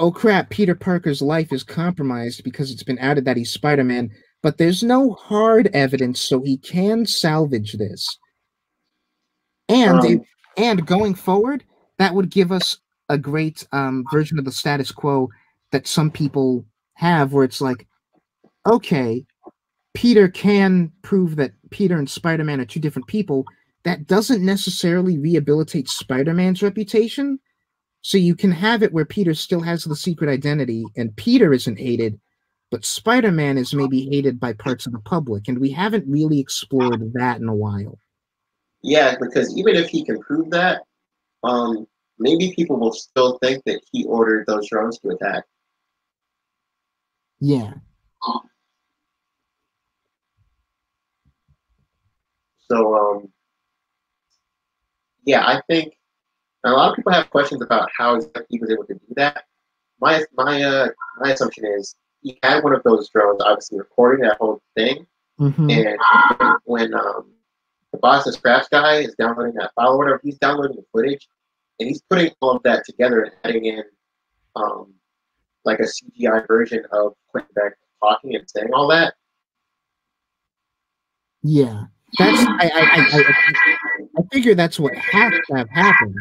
oh crap, Peter Parker's life is compromised because it's been added that he's Spider-Man, but there's no hard evidence, so he can salvage this. And Um, and going forward, that would give us a great um, version of the status quo that some people have, where it's like, okay, Peter can prove that Peter and Spider-Man are two different people, that doesn't necessarily rehabilitate Spider-Man's reputation. So you can have it where Peter still has the secret identity and Peter isn't hated, but Spider-Man is maybe hated by parts of the public, and we haven't really explored that in a while. Yeah, because even if he can prove that, um, maybe people will still think that he ordered those drones to attack. Yeah. So, um, yeah, I think and a lot of people have questions about how exactly he was able to do that. My my uh, my assumption is he had one of those drones, obviously recording that whole thing, Mhm. and when um, the Boston Scraps guy is downloading that file or whatever, he's downloading the footage, and he's putting all of that together and adding in um, like a CGI version of Quentin Beck talking and saying all that. Yeah. That's I I, I, I figure that's what has to have happened.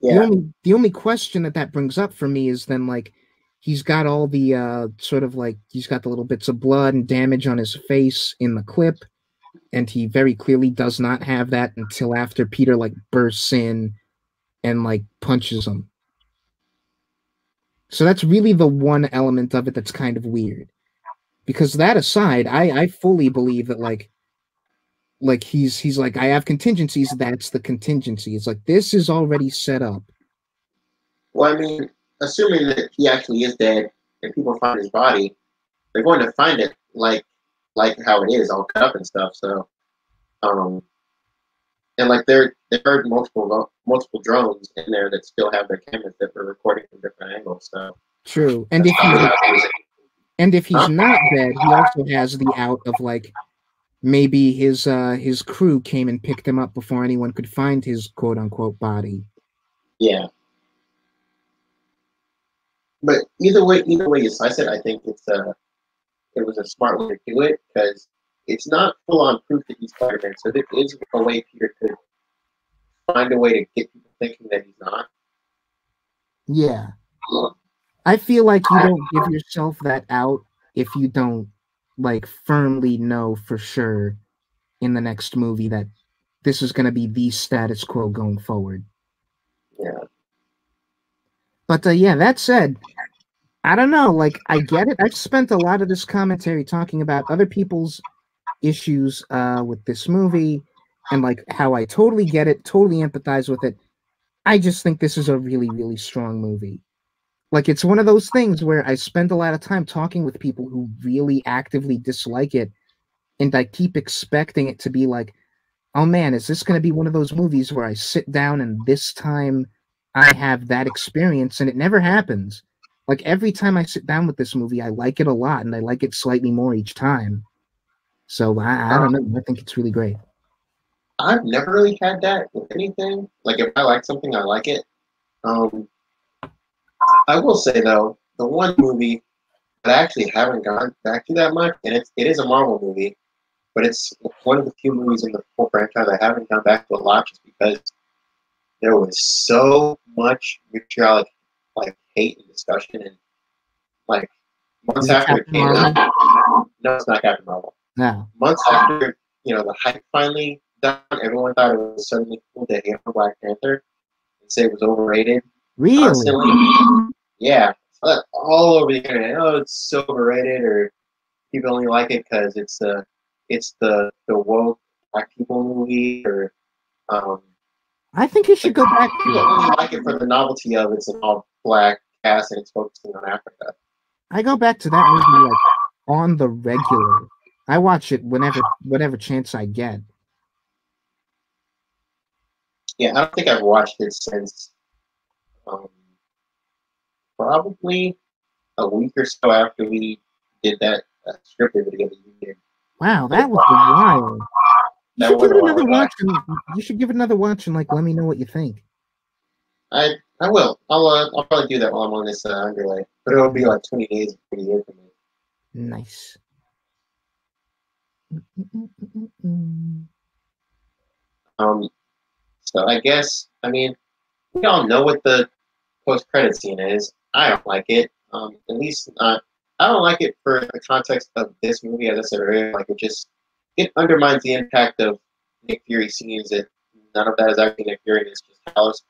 The only the only question that that brings up for me is then like he's got all the uh sort of like he's got the little bits of blood and damage on his face in the clip and he very clearly does not have that until after Peter like bursts in and like punches him. So that's really the one element of it that's kind of weird. Because that aside, I I fully believe that like like he's he's like I have contingencies, that's the contingency. It's like this is already set up. Well, I mean, assuming that he actually is dead and people find his body, they're going to find it like like how it is, all cut up and stuff. So, um, and like there there are multiple multiple drones in there that still have their cameras that were recording from different angles. So, True. And if he's and if he's not dead, he also has the out of like maybe his uh his crew came and picked him up before anyone could find his quote unquote body. yeah. But either way, either way you slice it, I think it's a it was a smart way to do it because it's not full on proof that he's Spider-Man. So there is a way Peter could find a way to get people thinking that he's not. Yeah. I feel like you don't give yourself that out if you don't like firmly know for sure in the next movie that this is going to be the status quo going forward. Yeah. But uh, yeah, that said, I don't know. Like, I get it. I've spent a lot of this commentary talking about other people's issues uh, with this movie and like how I totally get it, totally empathize with it. I just think this is a really, really strong movie. Like it's one of those things where I spend a lot of time talking with people who really actively dislike it, and I keep expecting it to be like, oh man, is this going to be one of those movies where I sit down and this time I have that experience, and it never happens. Like every time I sit down with this movie, I like it a lot, and I like it slightly more each time. So I, I don't know. I think it's really great. I've never really had that with anything. Like if I like something, I like it. Um, I will say though, the one movie that I actually haven't gone back to that much, and it's it is a Marvel movie, but it's one of the few movies in the whole franchise I haven't gone back to a lot just because there was so much vitriolic like hate and discussion and like months Is it after it came Marvel? out. No, it's not Captain Marvel. No. Months after you know the hype finally done, everyone thought it was suddenly cool to hate on Black Panther and say it was overrated. Really? Constantly. Yeah, all over the internet. Oh, it's so overrated, or people only like it because it's the it's the the woke black people movie, or um, I think you should go back people to it. only like it for the novelty of it's an all black cast and it's focusing on Africa. I go back to that movie like on the regular. I watch it whenever whatever chance I get. Yeah, I don't think I've watched it since um, probably a week or so after we did that uh, scripted video that you did. Wow, that was wild. while. You should was give a it another watch and you should give it another watch and like let me know what you think. I I will. I'll uh, I'll probably do that while I'm on this uh, underlay, but it'll be like 20 days before you hear from me. Nice. Um, so I guess I mean we all know what the post credit scene is. I don't like it. Um, at least not. I don't like it for the context of this movie. As I said earlier, like it just it undermines the impact of Nick Fury scenes. That none of that is actually Nick Fury. It's just Talos.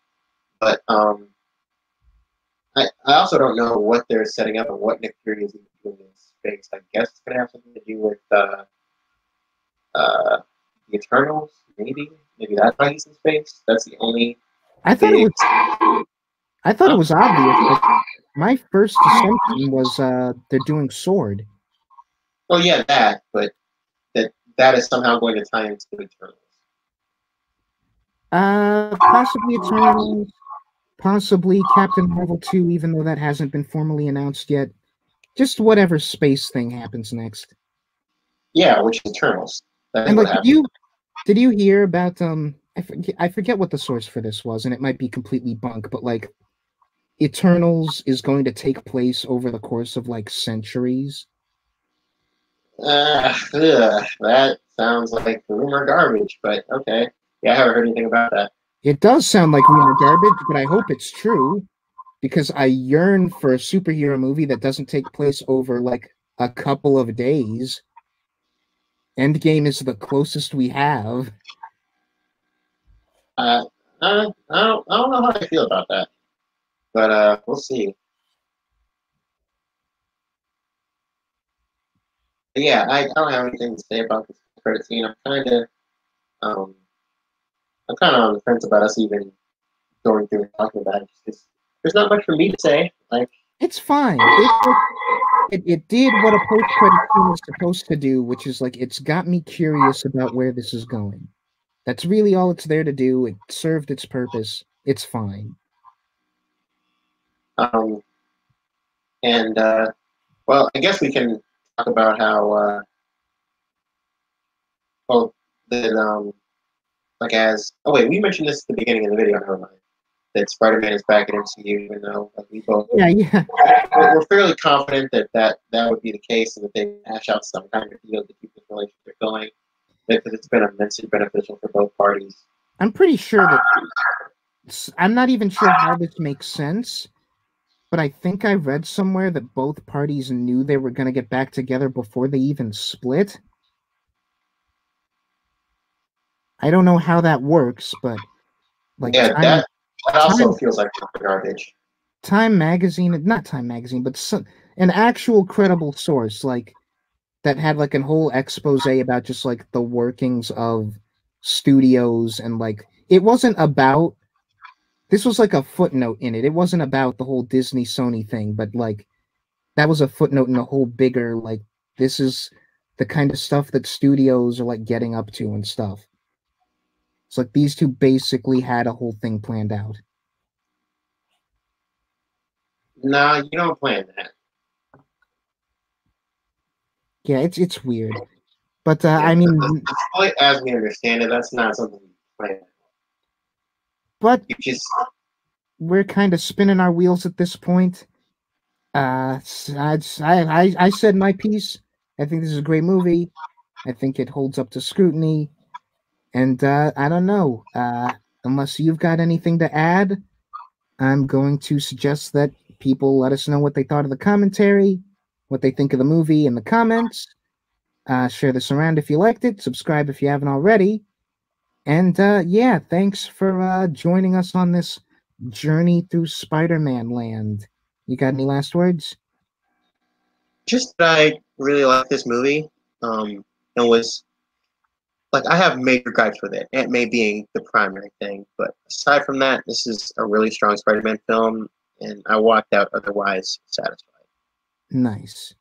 But um, I I also don't know what they're setting up and what Nick Fury is doing in space. I guess it's gonna have something to do with uh, uh, the Eternals. Maybe maybe that's why he's in space. That's the only I thought it was I thought it was obvious, but my first assumption was uh they're doing sword. Oh yeah, that, but that that is somehow going to tie into Eternals. Uh possibly Eternals, possibly Captain Marvel 2, even though that hasn't been formally announced yet. Just whatever space thing happens next. Yeah, which is Eternals. That And like did you did you hear about um I forget I forget what the source for this was, and it might be completely bunk, but like Eternals is going to take place over the course of like centuries. Uh, ugh, that sounds like rumor garbage, but okay. Yeah, I haven't heard anything about that. It does sound like rumor garbage, but I hope it's true because I yearn for a superhero movie that doesn't take place over like a couple of days. Endgame is the closest we have. Uh, uh, I don't, I don't know how I feel about that, but uh, we'll see. But yeah, I, I don't have anything to say about this credit scene. I'm kind of, um, I'm kind of on the fence about us even going through and talking about it because there's not much for me to say. Like, It's fine. It, it, it did what a post credit scene is supposed to do, which is like it's got me curious about where this is going. That's really all it's there to do. It served its purpose. It's fine. Um, and uh, well, I guess we can talk about how uh, well that um, like as oh wait, we mentioned this at the beginning of the video. Never mind. That Spider-Man is back at MCU, even though like we both Yeah, yeah. we're, we're fairly confident that, that that would be the case and that they hash out some kind of deal to keep this relationship going because it's been immensely beneficial for both parties. I'm pretty sure that I'm not even sure how this makes sense, but I think I read somewhere that both parties knew they were going to get back together before they even split. I don't know how that works, but like yeah, Time, that that also time- feels like garbage. Time magazine, not Time magazine, but some, an actual credible source like that had like a whole expose about just like the workings of studios and like it wasn't about this was like a footnote in it. It wasn't about the whole Disney Sony thing, but like that was a footnote in a whole bigger like this is the kind of stuff that studios are like getting up to and stuff. It's like these two basically had a whole thing planned out. Nah, you don't plan that. Yeah, it's it's weird, but uh, I mean, as we understand it, that's not something you plan. But just we're kind of spinning our wheels at this point. Uh, I, I I said my piece. I think this is a great movie. I think it holds up to scrutiny, and uh, I don't know. Uh, unless you've got anything to add, I'm going to suggest that people let us know what they thought of the commentary what they think of the movie in the comments. Uh, share this around if you liked it. Subscribe if you haven't already. And uh, yeah, thanks for uh, joining us on this journey through Spider Man land. You got any last words? Just that I really like this movie. Um, it was like I have major gripes with it, Aunt May being the primary thing. But aside from that, this is a really strong Spider Man film, and I walked out otherwise satisfied. Nice.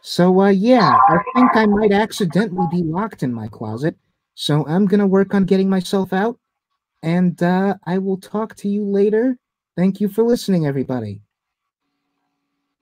So uh yeah, I think I might accidentally be locked in my closet. So I'm gonna work on getting myself out. And uh I will talk to you later. Thank you for listening, everybody.